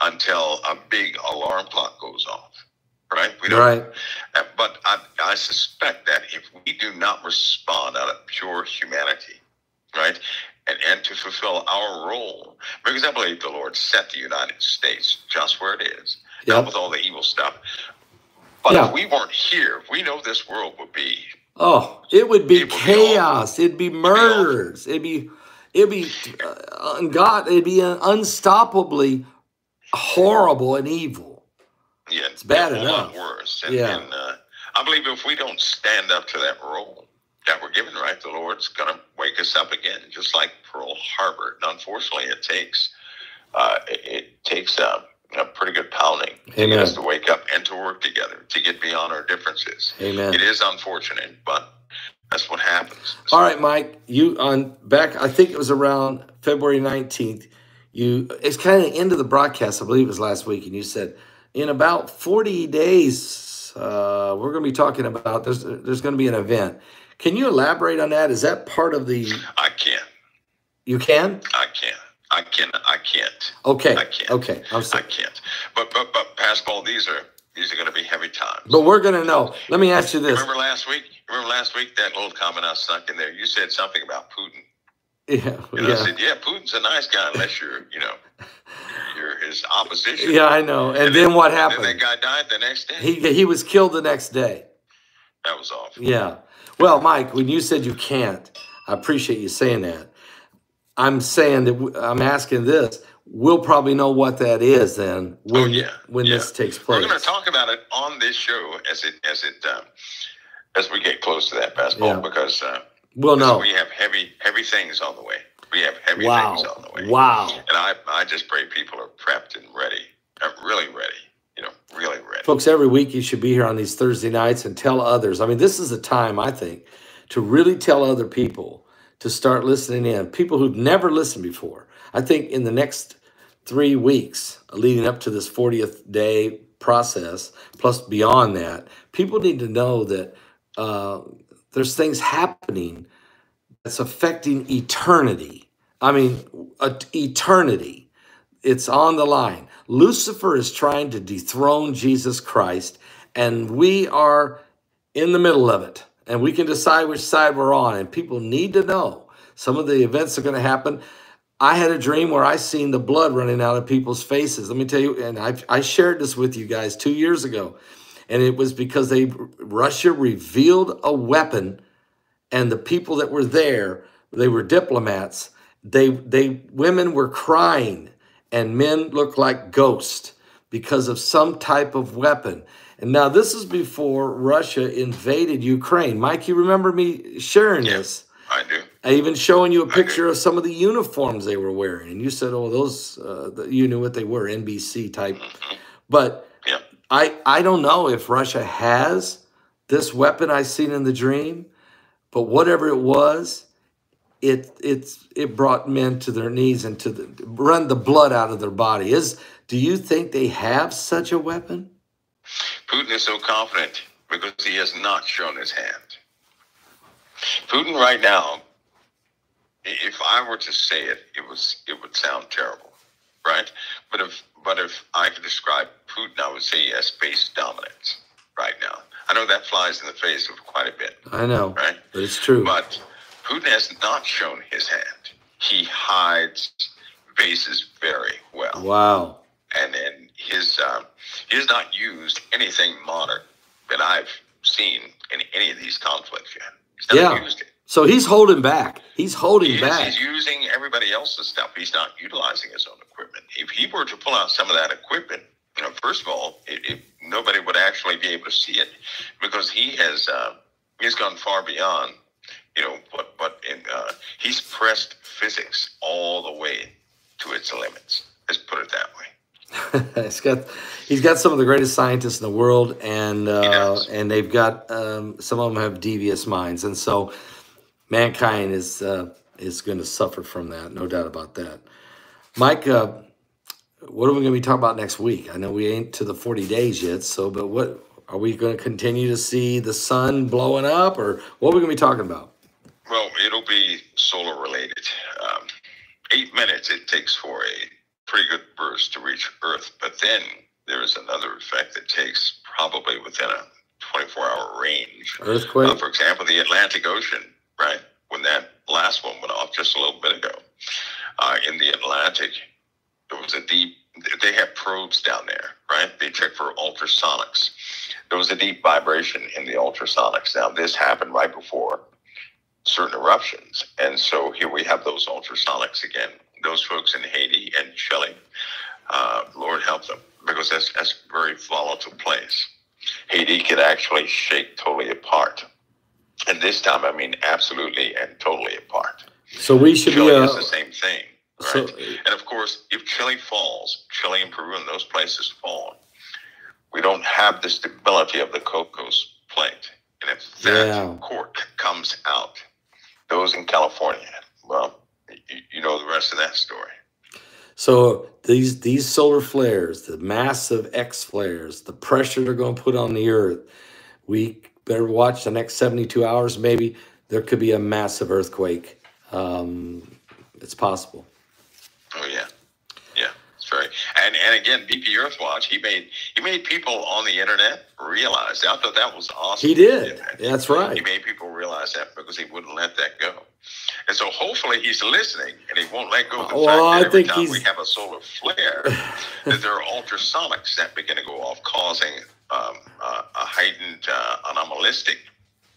until a big alarm clock goes off. right? We don't. Right. Uh, But I, I suspect that if we do not respond out of pure humanity, right, and, and to fulfill our role, because I believe the Lord set the United States just where it is, not with all the evil stuff. But Yeah. if we weren't here, we know this world would be Oh, it would be It would be chaos. It'd be murders. It'd be, it'd be, uh, God. It'd be unstoppably horrible and evil. Yeah, It's bad enough. worse. And, Yeah. and uh, I believe if we don't stand up to that role that we're given, right, the Lord's going to wake us up again, just like Pearl Harbor. And unfortunately, it takes uh, it, it takes a, a pretty good pounding to Amen. get us to wake up and to work together to get beyond our differences. Amen. It is unfortunate, but that's what happens. All right, Mike. You on back? I think it was around February nineteenth. You it's kind of into the broadcast. I believe it was last week, and you said in about forty days uh, we're going to be talking about there's there's going to be an event. Can you elaborate on that? Is that part of the? I can't. You can. I can't. I can. I can't. Okay. I can't. Okay. I'm sorry. I can't. But but but Pastor Paul, these are these are going to be heavy times. But we're going to know. Let me ask you this. Remember last week? Remember last week that little comment I snuck in there? You said something about Putin. Yeah. And I said, "Yeah, Putin's a nice guy unless you're, you know, you're his opposition." Yeah, I know. And then what And then happened? that guy died the next day. He he was killed the next day. that was awful. Yeah. Well, Mike, when you said you can't, I appreciate you saying that. I'm saying that I'm asking this. We'll probably know what that is then when Oh, yeah, when yeah. this takes place. We're going to talk about it on this show as it as it um, as we get close to that basketball Yeah. because uh, we'll know. we have heavy heavy things on the way. We have heavy Wow. things on the way. Wow. And I I just pray people are prepped and ready, uh, really ready. You know, really ready. Folks, every week you should be here on these Thursday nights and tell others. I mean, this is a time, I think, to really tell other people to start listening in, people who've never listened before. I think in the next three weeks leading up to this 40th day process, plus beyond that, people need to know that uh, there's things happening that's affecting eternity. I mean, eternity it's on the line. Lucifer is trying to dethrone Jesus Christ, and we are in the middle of it. And we can decide which side we're on. And people need to know some of the events are going to happen. I had a dream where I seen the blood running out of people's faces. Let me tell you, and I, I shared this with you guys two years ago, and it was because they Russia revealed a weapon, and the people that were there, they were diplomats. They they women were crying, and men looked like ghosts because of some type of weapon. And now this is before Russia invaded Ukraine. Mike, you remember me sharing Yeah. this? I do. I even showing you a picture of some of the uniforms they were wearing, and you said, "Oh, those uh, you knew what they were, NBC type." But Yeah. I I don't know if Russia has this weapon I seen in the dream, but whatever it was, it it's it brought men to their knees and to the, run the blood out of their body. Is do you think they have such a weapon? Putin is so confident because he has not shown his hand. Putin right now, if I were to say it, it was it would sound terrible, right? But if but if I could describe Putin, I would say he has space dominance right now. I know that flies in the face of quite a bit, I know, right? but it's true. But Putin has not shown his hand. He hides bases very well wow. and then his um, he has not used anything modern that I've seen in any of these conflicts yet. He's not Yeah. used it. So he's holding back. He's holding He back. he's using everybody else's stuff. He's not utilizing his own equipment. If he were to pull out some of that equipment, you know, first of all, it, it, nobody would actually be able to see it because he has uh, he's gone far beyond, you know, what what in, uh, he's pressed physics all the way to its limits. Let's put it that way. he's got he's got some of the greatest scientists in the world, and uh, and they've got um, some of them have devious minds, and so mankind is uh, is going to suffer from that, no doubt about that. Mike, uh, what are we going to be talking about next week? I know we ain't to the forty days yet, so but what are we going to continue to see the sun blowing up, or what are we going to be talking about? Well, it'll be solar related. Um, eight minutes it takes for a pretty good burst to reach Earth, but then there is another effect that takes probably within a 24 hour range. Earthquake. Uh, for example, the Atlantic Ocean, right? When that last one went off just a little bit ago, uh, in the Atlantic, there was a deep, they have probes down there, right? They check for ultrasonics. There was a deep vibration in the ultrasonics. Now, this happened right before certain eruptions. And so here we have those ultrasonics again. Those folks in Haiti and Chile, uh, Lord help them, because that's, that's a very volatile place. Haiti could actually shake totally apart. And this time, I mean, absolutely and totally apart. so we should be Chile uh, is the same thing, right? so and of course, if Chile falls, Chile and Peru and those places fall, we don't have the stability of the Cocos plate. And if that Yeah. cork comes out, those in California, well, you, you know the rest of that story. So these these solar flares, the massive X flares, the pressure they're going to put on the Earth, we better watch the next seventy two hours. Maybe there could be a massive earthquake. Um, it's possible. Oh yeah, yeah, it's very. And and again, BP Earthwatch, he made he made people on the internet realize. I thought that was awesome. He did. that. That's right. He made people realize that because he wouldn't let that go. And so hopefully he's listening and he won't let go of the Well, fact I that every think time he's- we have a solar flare, that there are ultrasonics that begin to go off, causing um, uh, a heightened uh, anomalistic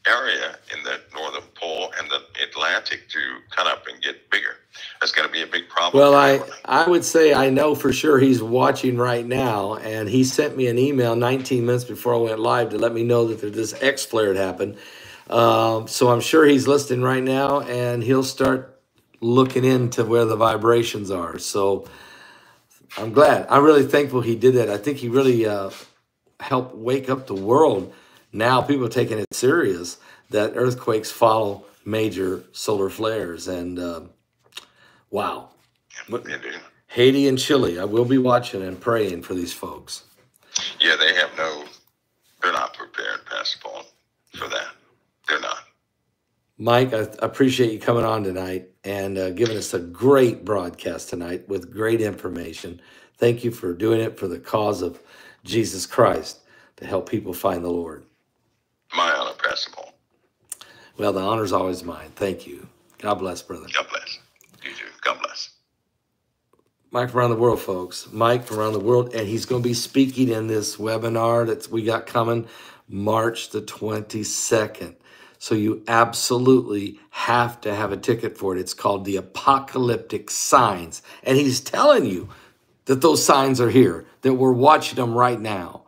area in the northern pole and the Atlantic to cut up and get bigger. That's going to be a big problem. Well, I. I would say I know for sure he's watching right now, and he sent me an email 19 minutes before I went live to let me know that this X flare had happened. Um, so I'm sure he's listening right now, and he'll start looking into where the vibrations are. So I'm glad. I'm really thankful he did that. I think he really uh, helped wake up the world. Now people are taking it serious that earthquakes follow major solar flares, and uh, wow. What-. Haiti and Chile. I will be watching and praying for these folks. Yeah, they have no, they're not prepared, Pastor Paul, for that. They're not. Mike, I appreciate you coming on tonight and uh, giving us a great broadcast tonight with great information. Thank you for doing it for the cause of Jesus Christ to help people find the Lord. My honor, Pastor Paul. Well, the honor's always mine. Thank you. God bless, brother. God bless. You too. God bless. Mike from around the world, folks. Mike from around the world, and he's going to be speaking in this webinar that we got coming March the 22nd. So you absolutely have to have a ticket for it. It's called the Apocalyptic Signs. And he's telling you that those signs are here, that we're watching them right now,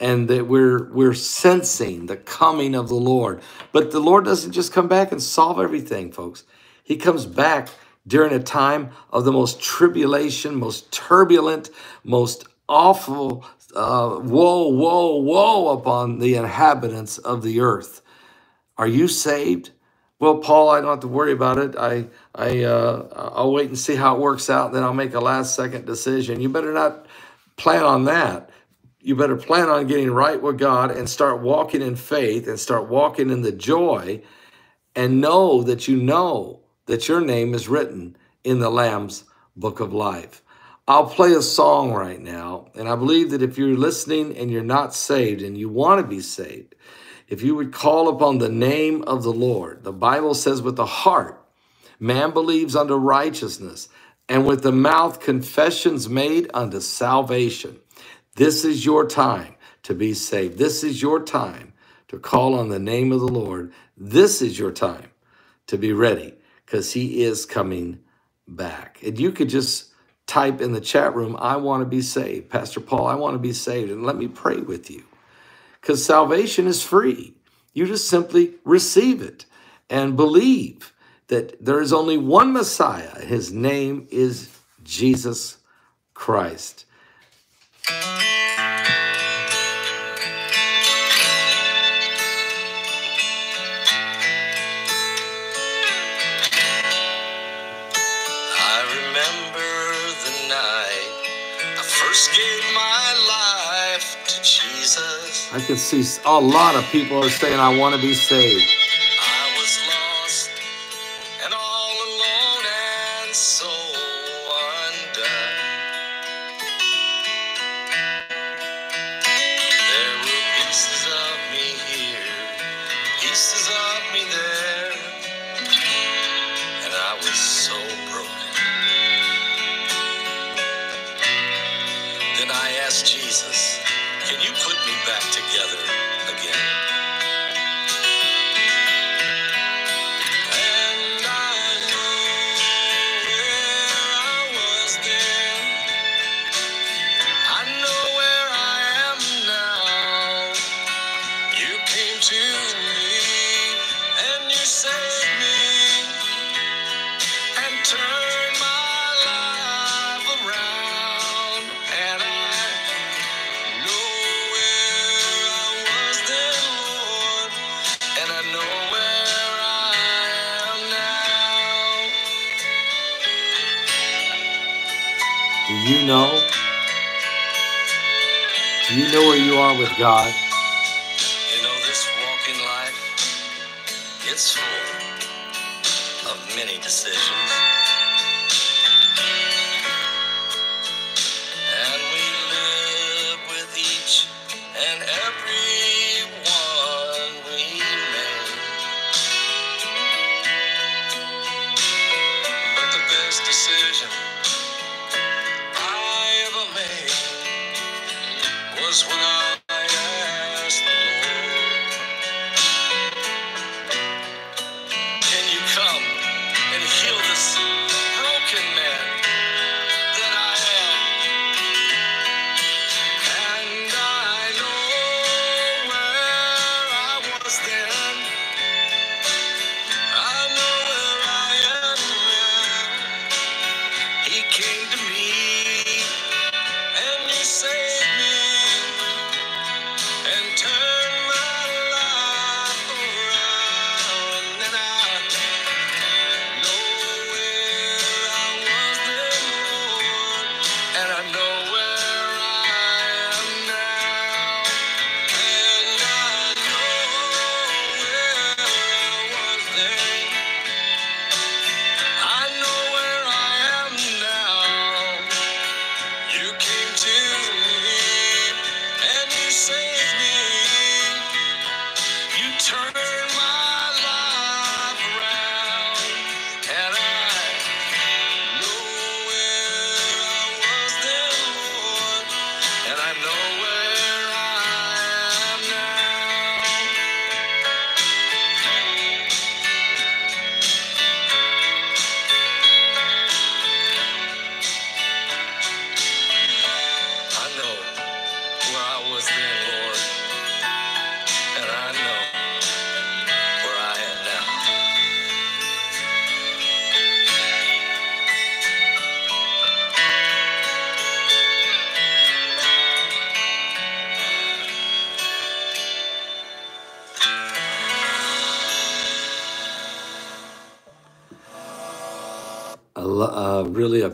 and that we're we're sensing the coming of the Lord. But the Lord doesn't just come back and solve everything, folks. He comes back during a time of the most tribulation, most turbulent, most awful uh, woe, woe, woe upon the inhabitants of the earth. Are you saved? Well, Paul, I don't have to worry about it. I, I, uh, I'll wait and see how it works out. Then I'll make a last second decision. You better not plan on that. You better plan on getting right with God and start walking in faith and start walking in the joy and know that you know that your name is written in the Lamb's book of life. I'll play a song right now, and I believe that if you're listening and you're not saved and you want to be saved, if you would call upon the name of the Lord, the Bible says, with the heart, man believes unto righteousness, and with the mouth, confessions made unto salvation. This is your time to be saved. This is your time to call on the name of the Lord. This is your time to be ready because he is coming back. And you could just type in the chat room, I want to be saved. Pastor Paul, I want to be saved. And let me pray with you because salvation is free. You just simply receive it and believe that there is only one Messiah. His name is Jesus Christ. I can see a lot of people are saying, I want to be saved.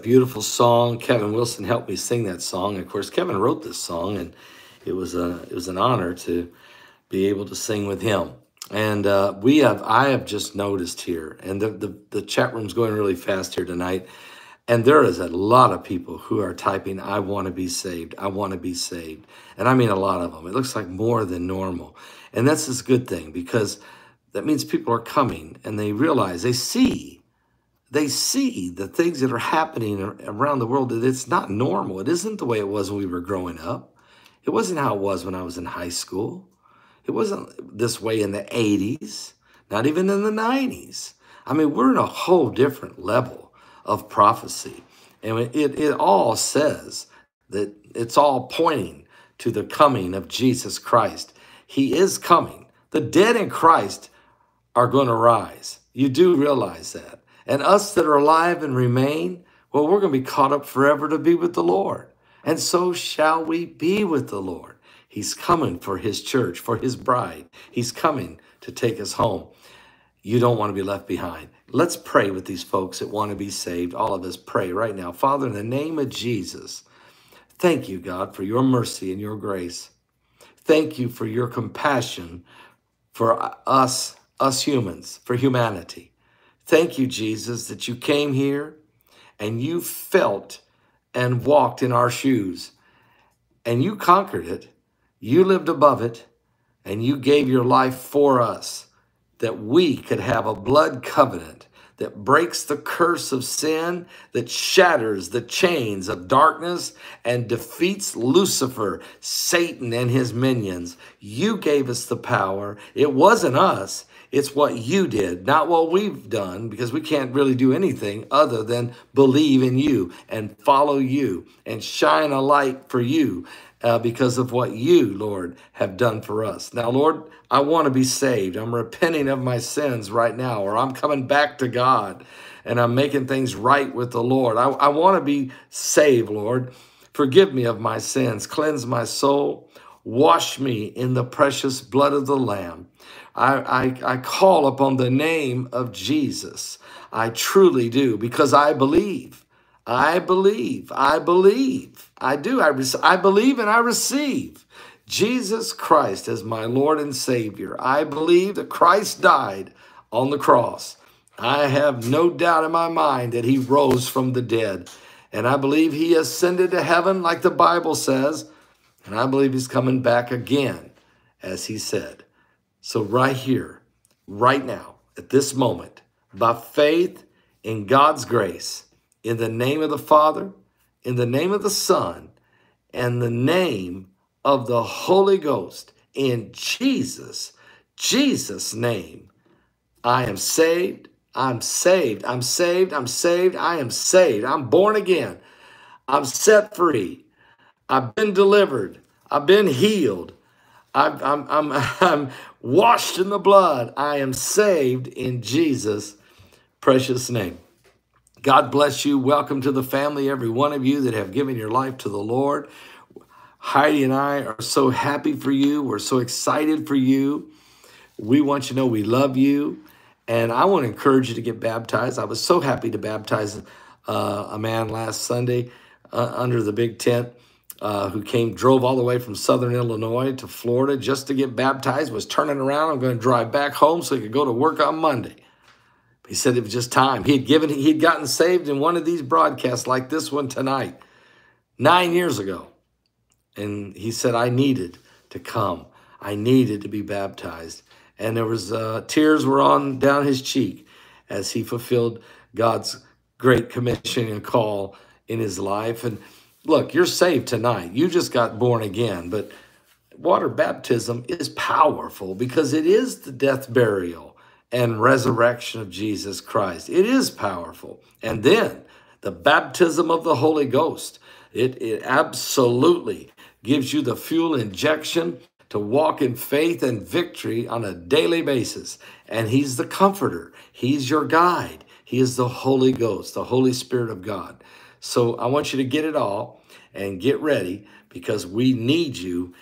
Beautiful song. Kevin Wilson helped me sing that song. Of course, Kevin wrote this song, and it was a it was an honor to be able to sing with him. And uh, we have I have just noticed here, and the, the the chat room's going really fast here tonight. And there is a lot of people who are typing, I want to be saved. I want to be saved. And I mean a lot of them. It looks like more than normal. And that's this good thing because that means people are coming and they realize, they see they see the things that are happening around the world that it's not normal. It isn't the way it was when we were growing up. It wasn't how it was when I was in high school. It wasn't this way in the 80s, not even in the 90s. I mean, we're in a whole different level of prophecy. And it, it all says that it's all pointing to the coming of Jesus Christ. He is coming. The dead in Christ are going to rise. You do realize that. And us that are alive and remain, well, we're going to be caught up forever to be with the Lord. And so shall we be with the Lord. He's coming for his church, for his bride. He's coming to take us home. You don't want to be left behind. Let's pray with these folks that want to be saved. All of us pray right now. Father, in the name of Jesus, thank you, God, for your mercy and your grace. Thank you for your compassion for us, us humans, for humanity. Thank you, Jesus, that you came here and you felt and walked in our shoes and you conquered it. You lived above it and you gave your life for us. that we could have a blood covenant that breaks the curse of sin, that shatters the chains of darkness, and defeats Lucifer, Satan, and his minions. You gave us the power. It wasn't us, it's what you did, not what we've done, because we can't really do anything other than believe in you and follow you and shine a light for you uh, because of what you, Lord, have done for us. Now, Lord, I want to be saved. I'm repenting of my sins right now, or I'm coming back to God and I'm making things right with the Lord. I, I want to be saved, Lord. Forgive me of my sins, cleanse my soul, wash me in the precious blood of the Lamb. I, I, I call upon the name of Jesus. I truly do because I believe. I believe. I believe. I do. I, I believe and I receive Jesus Christ as my Lord and Savior. I believe that Christ died on the cross. I have no doubt in my mind that he rose from the dead. And I believe he ascended to heaven like the Bible says. And I believe he's coming back again, as he said. So, right here, right now, at this moment, by faith in God's grace, in the name of the Father, in the name of the Son, and the name of the Holy Ghost, in Jesus, Jesus' name, I am saved. I'm saved. I'm saved. I'm saved. I am saved. I'm born again. I'm set free. I've been delivered. I've been healed. I'm, I'm, I'm, I'm washed in the blood. I am saved in Jesus' precious name. God bless you. Welcome to the family, every one of you that have given your life to the Lord. Heidi and I are so happy for you. We're so excited for you. We want you to know we love you. And I want to encourage you to get baptized. I was so happy to baptize uh, a man last Sunday uh, under the big tent uh, who came, drove all the way from southern Illinois to Florida just to get baptized, was turning around. I'm going to drive back home so he could go to work on Monday. He said it was just time. He had given, he had gotten saved in one of these broadcasts like this one tonight, nine years ago. And he said, I needed to come. I needed to be baptized. And there was uh, tears were on down his cheek as he fulfilled God's great commission and call in his life. And look, you're saved tonight. You just got born again, but water baptism is powerful because it is the death, burial, and resurrection of Jesus Christ. It is powerful. And then the baptism of the Holy Ghost, it, it absolutely gives you the fuel injection to walk in faith and victory on a daily basis. And He's the comforter, He's your guide. He is the Holy Ghost, the Holy Spirit of God. So I want you to get it all and get ready because we need you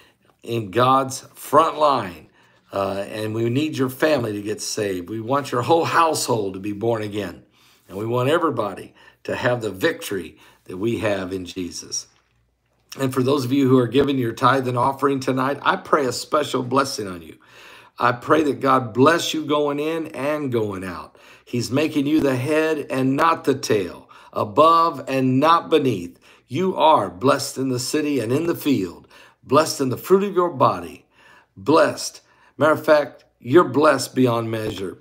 in God's front line. Uh, and we need your family to get saved. We want your whole household to be born again. And we want everybody to have the victory that we have in Jesus. And for those of you who are giving your tithe and offering tonight, I pray a special blessing on you. I pray that God bless you going in and going out. He's making you the head and not the tail above and not beneath. You are blessed in the city and in the field, blessed in the fruit of your body, blessed. Matter of fact, you're blessed beyond measure.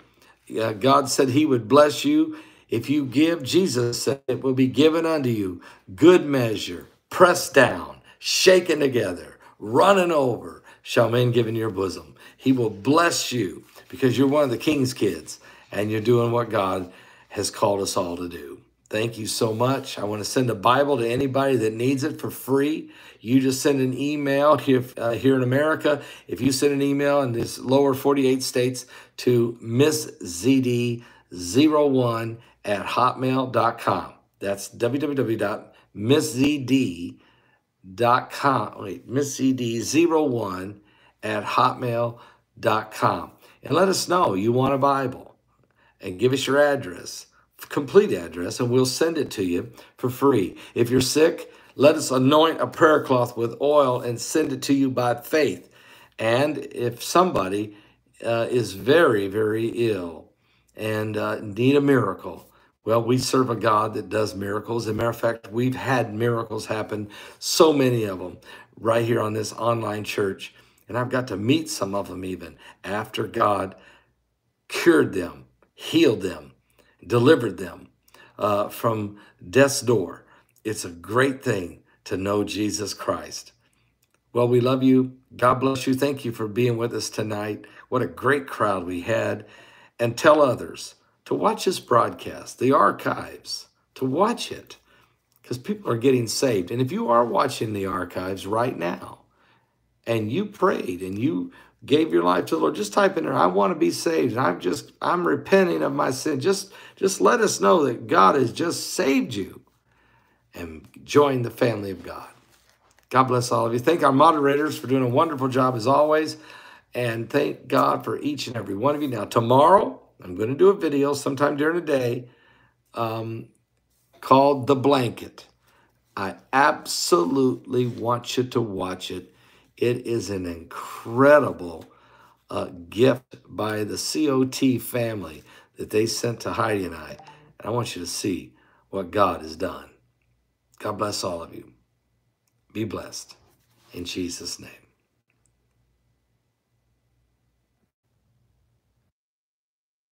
Uh, God said He would bless you if you give. Jesus said it will be given unto you good measure, pressed down, shaken together, running over, shall men give in your bosom. He will bless you because you're one of the king's kids and you're doing what God has called us all to do. Thank you so much. I want to send a Bible to anybody that needs it for free. You just send an email here, uh, here in America. If you send an email in these lower 48 states to Miss ZD01 at hotmail.com. That's www.misszd.com. Wait, misszd01 at hotmail.com. And let us know you want a Bible and give us your address complete address and we'll send it to you for free. If you're sick, let us anoint a prayer cloth with oil and send it to you by faith. And if somebody uh, is very, very ill and uh, need a miracle, well, we serve a God that does miracles. As a matter of fact, we've had miracles happen, so many of them, right here on this online church. And I've got to meet some of them even after God cured them, healed them, delivered them uh, from death's door. It's a great thing to know Jesus Christ. Well, we love you. God bless you. Thank you for being with us tonight. What a great crowd we had. And tell others to watch this broadcast, the archives, to watch it because people are getting saved. And if you are watching the archives right now and you prayed and you gave your life to the Lord, just type in there, I want to be saved. I'm just, I'm repenting of my sin. Just, just let us know that God has just saved you and join the family of God. God bless all of you. Thank our moderators for doing a wonderful job as always. And thank God for each and every one of you. Now, tomorrow, I'm going to do a video sometime during the day um, called The Blanket. I absolutely want you to watch it. It is an incredible uh, gift by the COT family that they sent to Heidi and I. And I want you to see what God has done. God bless all of you. Be blessed in Jesus' name.